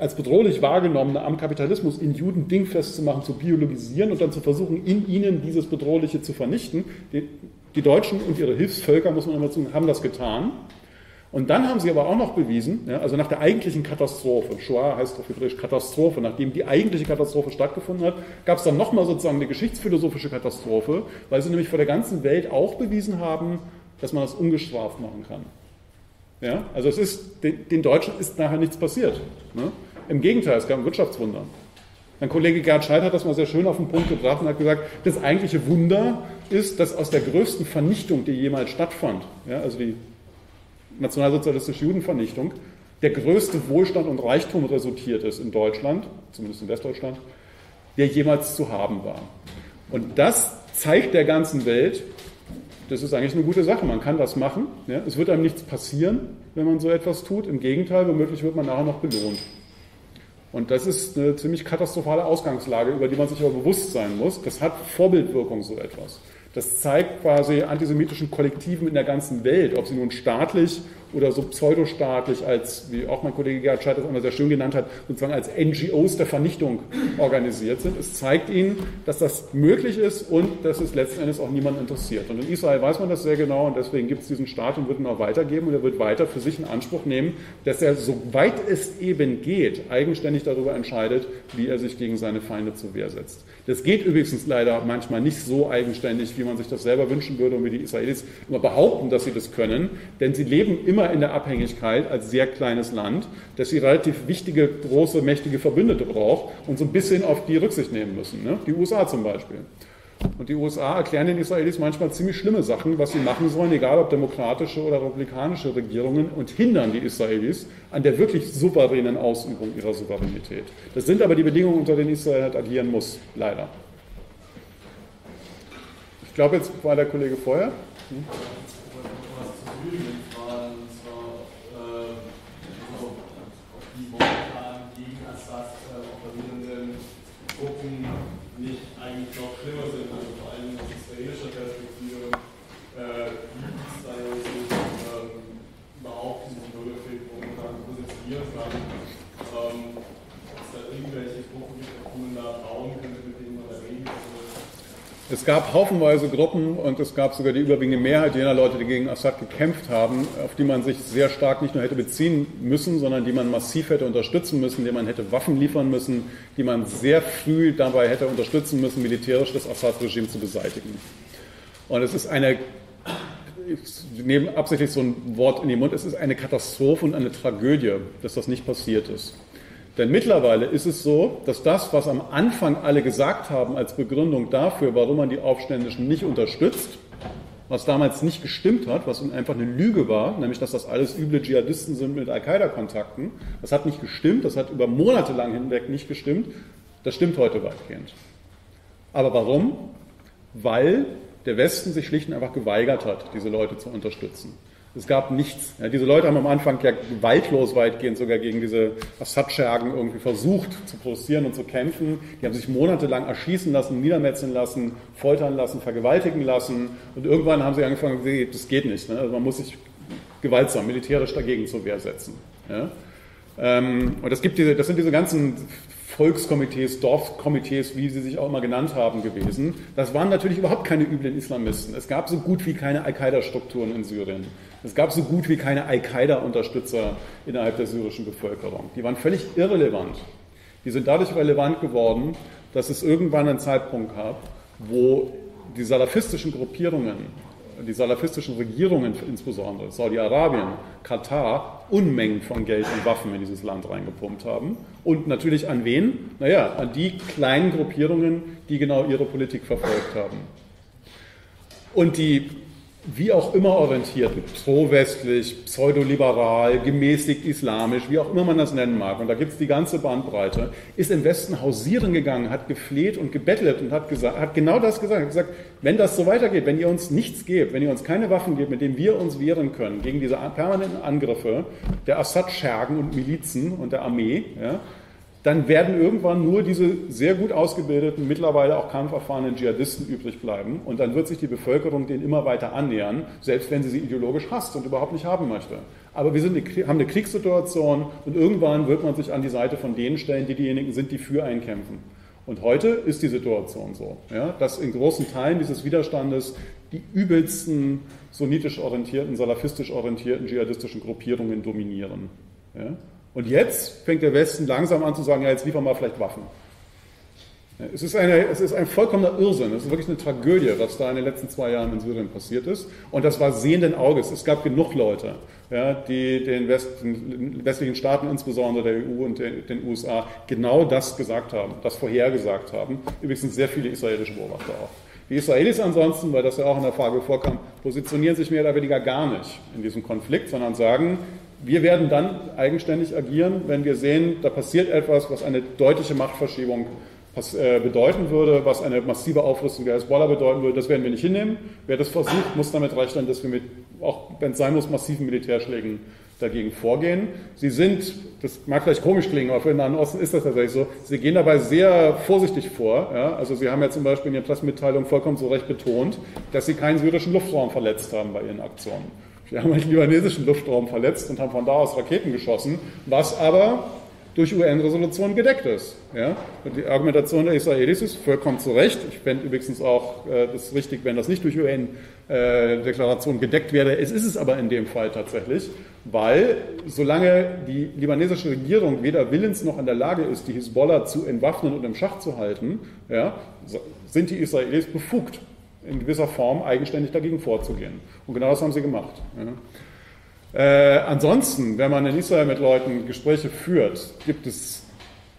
als bedrohlich wahrgenommene am Kapitalismus in Juden dingfest zu machen, zu biologisieren und dann zu versuchen, in ihnen dieses Bedrohliche zu vernichten. Die, die Deutschen und ihre Hilfsvölker, muss man immer sagen, haben das getan. Und dann haben sie aber auch noch bewiesen, ja, also nach der eigentlichen Katastrophe, Shoah heißt auf Hebräisch Katastrophe, nachdem die eigentliche Katastrophe stattgefunden hat, gab es dann nochmal sozusagen eine geschichtsphilosophische Katastrophe, weil sie nämlich vor der ganzen Welt auch bewiesen haben, dass man das ungestraft machen kann. Ja? Also es ist, den, den Deutschen ist nachher nichts passiert. Ne? Im Gegenteil, es gab ein Wirtschaftswunder. Mein Kollege Gerd Scheid hat das mal sehr schön auf den Punkt gebracht und hat gesagt, das eigentliche Wunder ist, dass aus der größten Vernichtung, die jemals stattfand, ja, also die nationalsozialistische Judenvernichtung, der größte Wohlstand und Reichtum resultiert ist in Deutschland, zumindest in Westdeutschland, der jemals zu haben war. Und das zeigt der ganzen Welt, das ist eigentlich eine gute Sache. Man kann das machen. Ja. Es wird einem nichts passieren, wenn man so etwas tut. Im Gegenteil, womöglich wird man nachher noch belohnt. Und das ist eine ziemlich katastrophale Ausgangslage, über die man sich aber bewusst sein muss. Das hat Vorbildwirkung, so etwas. Das zeigt quasi antisemitischen Kollektiven in der ganzen Welt, ob sie nun staatlich oder so pseudostaatlich als, wie auch mein Kollege Gerhard Scheidt das einmal sehr schön genannt hat, sozusagen als NGOs der Vernichtung organisiert sind. Es zeigt ihnen, dass das möglich ist und dass es letzten Endes auch niemand interessiert. Und in Israel weiß man das sehr genau und deswegen gibt es diesen Staat und wird ihn auch weitergeben und er wird weiter für sich in Anspruch nehmen, dass er, soweit es eben geht, eigenständig darüber entscheidet, wie er sich gegen seine Feinde zur Wehr setzt. Das geht übrigens leider manchmal nicht so eigenständig, wie man sich das selber wünschen würde und wie die Israelis immer behaupten, dass sie das können, denn sie leben immer in der Abhängigkeit als sehr kleines Land, dass sie relativ wichtige, große, mächtige Verbündete braucht und so ein bisschen auf die Rücksicht nehmen müssen. Ne? Die USA zum Beispiel. Und die USA erklären den Israelis manchmal ziemlich schlimme Sachen, was sie machen sollen, egal ob demokratische oder republikanische Regierungen, und hindern die Israelis an der wirklich souveränen Ausübung ihrer Souveränität. Das sind aber die Bedingungen, unter denen Israel halt agieren muss, leider. Ich glaube, jetzt war der Kollege vorher. Hm? Es gab haufenweise Gruppen und es gab sogar die überwiegende Mehrheit jener Leute, die gegen Assad gekämpft haben, auf die man sich sehr stark nicht nur hätte beziehen müssen, sondern die man massiv hätte unterstützen müssen, die man hätte Waffen liefern müssen, die man sehr früh dabei hätte unterstützen müssen, militärisch das Assad-Regime zu beseitigen. Und es ist eine, ich nehme absichtlich so ein Wort in den Mund, es ist eine Katastrophe und eine Tragödie, dass das nicht passiert ist. Denn mittlerweile ist es so, dass das, was am Anfang alle gesagt haben als Begründung dafür, warum man die Aufständischen nicht unterstützt, was damals nicht gestimmt hat, was einfach eine Lüge war, nämlich dass das alles üble Dschihadisten sind mit Al-Qaida-Kontakten, das hat nicht gestimmt, das hat über Monate lang hinweg nicht gestimmt, das stimmt heute weitgehend. Aber warum? weil der Westen sich schlicht und einfach geweigert hat, diese Leute zu unterstützen. Es gab nichts. Ja, diese Leute haben am Anfang ja gewaltlos weitgehend sogar gegen diese Assad-Schergen irgendwie versucht zu protestieren und zu kämpfen. Die haben sich monatelang erschießen lassen, niedermetzeln lassen, foltern lassen, vergewaltigen lassen. Und irgendwann haben sie angefangen, das geht nicht. Ne? Also man muss sich gewaltsam, militärisch dagegen zur Wehr setzen. Ja? Ähm, und das, gibt diese, das sind diese ganzen Volkskomitees, Dorfkomitees, wie sie sich auch immer genannt haben, gewesen. Das waren natürlich überhaupt keine üblen Islamisten. Es gab so gut wie keine Al-Qaida-Strukturen in Syrien. Es gab so gut wie keine Al-Qaida-Unterstützer innerhalb der syrischen Bevölkerung. Die waren völlig irrelevant. Die sind dadurch relevant geworden, dass es irgendwann einen Zeitpunkt gab, wo die salafistischen Gruppierungen die salafistischen Regierungen, insbesondere Saudi-Arabien, Katar, Unmengen von Geld und Waffen in dieses Land reingepumpt haben. Und natürlich an wen? Naja, an die kleinen Gruppierungen, die genau ihre Politik verfolgt haben. Und die wie auch immer orientiert, pro-westlich, pseudoliberal, gemäßigt islamisch, wie auch immer man das nennen mag, und da gibt es die ganze Bandbreite, ist im Westen hausieren gegangen, hat gefleht und gebettelt und hat, gesagt, hat genau das gesagt, hat gesagt, wenn das so weitergeht, wenn ihr uns nichts gebt, wenn ihr uns keine Waffen gebt, mit denen wir uns wehren können gegen diese permanenten Angriffe der Assad-Schergen und Milizen und der Armee, ja, dann werden irgendwann nur diese sehr gut ausgebildeten, mittlerweile auch kampferfahrenen Dschihadisten übrig bleiben und dann wird sich die Bevölkerung denen immer weiter annähern, selbst wenn sie sie ideologisch hasst und überhaupt nicht haben möchte. Aber wir sind, haben eine Kriegssituation und irgendwann wird man sich an die Seite von denen stellen, die diejenigen sind, die für einen kämpfen. Und heute ist die Situation so, ja, dass in großen Teilen dieses Widerstandes die übelsten sunnitisch orientierten, salafistisch orientierten dschihadistischen Gruppierungen dominieren. Ja. Und jetzt fängt der Westen langsam an zu sagen, ja, jetzt liefern wir vielleicht Waffen. Es ist, eine, es ist ein vollkommener Irrsinn. Es ist wirklich eine Tragödie, was da in den letzten zwei Jahren in Syrien passiert ist. Und das war sehenden Auges. Es gab genug Leute, ja, die den, West, den, westlichen Staaten, insbesondere der EU und den, USA, genau das gesagt haben, das vorhergesagt haben. Übrigens sehr viele israelische Beobachter auch. Die Israelis ansonsten, weil das ja auch in der Frage vorkam, positionieren sich mehr oder weniger gar nicht in diesem Konflikt, sondern sagen, wir werden dann eigenständig agieren, wenn wir sehen, da passiert etwas, was eine deutliche Machtverschiebung äh, bedeuten würde, was eine massive Aufrüstung der Hezbollah bedeuten würde. Das werden wir nicht hinnehmen. Wer das versucht, muss damit rechnen, dass wir mit, auch wenn es sein muss, massiven Militärschlägen dagegen vorgehen. Sie sind, das mag vielleicht komisch klingen, aber für den Nahen Osten ist das tatsächlich so, sie gehen dabei sehr vorsichtig vor. Ja? Also sie haben ja zum Beispiel in Ihrer Pressemitteilung vollkommen so recht betont, dass sie keinen syrischen Luftraum verletzt haben bei ihren Aktionen. Wir haben den libanesischen Luftraum verletzt und haben von da aus Raketen geschossen, was aber durch UN-Resolutionen gedeckt ist. Ja? Und die Argumentation der Israelis ist vollkommen zu Recht. Ich fände übrigens auch äh, das richtig, wenn das nicht durch UN-Deklarationen äh, gedeckt wäre. Es ist es aber in dem Fall tatsächlich, weil solange die libanesische Regierung weder willens noch in der Lage ist, die Hisbollah zu entwaffnen und im Schach zu halten, ja, sind die Israelis befugt, in gewisser Form eigenständig dagegen vorzugehen. Und genau das haben sie gemacht. Äh, ansonsten, wenn man in Israel mit Leuten Gespräche führt, gibt es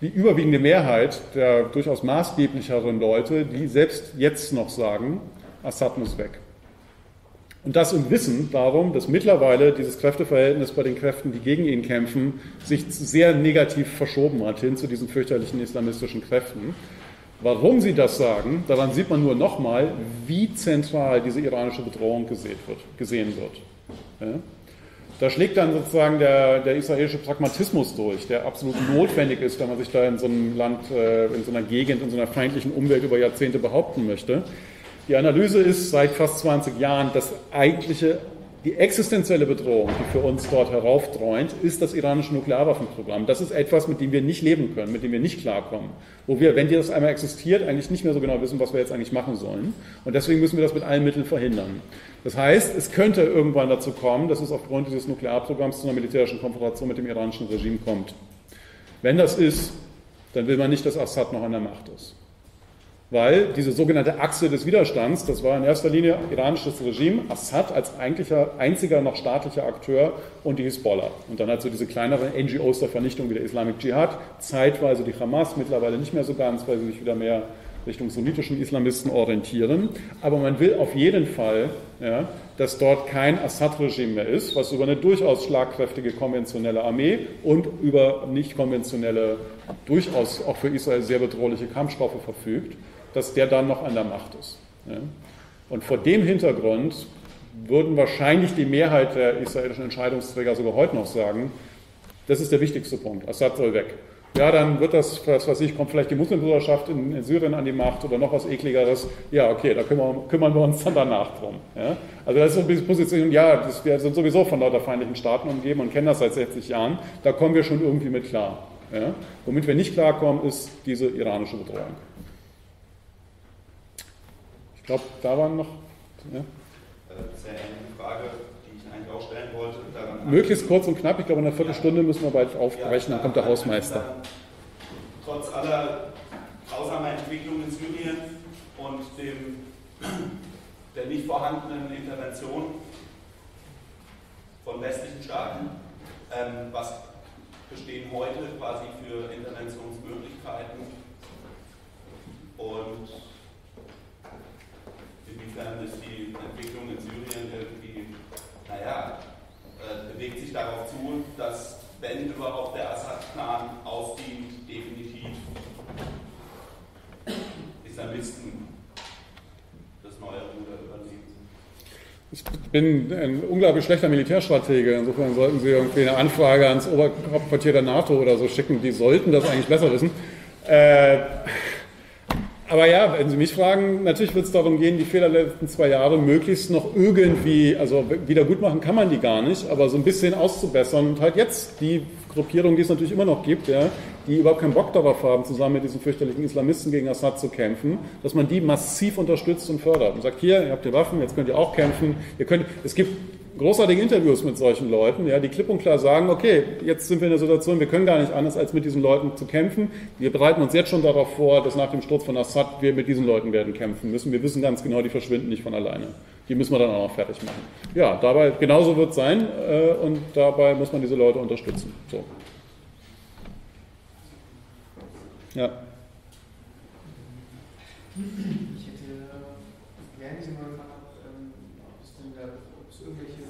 die überwiegende Mehrheit der durchaus maßgeblicheren Leute, die selbst jetzt noch sagen, Assad muss weg. Und das im Wissen darum, dass mittlerweile dieses Kräfteverhältnis bei den Kräften, die gegen ihn kämpfen, sich sehr negativ verschoben hat hin zu diesen fürchterlichen islamistischen Kräften. Warum sie das sagen, daran sieht man nur nochmal, wie zentral diese iranische Bedrohung wird, gesehen wird. Ja? Da schlägt dann sozusagen der, der, israelische Pragmatismus durch, der absolut notwendig ist, wenn man sich da in so einem Land, äh, in so einer Gegend, in so einer feindlichen Umwelt über Jahrzehnte behaupten möchte. Die Analyse ist seit fast 20 Jahren, das eigentliche die existenzielle Bedrohung, die für uns dort heraufdreunt, ist das iranische Nuklearwaffenprogramm. Das ist etwas, mit dem wir nicht leben können, mit dem wir nicht klarkommen. Wo wir, wenn das einmal existiert, eigentlich nicht mehr so genau wissen, was wir jetzt eigentlich machen sollen. Und deswegen müssen wir das mit allen Mitteln verhindern. Das heißt, es könnte irgendwann dazu kommen, dass es aufgrund dieses Nuklearprogramms zu einer militärischen Konfrontation mit dem iranischen Regime kommt. Wenn das ist, dann will man nicht, dass Assad noch an der Macht ist weil diese sogenannte Achse des Widerstands, das war in erster Linie iranisches Regime, Assad als eigentlicher, einziger noch staatlicher Akteur und die Hisbollah. Und dann halt so diese kleineren NGOs der Vernichtung wie der Islamic Dschihad, zeitweise die Hamas, mittlerweile nicht mehr so ganz, weil sie sich wieder mehr Richtung sunnitischen Islamisten orientieren. Aber man will auf jeden Fall, ja, dass dort kein Assad-Regime mehr ist, was über eine durchaus schlagkräftige konventionelle Armee und über nicht konventionelle, durchaus auch für Israel sehr bedrohliche Kampfstoffe verfügt dass der dann noch an der Macht ist. Und vor dem Hintergrund würden wahrscheinlich die Mehrheit der israelischen Entscheidungsträger sogar heute noch sagen, das ist der wichtigste Punkt, Assad soll weg. Ja, dann wird das, was weiß ich, kommt vielleicht die Muslimbruderschaft in, in, Syrien an die Macht oder noch was ekligeres. Ja, okay, da kümmern, kümmern wir uns dann danach drum. Ja? Also das ist so eine Position, ja, das, wir sind sowieso von lauter feindlichen Staaten umgeben und kennen das seit 60 Jahren. Da kommen wir schon irgendwie mit klar. Ja? Womit wir nicht klarkommen, ist diese iranische Bedrohung. Ich glaube, da waren noch. Ja? Das ist ja eine Frage, die ich eigentlich auch stellen wollte. Möglichst kurz und knapp, ich glaube, in einer Viertelstunde müssen wir bald aufbrechen, dann kommt der Hausmeister. Trotz aller grausamer Entwicklung in Syrien und dem, der nicht vorhandenen Intervention von westlichen Staaten, ähm, was bestehen heute quasi für Interventionsmöglichkeiten und inwiefern ist die Entwicklung in Syrien irgendwie, naja, äh, bewegt sich darauf zu, dass, wenn überhaupt der Assad-Plan ausdient, definitiv Islamisten das neue Ruder übernehmen. Ich bin ein unglaublich schlechter Militärstratege. Insofern sollten Sie irgendwie eine Anfrage ans Oberhauptquartier der NATO oder so schicken. Die sollten das eigentlich besser wissen. Äh, aber ja, wenn Sie mich fragen, natürlich wird es darum gehen, die Fehler der letzten zwei Jahre möglichst noch irgendwie, also wieder gut machen kann man die gar nicht, aber so ein bisschen auszubessern. Und halt jetzt die Gruppierung, die es natürlich immer noch gibt, ja, die überhaupt keinen Bock darauf haben, zusammen mit diesen fürchterlichen Islamisten gegen Assad zu kämpfen, dass man die massiv unterstützt und fördert und sagt, hier, ihr habt ihr Waffen, jetzt könnt ihr auch kämpfen. Ihr könnt, es gibt großartige Interviews mit solchen Leuten, ja, die klipp und klar sagen, okay, jetzt sind wir in der Situation, wir können gar nicht anders, als mit diesen Leuten zu kämpfen. Wir bereiten uns jetzt schon darauf vor, dass nach dem Sturz von Assad wir mit diesen Leuten werden kämpfen müssen. Wir wissen ganz genau, die verschwinden nicht von alleine. Die müssen wir dann auch noch fertig machen. Ja, dabei, genauso wird es sein äh, und dabei muss man diese Leute unterstützen. So. Ja. Ich hätte gerne Sie mal gefragt, ähm, ob es denn da, ob es irgendwelche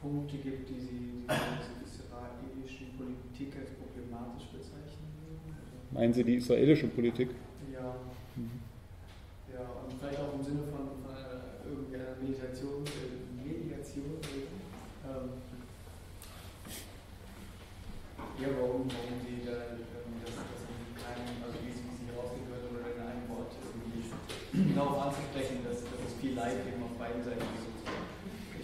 Punkte gibt, die Sie die israelische Politik als problematisch bezeichnen würden? Meinen Sie die israelische Politik? Ja. Mhm. Ja, und vielleicht auch im Sinne von, von einer, irgendeiner Meditation, äh, Mediation. Ähm, ja, warum, warum Sie da darauf anzusprechen, dass, dass es viel Leid eben auf beiden Seiten gibt.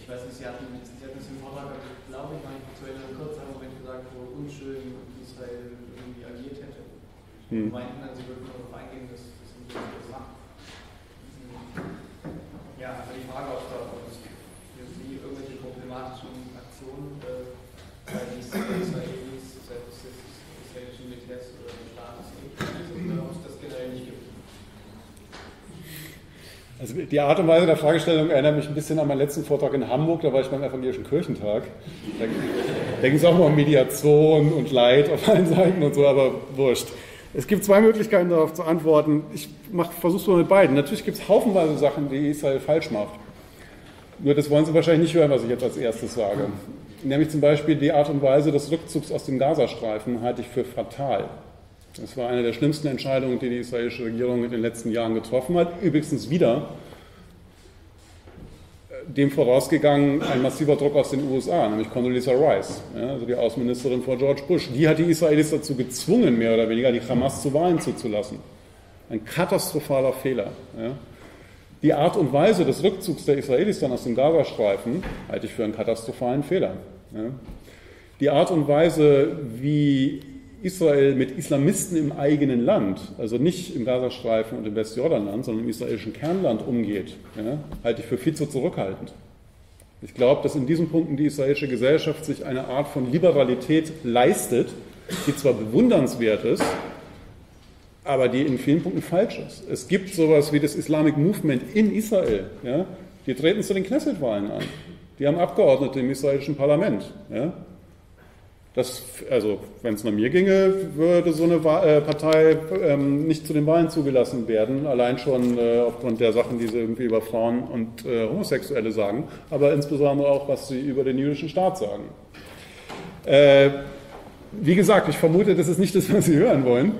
Ich weiß nicht, Sie hatten, Sie hatten es im Vortrag, glaube ich, mal zu einem kurzen Moment gesagt, wo unschön Israel irgendwie agiert hätte. Hm. meinten dann, Sie würden darauf eingehen, dass das ein bisschen das macht. Ja, aber die Frage, ob es da ob es für Sie irgendwelche problematischen Aktionen äh, seitens Israelis, seitens des israelischen Militärs oder des Staates gibt, oder ob es das generell nicht gibt. Also die Art und Weise der Fragestellung erinnert mich ein bisschen an meinen letzten Vortrag in Hamburg, da war ich beim Evangelischen Kirchentag. Da, ging es auch mal um Mediation und Leid auf allen Seiten und so, aber wurscht. Es gibt zwei Möglichkeiten darauf zu antworten. Ich versuche es mal mit beiden. Natürlich gibt es haufenweise Sachen, die Israel falsch macht. Nur das wollen Sie wahrscheinlich nicht hören, was ich jetzt als erstes sage. Nämlich zum Beispiel die Art und Weise des Rückzugs aus dem Gazastreifen halte ich für fatal. Das war eine der schlimmsten Entscheidungen, die die israelische Regierung in den letzten Jahren getroffen hat. Übrigens wieder äh, dem vorausgegangen ein massiver Druck aus den USA, nämlich Condoleezza Rice, ja, also die Außenministerin vor George Bush. Die hat die Israelis dazu gezwungen, mehr oder weniger die Hamas zu Wahlen zuzulassen. Ein katastrophaler Fehler. Ja. Die Art und Weise des Rückzugs der Israelis dann aus dem Gazastreifen halte ich für einen katastrophalen Fehler. Ja. Die Art und Weise, wie Israel mit Islamisten im eigenen Land, also nicht im Gazastreifen und im Westjordanland, sondern im israelischen Kernland umgeht, ja, halte ich für viel zu zurückhaltend. Ich glaube, dass in diesen Punkten die israelische Gesellschaft sich eine Art von Liberalität leistet, die zwar bewundernswert ist, aber die in vielen Punkten falsch ist. Es gibt sowas wie das Islamic Movement in Israel. Ja? Die treten zu den Knesset-Wahlen an. Die haben Abgeordnete im israelischen Parlament. Ja? Das, also, wenn es nach mir ginge, würde so eine äh, Partei ähm, nicht zu den Wahlen zugelassen werden, allein schon äh, aufgrund der Sachen, die sie irgendwie über Frauen und äh, Homosexuelle sagen, aber insbesondere auch, was sie über den jüdischen Staat sagen. Äh, wie gesagt, ich vermute, das ist nicht das, was Sie hören wollen,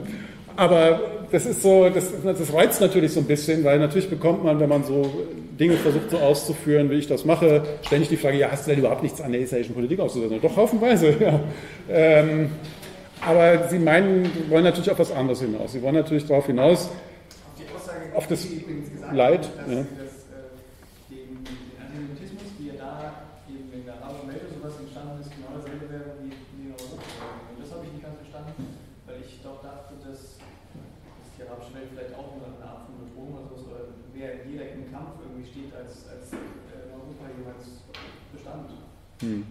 aber das ist so, das, das reizt natürlich so ein bisschen, weil natürlich bekommt man, wenn man so Dinge versucht so auszuführen, wie ich das mache, ständig die Frage, ja, hast du denn überhaupt nichts an der israelischen Politik auszusetzen? Doch, haufenweise, ja. Ähm, aber sie meinen, wollen natürlich auf was anderes hinaus. Sie wollen natürlich darauf hinaus, Die Aussage, Auf das Leid, ja. dass äh, den, den Antisemitismus, wie er da eben in der arabischen Welt und sowas entstanden ist, genau dasselbe wäre wie in Europa. Und das habe ich nicht ganz verstanden, weil ich doch dachte, dass, dass die arabische Welt vielleicht auch eine eine Art von Bedrohung oder sowas oder mehr im direkten Kampf irgendwie steht, als, als äh, in Europa jemals bestand. Hm.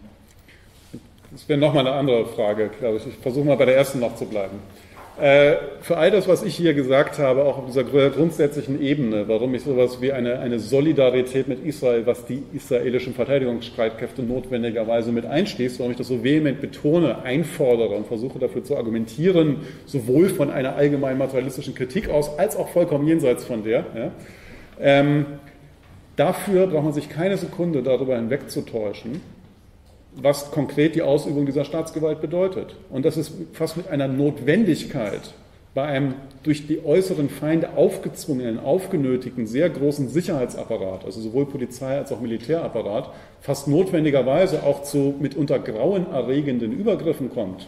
Das wäre nochmal eine andere Frage, glaube ich. Ich versuche mal bei der ersten noch zu bleiben. Äh, für all das, was ich hier gesagt habe, auch auf dieser gr- grundsätzlichen Ebene, warum ich sowas wie eine, eine Solidarität mit Israel, was die israelischen Verteidigungsstreitkräfte notwendigerweise mit einschließt, warum ich das so vehement betone, einfordere und versuche dafür zu argumentieren, sowohl von einer allgemein materialistischen Kritik aus, als auch vollkommen jenseits von der. Ja. Ähm, dafür braucht man sich keine Sekunde darüber hinwegzutäuschen, was konkret die Ausübung dieser Staatsgewalt bedeutet. Und das ist fast mit einer Notwendigkeit bei einem durch die äußeren Feinde aufgezwungenen, aufgenötigten, sehr großen Sicherheitsapparat, also sowohl Polizei als auch Militärapparat, fast notwendigerweise auch zu mitunter grauenerregenden Übergriffen kommt.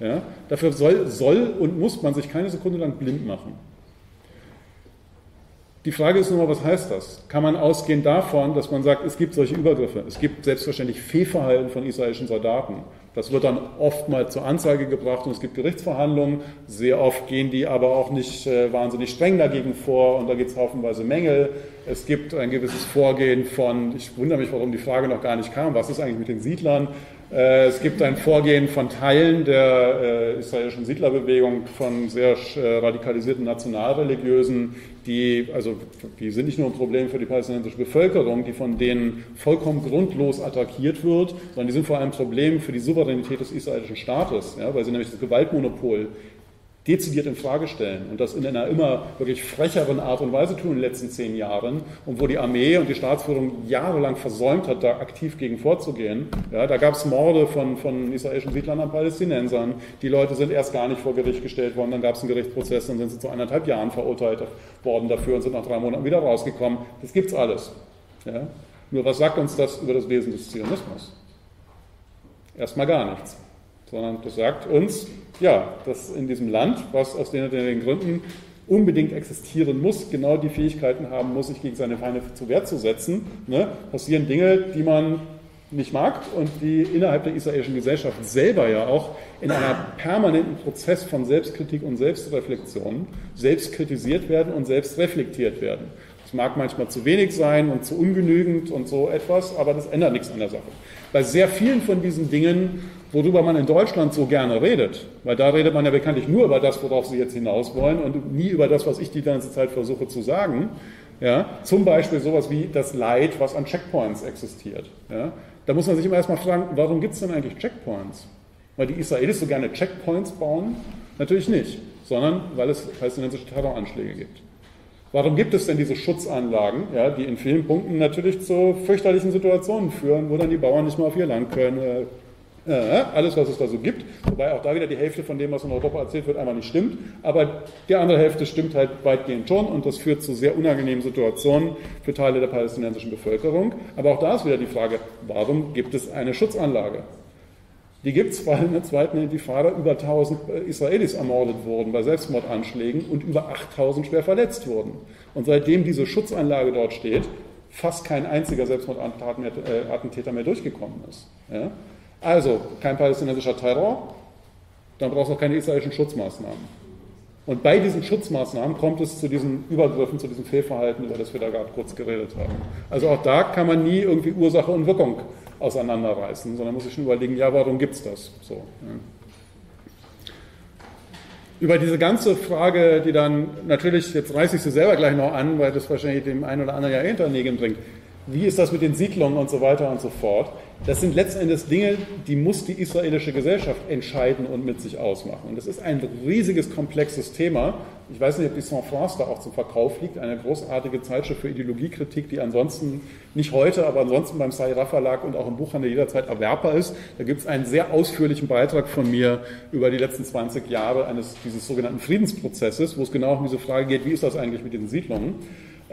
Ja? Dafür soll, soll und muss man sich keine Sekunde lang blind machen. Die Frage ist nur mal, was heißt das? Kann man ausgehen davon, dass man sagt, es gibt solche Übergriffe? Es gibt selbstverständlich Fehlverhalten von israelischen Soldaten. Das wird dann oft mal zur Anzeige gebracht und es gibt Gerichtsverhandlungen. Sehr oft gehen die aber auch nicht äh, wahnsinnig streng dagegen vor und da gibt es haufenweise Mängel. Es gibt ein gewisses Vorgehen von, ich wundere mich, warum die Frage noch gar nicht kam, was ist eigentlich mit den Siedlern? Äh, Es gibt ein Vorgehen von Teilen der äh, israelischen Siedlerbewegung, von sehr äh, radikalisierten Nationalreligiösen, die, also, die sind nicht nur ein Problem für die palästinensische Bevölkerung, die von denen vollkommen grundlos attackiert wird, sondern die sind vor allem ein Problem für die Souveränität des israelischen Staates, ja, weil sie nämlich das Gewaltmonopol dezidiert in Frage stellen und das in einer immer wirklich frecheren Art und Weise tun in den letzten zehn Jahren und wo die Armee und die Staatsführung jahrelang versäumt hat, da aktiv gegen vorzugehen. Ja, da gab es Morde von, von israelischen Siedlern an Palästinensern. Die Leute sind erst gar nicht vor Gericht gestellt worden, dann gab es einen Gerichtsprozess, dann sind sie zu anderthalb Jahren verurteilt worden dafür und sind nach drei Monaten wieder rausgekommen. Das gibt's alles. Ja? Nur was sagt uns das über das Wesen des Zionismus? Erstmal gar nichts sondern das sagt uns, ja, dass in diesem Land, was aus den, den Gründen unbedingt existieren muss, genau die Fähigkeiten haben muss, sich gegen seine Feinde zur Wehr zu setzen, ne, passieren Dinge, die man nicht mag und die innerhalb der israelischen Gesellschaft selber ja auch in einem permanenten Prozess von Selbstkritik und Selbstreflexion selbst kritisiert werden und selbst reflektiert werden. Das mag manchmal zu wenig sein und zu ungenügend und so etwas, aber das ändert nichts an der Sache. Bei sehr vielen von diesen Dingen, worüber man in Deutschland so gerne redet, weil da redet man ja bekanntlich nur über das, worauf Sie jetzt hinaus wollen und nie über das, was ich die ganze Zeit versuche zu sagen. Ja, zum Beispiel sowas wie das Leid, was an Checkpoints existiert. Ja, da muss man sich immer erstmal fragen, warum gibt es denn eigentlich Checkpoints? Weil die Israelis so gerne Checkpoints bauen? Natürlich nicht, sondern weil es palästinensische Terroranschläge gibt. Warum gibt es denn diese Schutzanlagen, ja, die in vielen Punkten natürlich zu fürchterlichen Situationen führen, wo dann die Bauern nicht mehr auf ihr Land können? Äh, alles, was es da so gibt. Wobei auch da wieder die Hälfte von dem, was in Europa erzählt wird, einmal nicht stimmt. Aber die andere Hälfte stimmt halt weitgehend schon und das führt zu sehr unangenehmen Situationen für Teile der palästinensischen Bevölkerung. Aber auch da ist wieder die Frage, warum gibt es eine Schutzanlage? Die gibt es, weil in der zweiten Intifada über 1000 Israelis ermordet wurden bei Selbstmordanschlägen und über 8000 schwer verletzt wurden. Und seitdem diese Schutzanlage dort steht, fast kein einziger Selbstmordattentäter mehr durchgekommen ist. Ja? Also kein palästinensischer Terror, dann brauchst du auch keine israelischen Schutzmaßnahmen. Und bei diesen Schutzmaßnahmen kommt es zu diesen Übergriffen, zu diesem Fehlverhalten, über das wir da gerade kurz geredet haben. Also auch da kann man nie irgendwie Ursache und Wirkung auseinanderreißen, sondern muss sich schon überlegen, ja, warum gibt es das? So, ja. Über diese ganze Frage, die dann natürlich, jetzt reiße ich sie selber gleich noch an, weil das wahrscheinlich dem einen oder anderen ja hinter Nägeln bringt. Wie ist das mit den Siedlungen und so weiter und so fort? Das sind letzten Endes Dinge, die muss die israelische Gesellschaft entscheiden und mit sich ausmachen. Und das ist ein riesiges, komplexes Thema. Ich weiß nicht, ob die Saint-France da auch zum Verkauf liegt, eine großartige Zeitschrift für Ideologiekritik, die ansonsten nicht heute, aber ansonsten beim Saira Verlag und auch im Buchhandel jederzeit erwerbbar ist. Da gibt es einen sehr ausführlichen Beitrag von mir über die letzten 20 Jahre eines dieses sogenannten Friedensprozesses, wo es genau um diese Frage geht, wie ist das eigentlich mit diesen Siedlungen?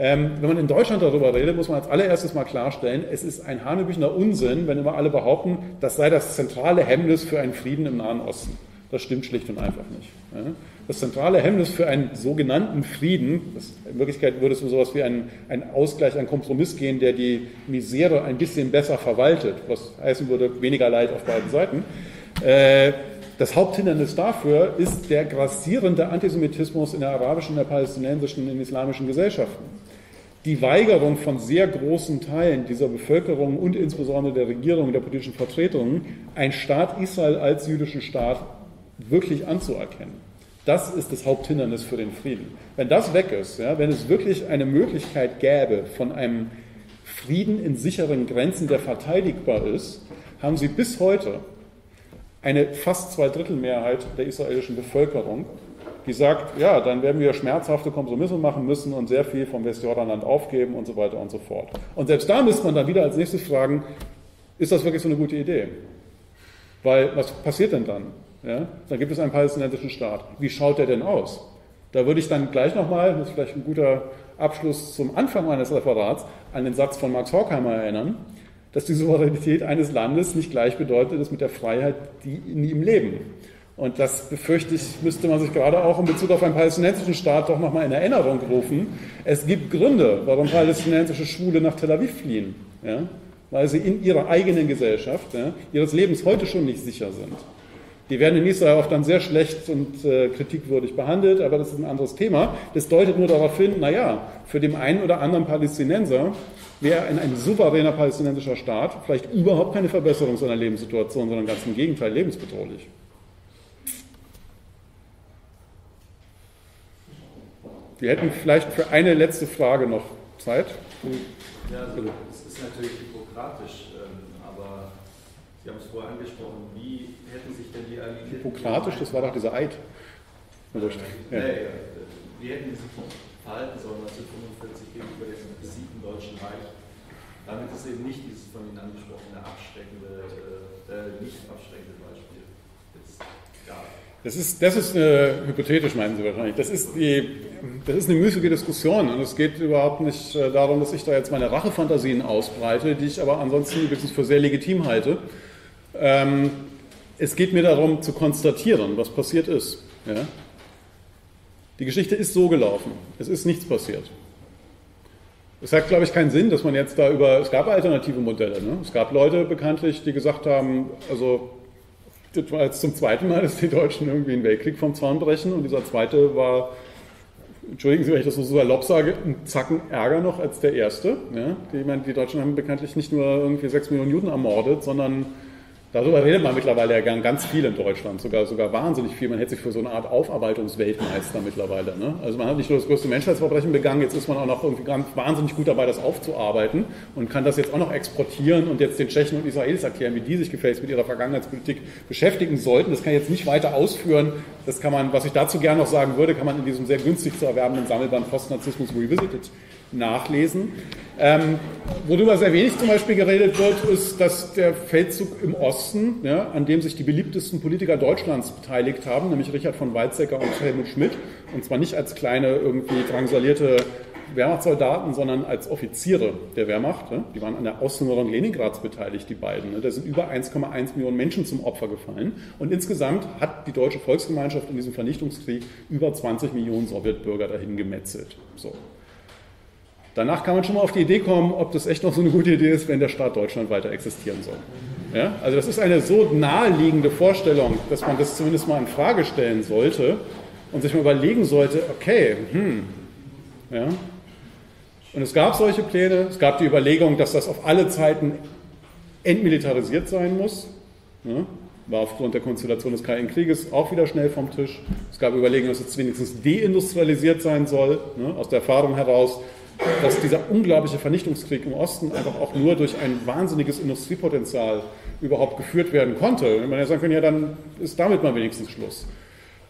Ähm, wenn man in Deutschland darüber redet, muss man als allererstes mal klarstellen, es ist ein hanebüchener Unsinn, wenn immer alle behaupten, das sei das zentrale Hemmnis für einen Frieden im Nahen Osten. Das stimmt schlicht und einfach nicht. Ja? Das zentrale Hemmnis für einen sogenannten Frieden, das, in Wirklichkeit würde es um sowas wie einen, einen Ausgleich, einen Kompromiss gehen, der die Misere ein bisschen besser verwaltet, was heißen würde, weniger Leid auf beiden Seiten. Äh, das Haupthindernis dafür ist der grassierende Antisemitismus in der arabischen, in der palästinensischen, in den islamischen Gesellschaften die Weigerung von sehr großen Teilen dieser Bevölkerung und insbesondere der Regierung der politischen Vertretungen, ein Staat Israel als jüdischen Staat wirklich anzuerkennen. Das ist das Haupthindernis für den Frieden. Wenn das weg ist, ja, wenn es wirklich eine Möglichkeit gäbe von einem Frieden in sicheren Grenzen, der verteidigbar ist, haben sie bis heute eine fast Zweidrittelmehrheit der israelischen Bevölkerung, die sagt, ja, dann werden wir schmerzhafte Kompromisse machen müssen und sehr viel vom Westjordanland aufgeben und so weiter und so fort. Und selbst da müsste man dann wieder als nächstes fragen, ist das wirklich so eine gute Idee? Weil was passiert denn dann? Ja? Dann gibt es einen palästinensischen Staat. Wie schaut der denn aus? Da würde ich dann gleich nochmal, das ist vielleicht ein guter Abschluss zum Anfang meines Referats, an den Satz von Max Horkheimer erinnern, dass die Souveränität eines Landes nicht gleichbedeutend ist mit der Freiheit, die in ihm leben. Und das befürchte ich, müsste man sich gerade auch in Bezug auf einen palästinensischen Staat doch nochmal in Erinnerung rufen. Es gibt Gründe, warum palästinensische Schwule nach Tel Aviv fliehen. Ja? Weil sie in ihrer eigenen Gesellschaft ja, ihres Lebens heute schon nicht sicher sind. Die werden in Israel oft dann sehr schlecht und äh, kritikwürdig behandelt, aber das ist ein anderes Thema. Das deutet nur darauf hin, naja, für den einen oder anderen Palästinenser wäre ein, ein souveräner palästinensischer Staat vielleicht überhaupt keine Verbesserung seiner Lebenssituation, sondern ganz im Gegenteil lebensbedrohlich. Wir hätten vielleicht für eine letzte Frage noch Zeit. Ja, also, es ist natürlich hippokratisch, ähm, aber Sie haben es vorher angesprochen, wie hätten sich denn die Alliierten... Hippokratisch, das war doch dieser Eid. Also, ja. wie hätten sie sich verhalten sollen 1945 gegenüber dem besiegten Deutschen Reich, damit ist eben nicht dieses von Ihnen angesprochene abschreckende, äh, nicht abschreckende Beispiel jetzt gab. Das ist, das ist äh, hypothetisch, meinen Sie wahrscheinlich. Das ist, die, das ist eine müßige Diskussion und es geht überhaupt nicht äh, darum, dass ich da jetzt meine Rachefantasien ausbreite, die ich aber ansonsten übrigens für sehr legitim halte. Ähm, es geht mir darum zu konstatieren, was passiert ist. Ja? Die Geschichte ist so gelaufen. Es ist nichts passiert. Es hat, glaube ich, keinen Sinn, dass man jetzt da über. Es gab alternative Modelle. Ne? Es gab Leute bekanntlich, die gesagt haben, also das war jetzt zum zweiten Mal, dass die Deutschen irgendwie einen Weltkrieg vom Zaun brechen und dieser zweite war, entschuldigen Sie, wenn ich das so salopp sage, ein Zacken ärger noch als der erste. Ja? Die, meine, die Deutschen haben bekanntlich nicht nur irgendwie sechs Millionen Juden ermordet, sondern Darüber redet man mittlerweile ja ganz viel in Deutschland, sogar, sogar wahnsinnig viel. Man hält sich für so eine Art Aufarbeitungsweltmeister mittlerweile. Ne? Also man hat nicht nur das größte Menschheitsverbrechen begangen, jetzt ist man auch noch irgendwie ganz wahnsinnig gut dabei, das aufzuarbeiten und kann das jetzt auch noch exportieren und jetzt den Tschechen und Israelis erklären, wie die sich gefälligst mit ihrer Vergangenheitspolitik beschäftigen sollten. Das kann ich jetzt nicht weiter ausführen. Das kann man, was ich dazu gerne noch sagen würde, kann man in diesem sehr günstig zu erwerbenden Sammelband Postnarzissmus Revisited nachlesen. Ähm, worüber sehr wenig zum Beispiel geredet wird, ist, dass der Feldzug im Osten, ja, an dem sich die beliebtesten Politiker Deutschlands beteiligt haben, nämlich Richard von Weizsäcker und Helmut Schmidt, und zwar nicht als kleine irgendwie drangsalierte Wehrmachtssoldaten, sondern als Offiziere der Wehrmacht. Ja. Die waren an der Ausnummerung Leningrads beteiligt, die beiden. Ne. Da sind über 1,1 Millionen Menschen zum Opfer gefallen. Und insgesamt hat die deutsche Volksgemeinschaft in diesem Vernichtungskrieg über 20 Millionen Sowjetbürger dahin gemetzelt. So. Danach kann man schon mal auf die Idee kommen, ob das echt noch so eine gute Idee ist, wenn der Staat Deutschland weiter existieren soll. Ja? Also das ist eine so naheliegende Vorstellung, dass man das zumindest mal in Frage stellen sollte und sich mal überlegen sollte, okay, hm, ja. Und es gab solche Pläne, es gab die Überlegung, dass das auf alle Zeiten entmilitarisiert sein muss. Ja? War aufgrund der Konstellation des Kalten Krieges auch wieder schnell vom Tisch. Es gab Überlegungen, dass es wenigstens deindustrialisiert sein soll, ne? aus der Erfahrung heraus, dass dieser unglaubliche Vernichtungskrieg im Osten einfach auch nur durch ein wahnsinniges Industriepotenzial überhaupt geführt werden konnte. Man ja sagen können, ja, dann ist damit mal wenigstens Schluss.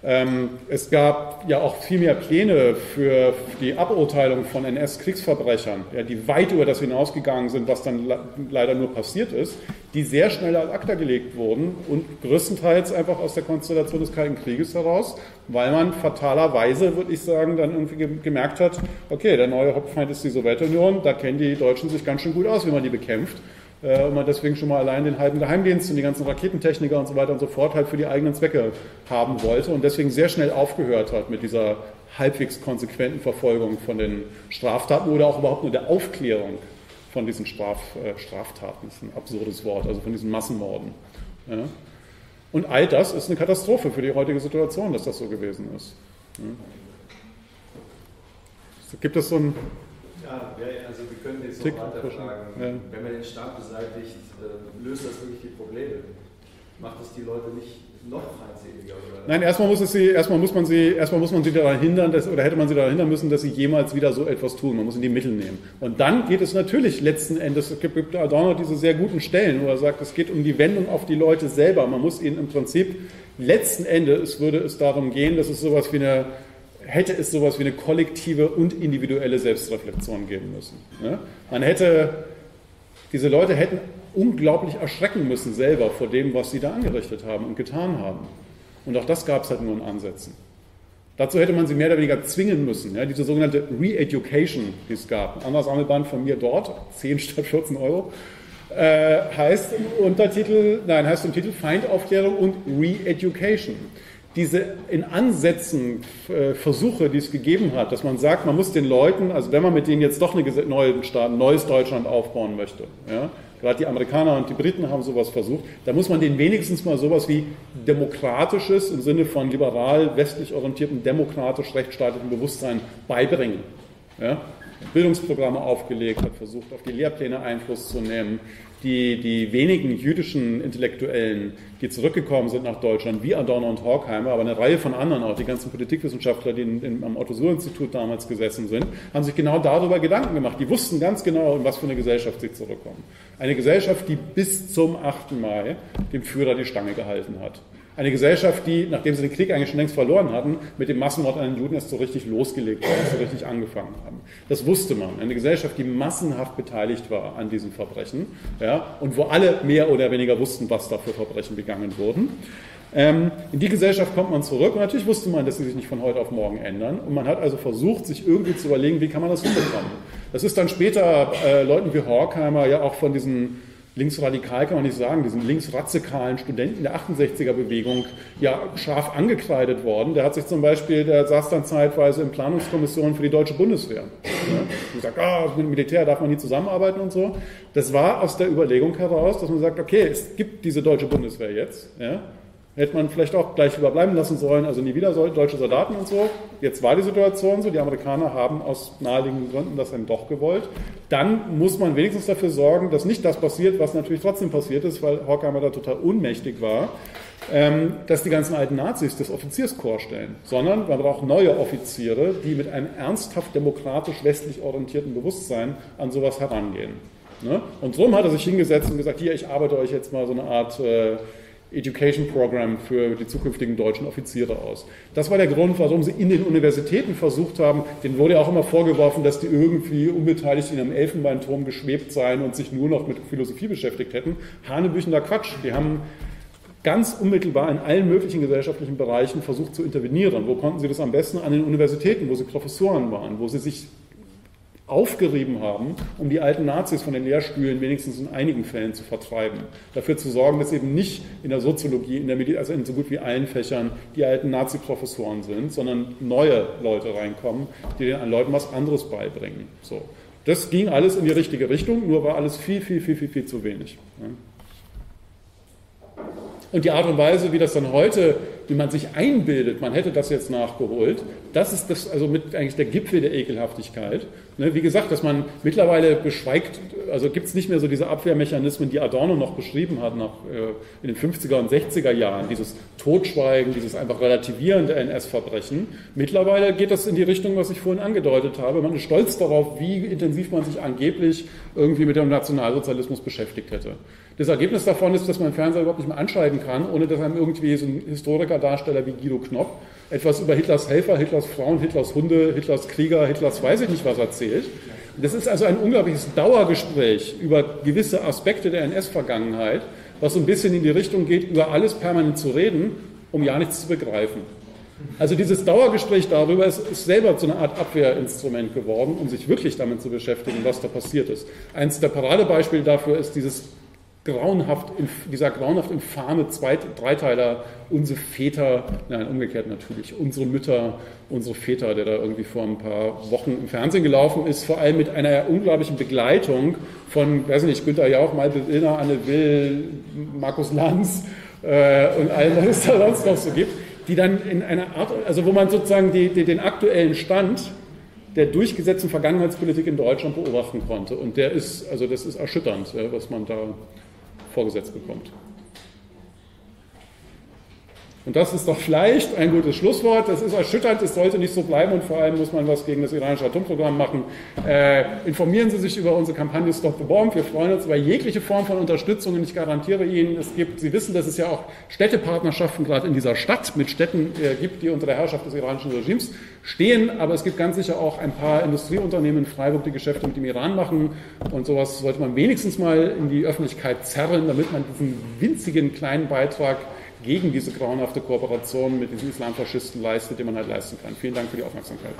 Ähm, es gab ja auch viel mehr Pläne für die Aburteilung von NS-Kriegsverbrechern, ja, die weit über das hinausgegangen sind, was dann leider nur passiert ist, die sehr schnell als ACTA gelegt wurden und größtenteils einfach aus der Konstellation des Kalten Krieges heraus, weil man fatalerweise, würde ich sagen, dann irgendwie gemerkt hat, okay, der neue Hauptfeind ist die Sowjetunion, da kennen die Deutschen sich ganz schön gut aus, wie man die bekämpft und man deswegen schon mal allein den halben Geheimdienst und die ganzen Raketentechniker und so weiter und so fort halt für die eigenen Zwecke haben wollte und deswegen sehr schnell aufgehört hat mit dieser halbwegs konsequenten Verfolgung von den Straftaten oder auch überhaupt nur der Aufklärung von diesen Straf, äh, Straftaten, das ist ein absurdes Wort, also von diesen Massenmorden. Ja. Und all das ist eine Katastrophe für die heutige Situation, dass das so gewesen ist. Ja. Gibt es so ein ja, also wir können jetzt noch weiterfragen. Ja. Wenn man den Staat beseitigt, äh, löst das wirklich die Probleme? Macht es die Leute nicht noch feindseliger? Oder? Nein, erstmal muss, es sie, erstmal, muss man sie, erstmal muss man sie daran hindern, dass, oder hätte man sie daran hindern müssen, dass sie jemals wieder so etwas tun. Man muss ihnen die Mittel nehmen. Und dann geht es natürlich letzten Endes, es gibt, gibt Adorno diese sehr guten Stellen, wo er sagt, es geht um die Wendung auf die Leute selber. Man muss ihnen im Prinzip letzten Endes würde es darum gehen, dass es sowas wie eine hätte es sowas wie eine kollektive und individuelle Selbstreflexion geben müssen. Ne? Man hätte, diese Leute hätten unglaublich erschrecken müssen selber vor dem, was sie da angerichtet haben und getan haben. Und auch das gab es halt nur in Ansätzen. Dazu hätte man sie mehr oder weniger zwingen müssen. Ja, diese sogenannte Re-Education, die es gab. Ein anderes Sammelband von mir dort, 10 statt 14 Euro, äh, heißt im Untertitel, nein, heißt im Titel Feindaufklärung und Re-Education diese in Ansätzen äh, Versuche, die es gegeben hat, dass man sagt, man muss den Leuten, also wenn man mit denen jetzt doch eine neue Staat, ein neues Deutschland aufbauen möchte, ja, gerade die Amerikaner und die Briten haben sowas versucht, da muss man denen wenigstens mal sowas wie demokratisches im Sinne von liberal westlich orientierten demokratisch rechtsstaatlichen Bewusstsein beibringen. Ja. Bildungsprogramme aufgelegt, hat versucht, auf die Lehrpläne Einfluss zu nehmen, die, die wenigen jüdischen Intellektuellen, die zurückgekommen sind nach Deutschland, wie Adorno und Horkheimer, aber eine Reihe von anderen auch, die ganzen Politikwissenschaftler, die in, in, am Otto-Suhr-Institut damals gesessen sind, haben sich genau darüber Gedanken gemacht. Die wussten ganz genau, in was für eine Gesellschaft sie zurückkommen. Eine Gesellschaft, die bis zum 8. Mai dem Führer die Stange gehalten hat. Eine Gesellschaft, die, nachdem sie den Krieg eigentlich schon längst verloren hatten, mit dem Massenmord an den Juden erst so richtig losgelegt hat, so richtig angefangen haben. Das wusste man. Eine Gesellschaft, die massenhaft beteiligt war an diesen Verbrechen ja, und wo alle mehr oder weniger wussten, was da für Verbrechen begangen wurden. Ähm, in die Gesellschaft kommt man zurück und natürlich wusste man, dass sie sich nicht von heute auf morgen ändern. Und man hat also versucht, sich irgendwie zu überlegen, wie kann man das hinbekommen. Das ist dann später äh, Leuten wie Horkheimer ja auch von diesen linksradikal kann man nicht sagen, diesen linksradikalen Studenten der 68er-Bewegung ja scharf angekreidet worden. Der hat sich zum Beispiel, der saß dann zeitweise in Planungskommissionen für die deutsche Bundeswehr. Ja, und sagt, ah, mit dem Militär darf man nie zusammenarbeiten und so. Das war aus der Überlegung heraus, dass man sagt, okay, es gibt diese deutsche Bundeswehr jetzt. Ja, Hätte man vielleicht auch gleich überbleiben lassen sollen, also nie wieder deutsche Soldaten und so. Jetzt war die Situation so, die Amerikaner haben aus naheliegenden Gründen das dann doch gewollt. Dann muss man wenigstens dafür sorgen, dass nicht das passiert, was natürlich trotzdem passiert ist, weil Horkheimer da total unmächtig war, ähm, dass die ganzen alten Nazis das Offizierskorps stellen, sondern man braucht neue Offiziere, die mit einem ernsthaft demokratisch westlich orientierten Bewusstsein an sowas herangehen. Ne? Und darum hat er sich hingesetzt und gesagt, hier, ich arbeite euch jetzt mal so eine Art... Education Program für die zukünftigen deutschen Offiziere aus. Das war der Grund, warum sie in den Universitäten versucht haben, denen wurde ja auch immer vorgeworfen, dass die irgendwie unbeteiligt in einem Elfenbeinturm geschwebt seien und sich nur noch mit Philosophie beschäftigt hätten. Hanebüchender Quatsch. Die haben ganz unmittelbar in allen möglichen gesellschaftlichen Bereichen versucht zu intervenieren. Wo konnten sie das am besten? An den Universitäten, wo sie Professoren waren, wo sie sich aufgerieben haben, um die alten Nazis von den Lehrstühlen wenigstens in einigen Fällen zu vertreiben. Dafür zu sorgen, dass eben nicht in der Soziologie, in der Medi also in so gut wie allen Fächern die alten Nazi-Professoren sind, sondern neue Leute reinkommen, die den Leuten was anderes beibringen. So. Das ging alles in die richtige Richtung, nur war alles viel, viel, viel, viel, viel zu wenig. Und die Art und Weise, wie das dann heute wie man sich einbildet, man hätte das jetzt nachgeholt, das ist das, also mit eigentlich der Gipfel der Ekelhaftigkeit. Ne, wie gesagt, dass man mittlerweile beschweigt, also gibt es nicht mehr so diese Abwehrmechanismen, die Adorno noch beschrieben hat nach, äh, in den 50er und 60er Jahren, dieses Totschweigen, dieses einfach Relativieren der NS-Verbrechen. Mittlerweile geht das in die Richtung, was ich vorhin angedeutet habe. Man ist stolz darauf, wie intensiv man sich angeblich irgendwie mit dem Nationalsozialismus beschäftigt hätte. Das Ergebnis davon ist, dass man Fernseher überhaupt nicht mehr anschalten kann, ohne dass einem irgendwie so ein Historikerdarsteller wie Guido Knopp etwas über Hitlers Helfer, Hitlers Frauen, Hitlers Hunde, Hitlers Krieger, Hitlers weiß ich nicht was erzählt. Das ist also ein unglaubliches Dauergespräch über gewisse Aspekte der NS-Vergangenheit, was so ein bisschen in die Richtung geht, über alles permanent zu reden, um ja nichts zu begreifen. Also dieses Dauergespräch darüber ist, ist selber zu einer Art Abwehrinstrument geworden, um sich wirklich damit zu beschäftigen, was da passiert ist. Eins der Paradebeispiele dafür ist dieses grauenhaft, dieser grauenhaft infame Zweit Dreiteiler, unsere Väter, nein, umgekehrt natürlich, unsere Mütter, unsere Väter, der da irgendwie vor ein paar Wochen im Fernsehen gelaufen ist, vor allem mit einer unglaublichen Begleitung von, weiß nicht, Günther Jauch, Malte Illner, Anne Will, Markus Lanz äh, und allem, was es da sonst noch so gibt, die dann in einer Art, also wo man sozusagen die, die, den aktuellen Stand der durchgesetzten Vergangenheitspolitik in Deutschland beobachten konnte. Und der ist, also das ist erschütternd, was man da vorgesetzt bekommt. Und das ist doch vielleicht ein gutes Schlusswort. Das ist erschütternd, es sollte nicht so bleiben und vor allem muss man was gegen das iranische Atomprogramm machen. Äh, informieren Sie sich über unsere Kampagne Stop the Bomb. Wir freuen uns über jegliche Form von Unterstützung und ich garantiere Ihnen, es gibt, Sie wissen, dass es ja auch Städtepartnerschaften gerade in dieser Stadt mit Städten äh, gibt, die unter der Herrschaft des iranischen Regimes stehen, aber es gibt ganz sicher auch ein paar Industrieunternehmen in Freiburg, die Geschäfte mit dem Iran machen und sowas sollte man wenigstens mal in die Öffentlichkeit zerren, damit man diesen winzigen kleinen Beitrag gegen diese grauenhafte Kooperation mit diesen Islamfaschisten leistet, den man halt leisten kann. Vielen Dank für die Aufmerksamkeit.